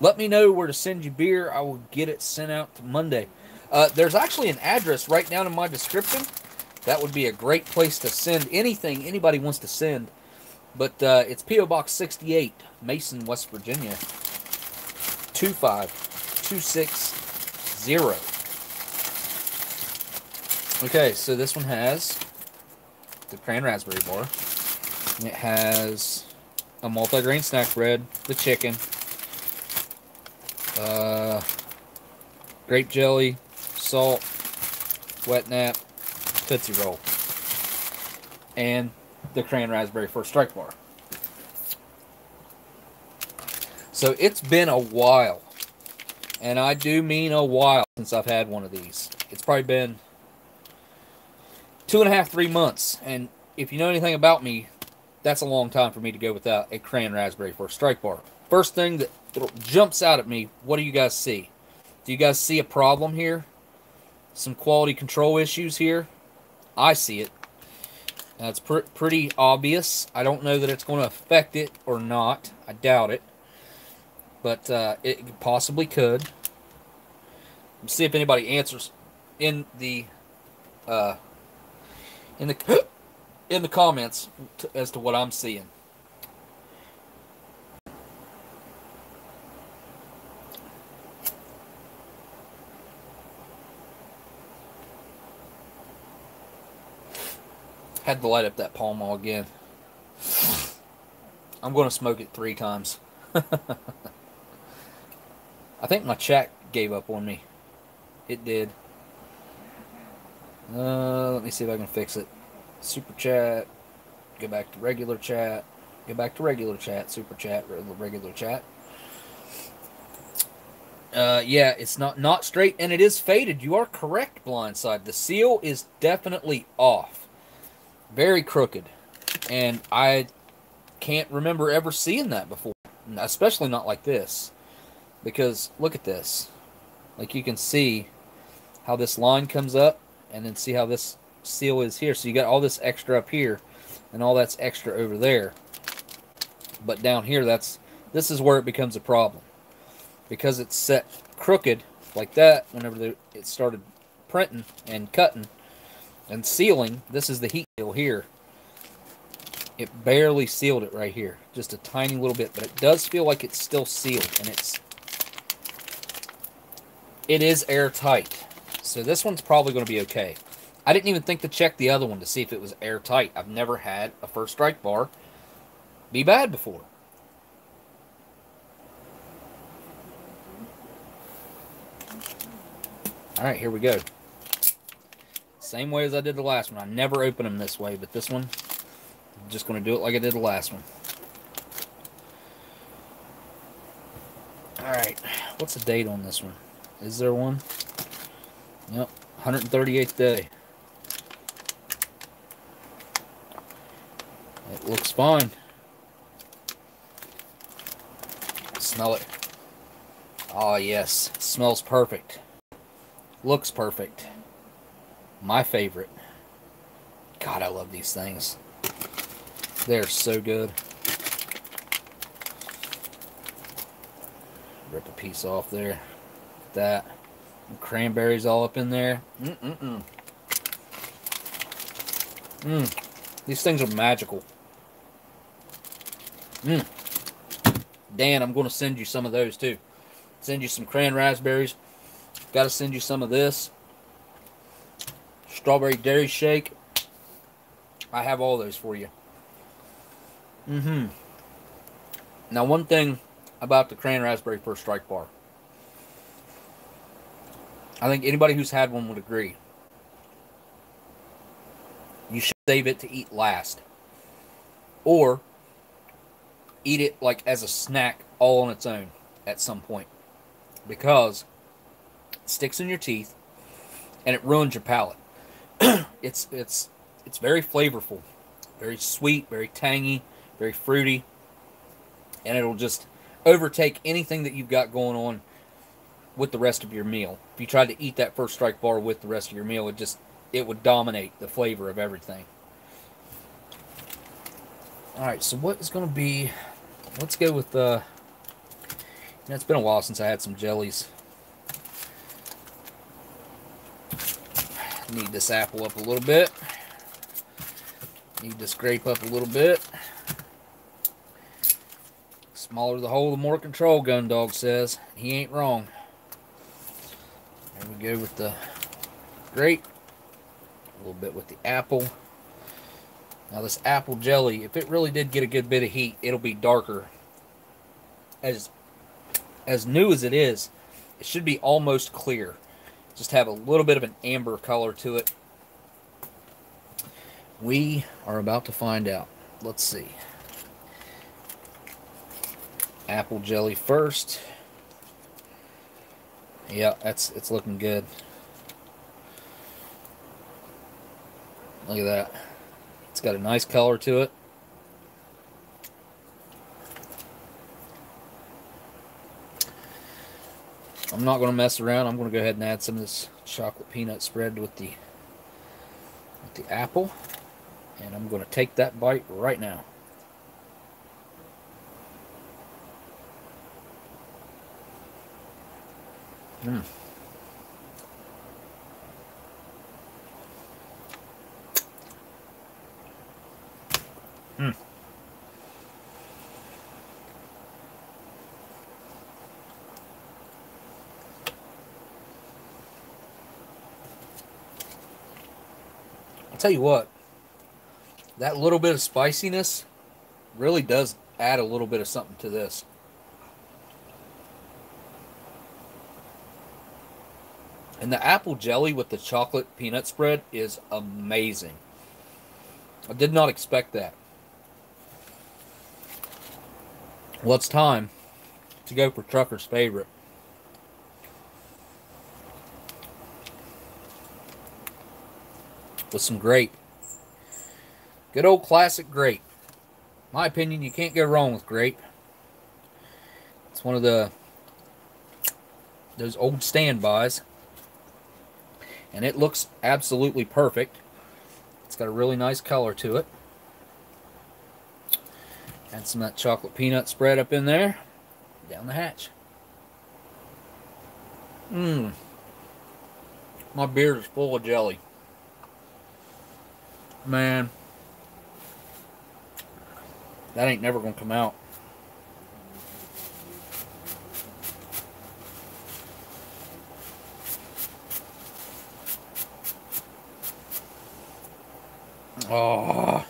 Let me know where to send you beer. I will get it sent out to Monday. Uh, there's actually an address right down in my description. That would be a great place to send anything anybody wants to send. But uh, it's P.O. Box 68, Mason, West Virginia. 25260. Okay, so this one has the cran raspberry bar. It has a multi-grain snack bread, the chicken, uh, grape jelly, salt, wet nap, Tootsie Roll, and the cran raspberry first strike bar. So it's been a while, and I do mean a while since I've had one of these. It's probably been two and a half, three months, and if you know anything about me, that's a long time for me to go without a cran raspberry first strike bar. First thing that jumps out at me, what do you guys see? Do you guys see a problem here? Some quality control issues here? I see it. That's pr pretty obvious. I don't know that it's going to affect it or not. I doubt it. But uh, it possibly could. Let's see if anybody answers in the uh, in the in the comments as to what I'm seeing. Had to light up that Pall Mall again. I'm going to smoke it three times. I think my chat gave up on me. It did. Uh, let me see if I can fix it. Super chat. Go back to regular chat. Go back to regular chat. Super chat. Regular chat. Uh, yeah, it's not not straight, and it is faded. You are correct, Blindside. The seal is definitely off. Very crooked, and I can't remember ever seeing that before, especially not like this. Because look at this. Like you can see how this line comes up and then see how this seal is here. So you got all this extra up here and all that's extra over there. But down here, that's this is where it becomes a problem. Because it's set crooked like that whenever it started printing and cutting and sealing. This is the heat seal here it barely sealed it right here. Just a tiny little bit, but it does feel like it's still sealed and it's it is airtight. So this one's probably going to be okay. I didn't even think to check the other one to see if it was airtight. I've never had a first strike bar be bad before. All right, here we go. Same way as I did the last one. I never open them this way, but this one I'm just going to do it like I did the last one. Alright, what's the date on this one? Is there one? Yep, 138th day. It looks fine. Smell it. Oh yes, smells perfect. Looks perfect. My favorite. God, I love these things. They're so good. Rip a piece off there. That. Cranberries all up in there. Mm-mm-mm. Mmm. These things are magical. Mmm. Dan, I'm going to send you some of those too. Send you some cran raspberries. Got to send you some of this. Strawberry dairy shake. I have all those for you. Mm-hmm. Now, one thing about the Cran Raspberry First Strike Bar. I think anybody who's had one would agree. You should save it to eat last. Or eat it like as a snack all on its own at some point. Because it sticks in your teeth and it ruins your palate. it's it's it's very flavorful, very sweet, very tangy very fruity, and it'll just overtake anything that you've got going on with the rest of your meal. If you tried to eat that first strike bar with the rest of your meal, it just it would dominate the flavor of everything. All right, so what is going to be? Let's go with the. Uh, you know, it's been a while since I had some jellies. Need this apple up a little bit. Need to scrape up a little bit. Smaller the hole, the more control, Gun Dog says. He ain't wrong. There we go with the grape. A little bit with the apple. Now this apple jelly, if it really did get a good bit of heat, it'll be darker. As as new as it is, it should be almost clear. Just have a little bit of an amber color to it. We are about to find out. Let's see apple jelly first. Yeah, that's it's looking good. Look at that. It's got a nice color to it. I'm not going to mess around. I'm going to go ahead and add some of this chocolate peanut spread with the with the apple. And I'm going to take that bite right now. Mm. Hmm. Tell you what, that little bit of spiciness really does add a little bit of something to this. And the apple jelly with the chocolate peanut spread is amazing. I did not expect that. Well, it's time to go for Trucker's favorite. With some grape. Good old classic grape. My opinion, you can't go wrong with grape. It's one of the those old standbys. And it looks absolutely perfect. It's got a really nice color to it. Add some that chocolate peanut spread up in there. Down the hatch. Mmm. My beard is full of jelly. Man. That ain't never going to come out. Oh.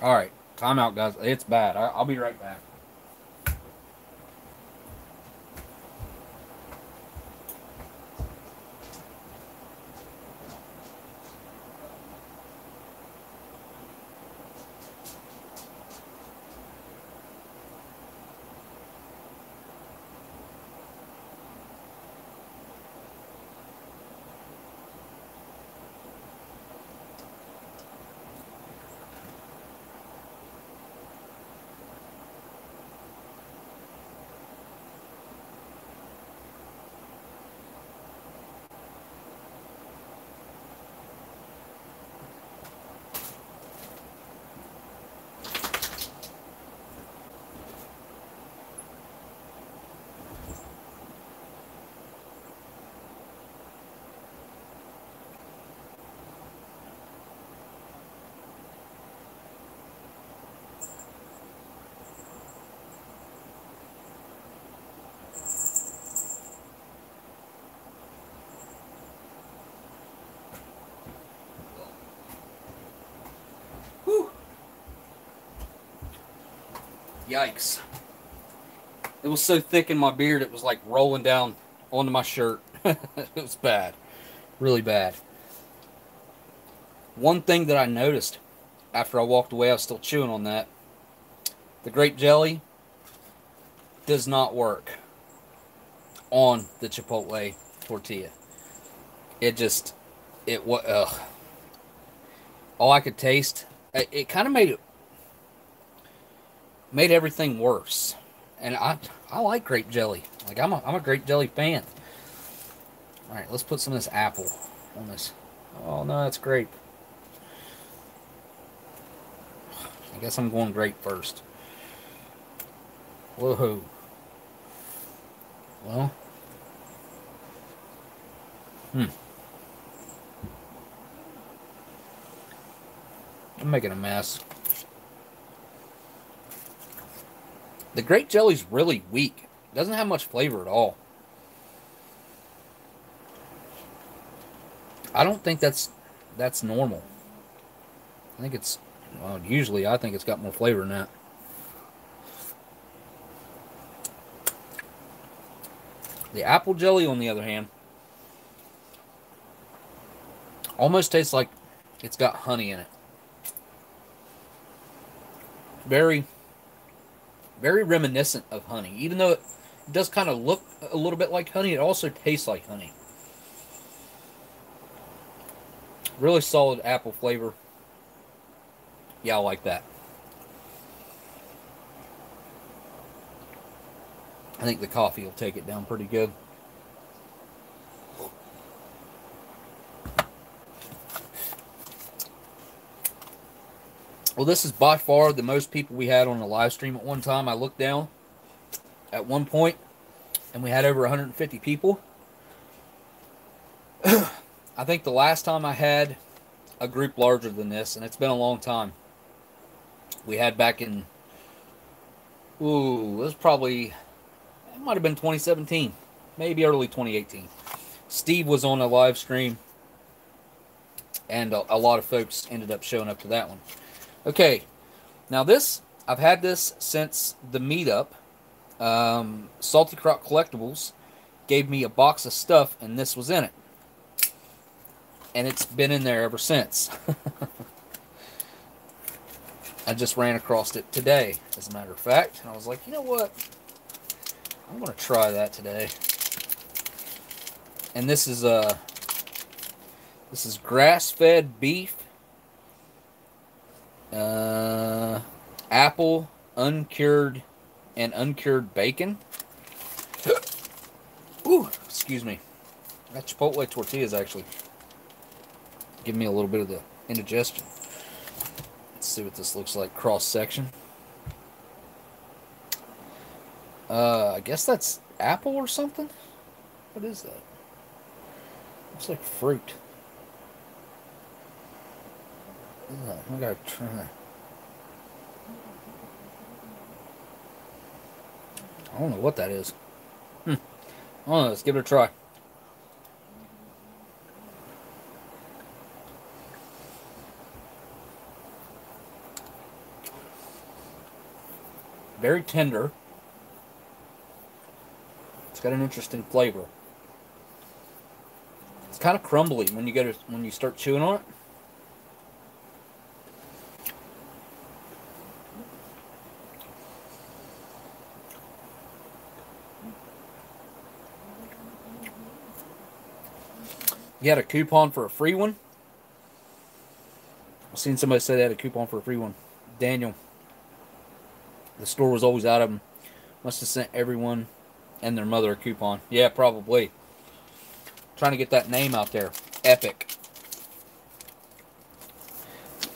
All right. Time out, guys. It's bad. I'll be right back. Yikes. It was so thick in my beard, it was like rolling down onto my shirt. it was bad. Really bad. One thing that I noticed after I walked away, I was still chewing on that. The grape jelly does not work on the Chipotle tortilla. It just, it ugh. All I could taste, it, it kind of made it made everything worse. And I I like grape jelly. Like I'm a I'm a grape jelly fan. All right, let's put some of this apple on this. Oh no, that's grape. I guess I'm going grape first. Whoa. Well. Hmm. I'm making a mess. The grape jelly's really weak. It doesn't have much flavor at all. I don't think that's that's normal. I think it's well, usually I think it's got more flavor than that. The apple jelly, on the other hand, almost tastes like it's got honey in it. Very very reminiscent of honey. Even though it does kind of look a little bit like honey, it also tastes like honey. Really solid apple flavor. Yeah, I like that. I think the coffee will take it down pretty good. Well, this is by far the most people we had on the live stream at one time. I looked down at one point and we had over 150 people. I think the last time I had a group larger than this, and it's been a long time. we had back in ooh, it was probably it might have been 2017, maybe early 2018. Steve was on a live stream, and a, a lot of folks ended up showing up to that one. Okay, now this I've had this since the meetup. Um, Salty Croc Collectibles gave me a box of stuff, and this was in it. And it's been in there ever since. I just ran across it today, as a matter of fact. And I was like, you know what? I'm going to try that today. And this is uh, this is grass-fed beef, uh, apple, uncured, and uncured bacon. Ooh, excuse me. That Chipotle tortilla is actually giving me a little bit of the indigestion. Let's see what this looks like cross section. Uh, I guess that's apple or something. What is that? Looks like fruit. I gotta try. I don't know what that is. Hmm. I don't know. Let's give it a try. Very tender. It's got an interesting flavor. It's kind of crumbly when you get it when you start chewing on it. Had a coupon for a free one? I've seen somebody say they had a coupon for a free one. Daniel. The store was always out of them. Must have sent everyone and their mother a coupon. Yeah, probably. Trying to get that name out there. Epic.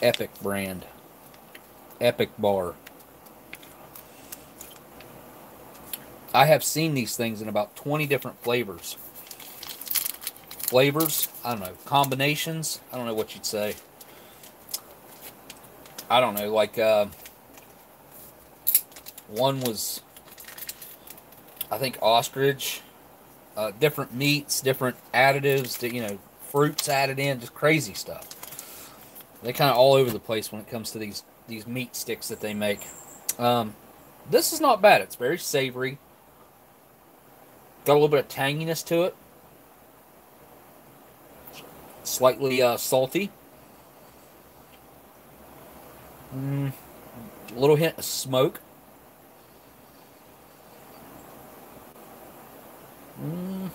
Epic brand. Epic bar. I have seen these things in about 20 different flavors flavors. I don't know. Combinations. I don't know what you'd say. I don't know. Like, uh, one was, I think, ostrich. Uh, different meats, different additives, to, you know, fruits added in, just crazy stuff. They're kind of all over the place when it comes to these these meat sticks that they make. Um, this is not bad. It's very savory. Got a little bit of tanginess to it slightly uh, salty. Mm, a little hint of smoke. Mm.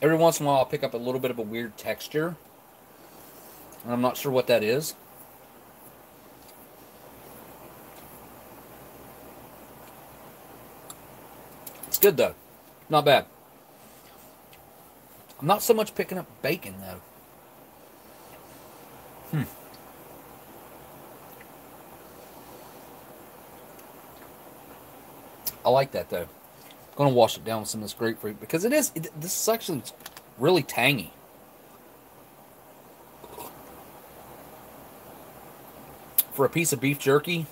Every once in a while, I'll pick up a little bit of a weird texture. And I'm not sure what that is. It's good, though. Not bad. I'm not so much picking up bacon, though. Hmm. I like that, though. I'm going to wash it down with some of this grapefruit because it is, it, this is actually really tangy. For a piece of beef jerky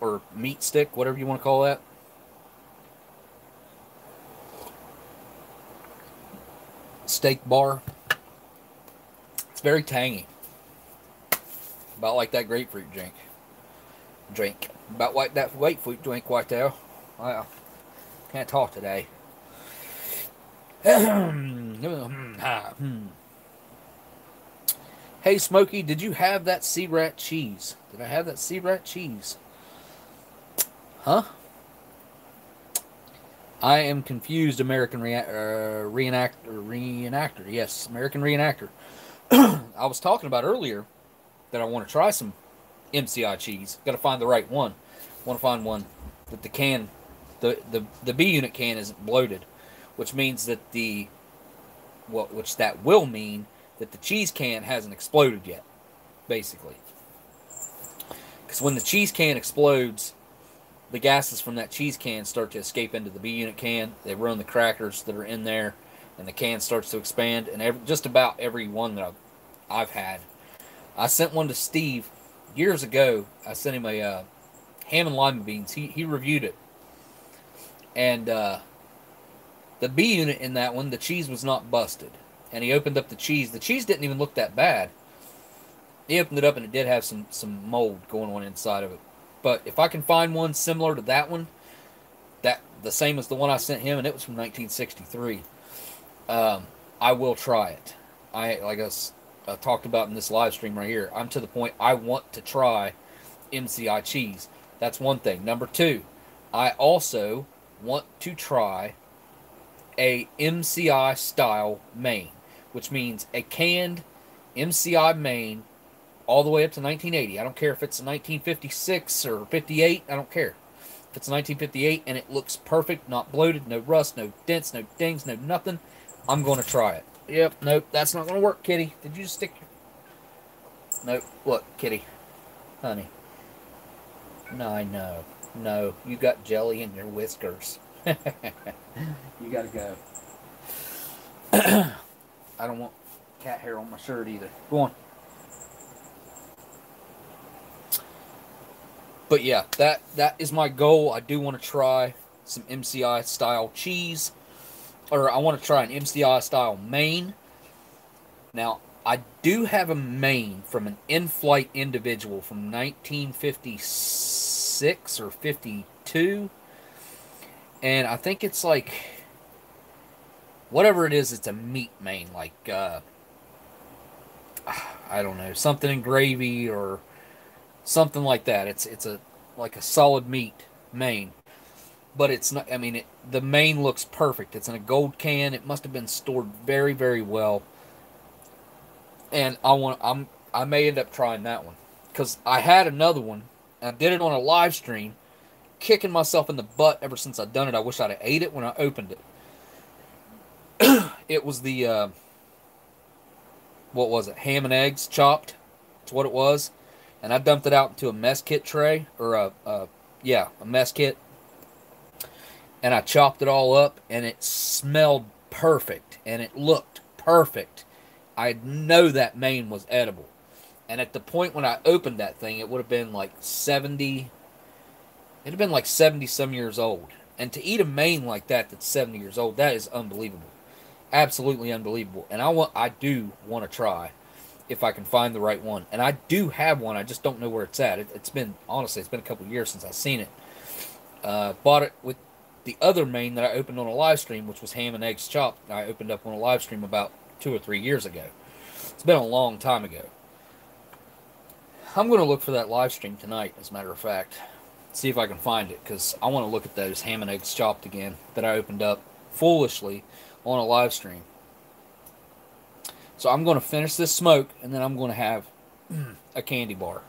or meat stick, whatever you want to call that, steak bar. It's very tangy. About like that grapefruit drink. Drink. About like that grapefruit drink right there. Well, can't talk today. hey, Smokey, did you have that C-rat cheese? Did I have that C-rat cheese? Huh? I am confused. American rea- uh, reenactor, reenactor. Yes, American reenactor. I was talking about earlier that I want to try some MCI cheese. Got to find the right one. Want to find one that the can, the the the B unit can isn't bloated, which means that the, what which that will mean that the cheese can hasn't exploded yet, basically. Because when the cheese can explodes, the gases from that cheese can start to escape into the B unit can. They run the crackers that are in there, and the can starts to expand. And every, just about every one that I've, I've had, I sent one to Steve years ago. I sent him a uh, ham and lima beans. He he reviewed it, and uh, the B unit in that one, the cheese was not busted. And he opened up the cheese. The cheese didn't even look that bad. He opened it up and it did have some some mold going on inside of it. But if I can find one similar to that one, that the same as the one I sent him, and it was from 1963, um, I will try it. I like I, I talked about in this live stream right here. I'm to the point I want to try MCI cheese. That's one thing. Number two, I also want to try a MCI style main, which means a canned MCI main all the way up to 1980. I don't care if it's 1956 or 58. I don't care. If it's 1958 and it looks perfect, not bloated, no rust, no dents, no dings, no nothing, I'm going to try it. Yep, nope, that's not going to work, Kitty. Did you just stick your... Nope, look, Kitty. Honey. No, I know. No, you got jelly in your whiskers. you gotta go. I don't want cat hair on my shirt either. Go on. But yeah, that that is my goal. I do want to try some MCI style cheese, or I want to try an MCI style main. Now, I do have a main from an in-flight individual from 1956 or 52 and I think it's like whatever it is, it's a meat main, like uh, I don't know, something in gravy or something like that. It's it's a like a solid meat main, but it's not. I mean, it, the main looks perfect. It's in a gold can. It must have been stored very very well, and I want I'm I may end up trying that one because I had another one. I did it on a live stream kicking myself in the butt ever since I'd done it. I wish I'd have ate it when I opened it. it was the uh, what was it? Ham and eggs chopped. That's what it was. And I dumped it out into a mess kit tray or a, a yeah a mess kit. And I chopped it all up, and it smelled perfect, and it looked perfect. I know that main was edible. And at the point when I opened that thing, it would have been like 70, It'd have been like 70 some years old. And to eat a main like that that's 70 years old, that is unbelievable. Absolutely unbelievable. And I want I do want to try if I can find the right one. And I do have one. I just don't know where it's at. It, has been honestly, it's been a couple years since I've seen it. Uh, bought it with the other main that I opened on a live stream, which was ham and eggs chopped. I opened up on a live stream about two or three years ago. It's been a long time ago. I'm going to look for that live stream tonight, as a matter of fact see if I can find it because I want to look at those ham and eggs chopped again that I opened up foolishly on a live stream. So I'm going to finish this smoke and then I'm going to have a candy bar.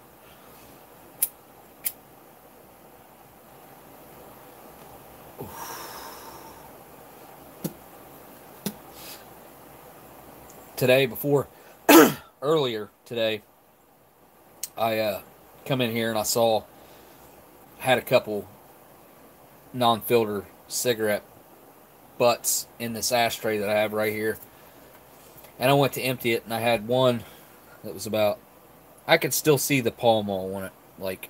Today, before earlier today, I uh, come in here and I saw had a couple non-filter cigarette butts in this ashtray that I have right here. And I went to empty it, and I had one that was about. I could still see the Pall Mall on it, like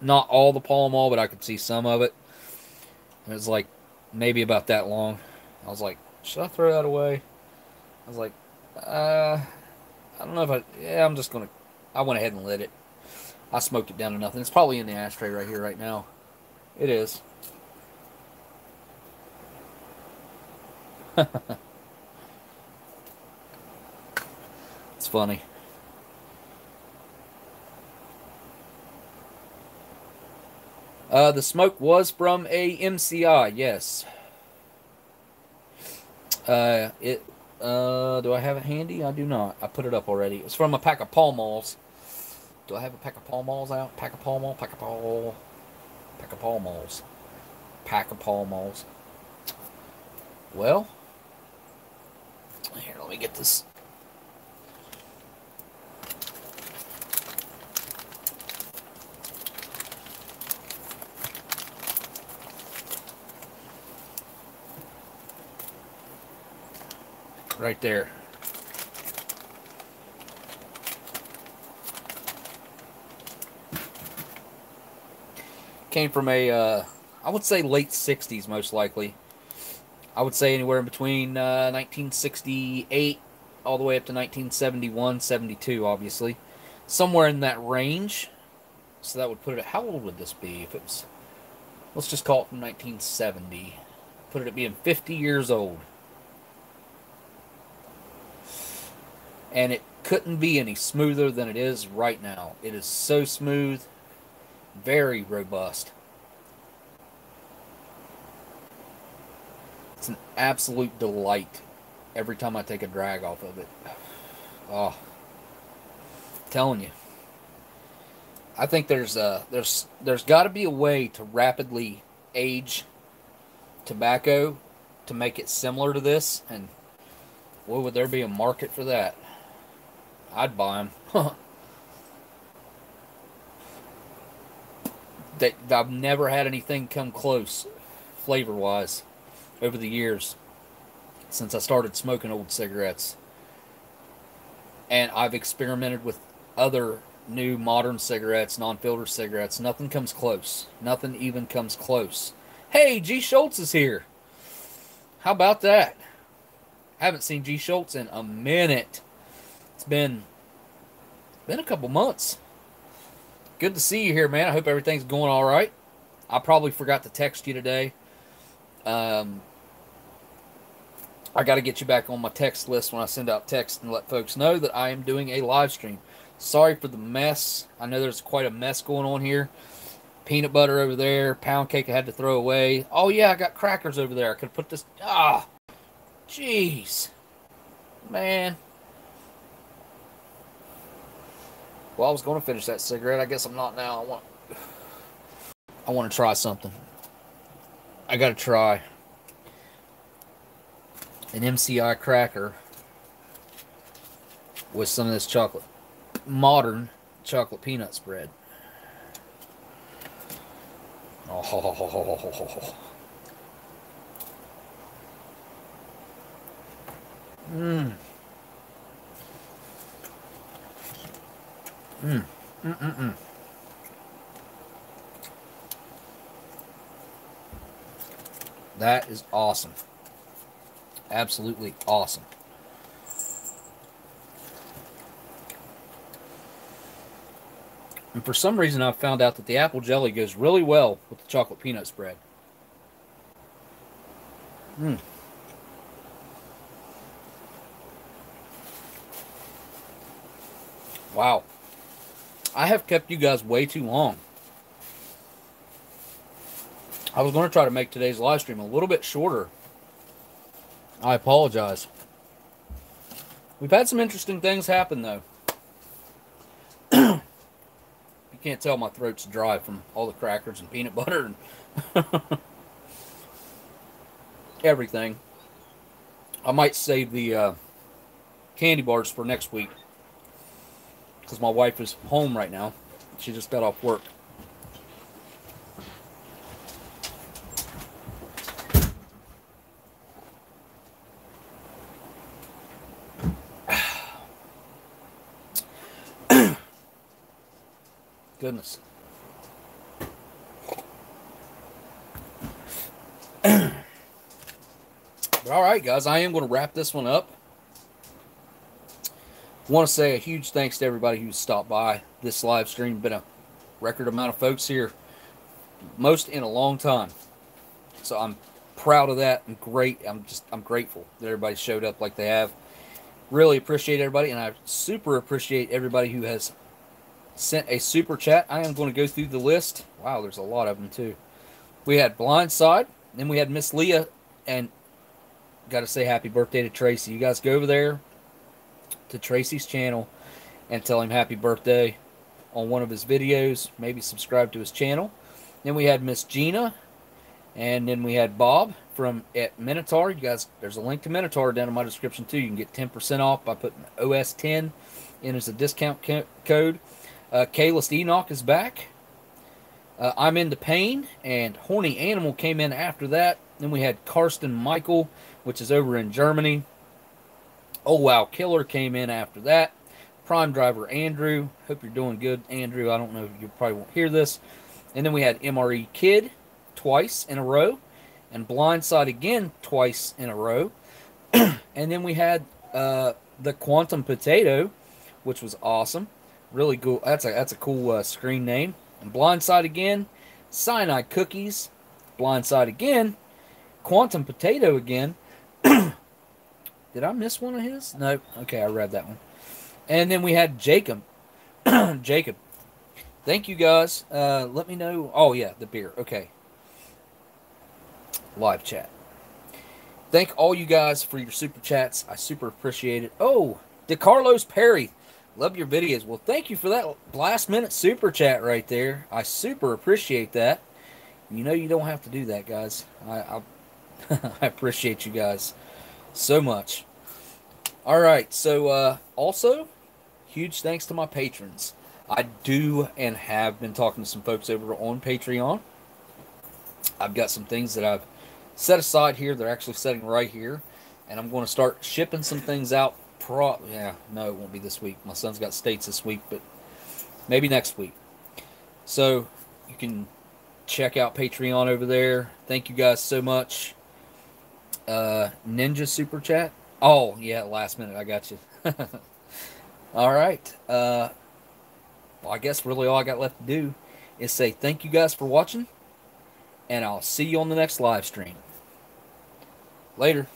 not all the Pall Mall, but I could see some of it. And it was like maybe about that long. I was like, should I throw that away? I was like, uh, I don't know if I. Yeah, I'm just gonna. I went ahead and lit it. I smoked it down to nothing. It's probably in the ashtray right here right now. It is. funny. Uh, the smoke was from a MCI, yes. Uh, it, uh, do I have it handy? I do not. I put it up already. It's from a pack of Pall Malls. Do I have a pack of Pall Malls out? Pack of Pall Mall? Pack of Pall... Pack of Pall Malls. Pack of Pall Malls. Well... Here, let me get this... right there. Came from a, uh, I would say late 60s most likely. I would say anywhere in between uh, 1968 all the way up to 1971, 72 obviously. Somewhere in that range. So that would put it, how old would this be if it was, let's just call it from 1970. Put it at being 50 years old. And it couldn't be any smoother than it is right now. It is so smooth, very robust. It's an absolute delight every time I take a drag off of it. Oh, telling you. I think there's uh there's there's got to be a way to rapidly age tobacco to make it similar to this and what would there be a market for that? I'd buy them. that I've never had anything come close flavor wise over the years since I started smoking old cigarettes. And I've experimented with other new modern cigarettes, non filter cigarettes. Nothing comes close. Nothing even comes close. Hey, G Schultz is here. How about that? Haven't seen G Schultz in a minute. It's been been a couple months. Good to see you here, man. I hope everything's going all right. I probably forgot to text you today. Um, I got to get you back on my text list when I send out text and let folks know that I am doing a live stream. Sorry for the mess. I know there's quite a mess going on here. Peanut butter over there, pound cake I had to throw away. Oh yeah, I got crackers over there. I could put this. Ah, jeez, man. Well, I was going to finish that cigarette. I guess I'm not now. I want. I want to try something. I got to try an MCI cracker with some of this chocolate, modern chocolate peanut spread. Oh. Mmm. Mmm. Mm-mm-mm. That is awesome. Absolutely awesome. And for some reason, I've found out that the apple jelly goes really well with the chocolate peanut spread. Mmm. Wow. I have kept you guys way too long. I was going to try to make today's live stream a little bit shorter I apologize. We've had some interesting things happen, though. you can't tell my throat's dry from all the crackers and peanut butter and everything. I might save the uh, candy bars for next week because my wife is home right now. She just got off work. goodness. all right, guys, I am going to wrap this one up. Want to say a huge thanks to everybody who stopped by this live stream. Been a record amount of folks here, most in a long time. So I'm proud of that and great. I'm just I'm grateful that everybody showed up like they have. Really appreciate everybody, and I super appreciate everybody who has sent a super chat. I am going to go through the list. Wow, there's a lot of them too. We had Blindside, then we had Miss Leah, and got to say happy birthday to Tracy. You guys go over there to Tracy's channel and tell him happy birthday on one of his videos. Maybe subscribe to his channel. Then we had Miss Gina, and then we had Bob from at Minotaur. You guys, there's a link to Minotaur down in my description too. You can get 10% off by putting OS10 in as a discount code. Uh, Enoch is back. Uh, I'm into pain, and Horny Animal came in after that. Then we had Karsten Michael, which is over in Germany. Oh wow, Killer came in after that. Prime Driver Andrew, hope you're doing good, Andrew. I don't know, if you probably won't hear this. And then we had MRE Kid twice in a row, and Blindside again twice in a row. and then we had uh, the Quantum Potato, which was awesome. Really cool. That's a that's a cool uh, screen name. And Blindside again, Cyanide Cookies, Blindside again, Quantum Potato again. Did I miss one of his? No. Okay, I read that one. And then we had Jacob. Jacob. Thank you guys. Uh, let me know. Oh, yeah, the beer. Okay. Live chat. Thank all you guys for your super chats. I super appreciate it. Oh, DeCarlos Perry. Love your videos. Well, thank you for that last minute super chat right there. I super appreciate that. You know you don't have to do that, guys. I I, I appreciate you guys so much. All right, so uh, also huge thanks to my patrons. I do and have been talking to some folks over on Patreon. I've got some things that I've set aside here. They're actually setting right here, and I'm going to start shipping some things out. Pro, yeah, no, it won't be this week. My son's got states this week, but maybe next week. So you can check out Patreon over there. Thank you guys so much. Uh, Ninja Super Chat. Oh, yeah, last minute. I got you. all right. Uh, well, I guess really all I got left to do is say thank you guys for watching, and I'll see you on the next live stream. Later.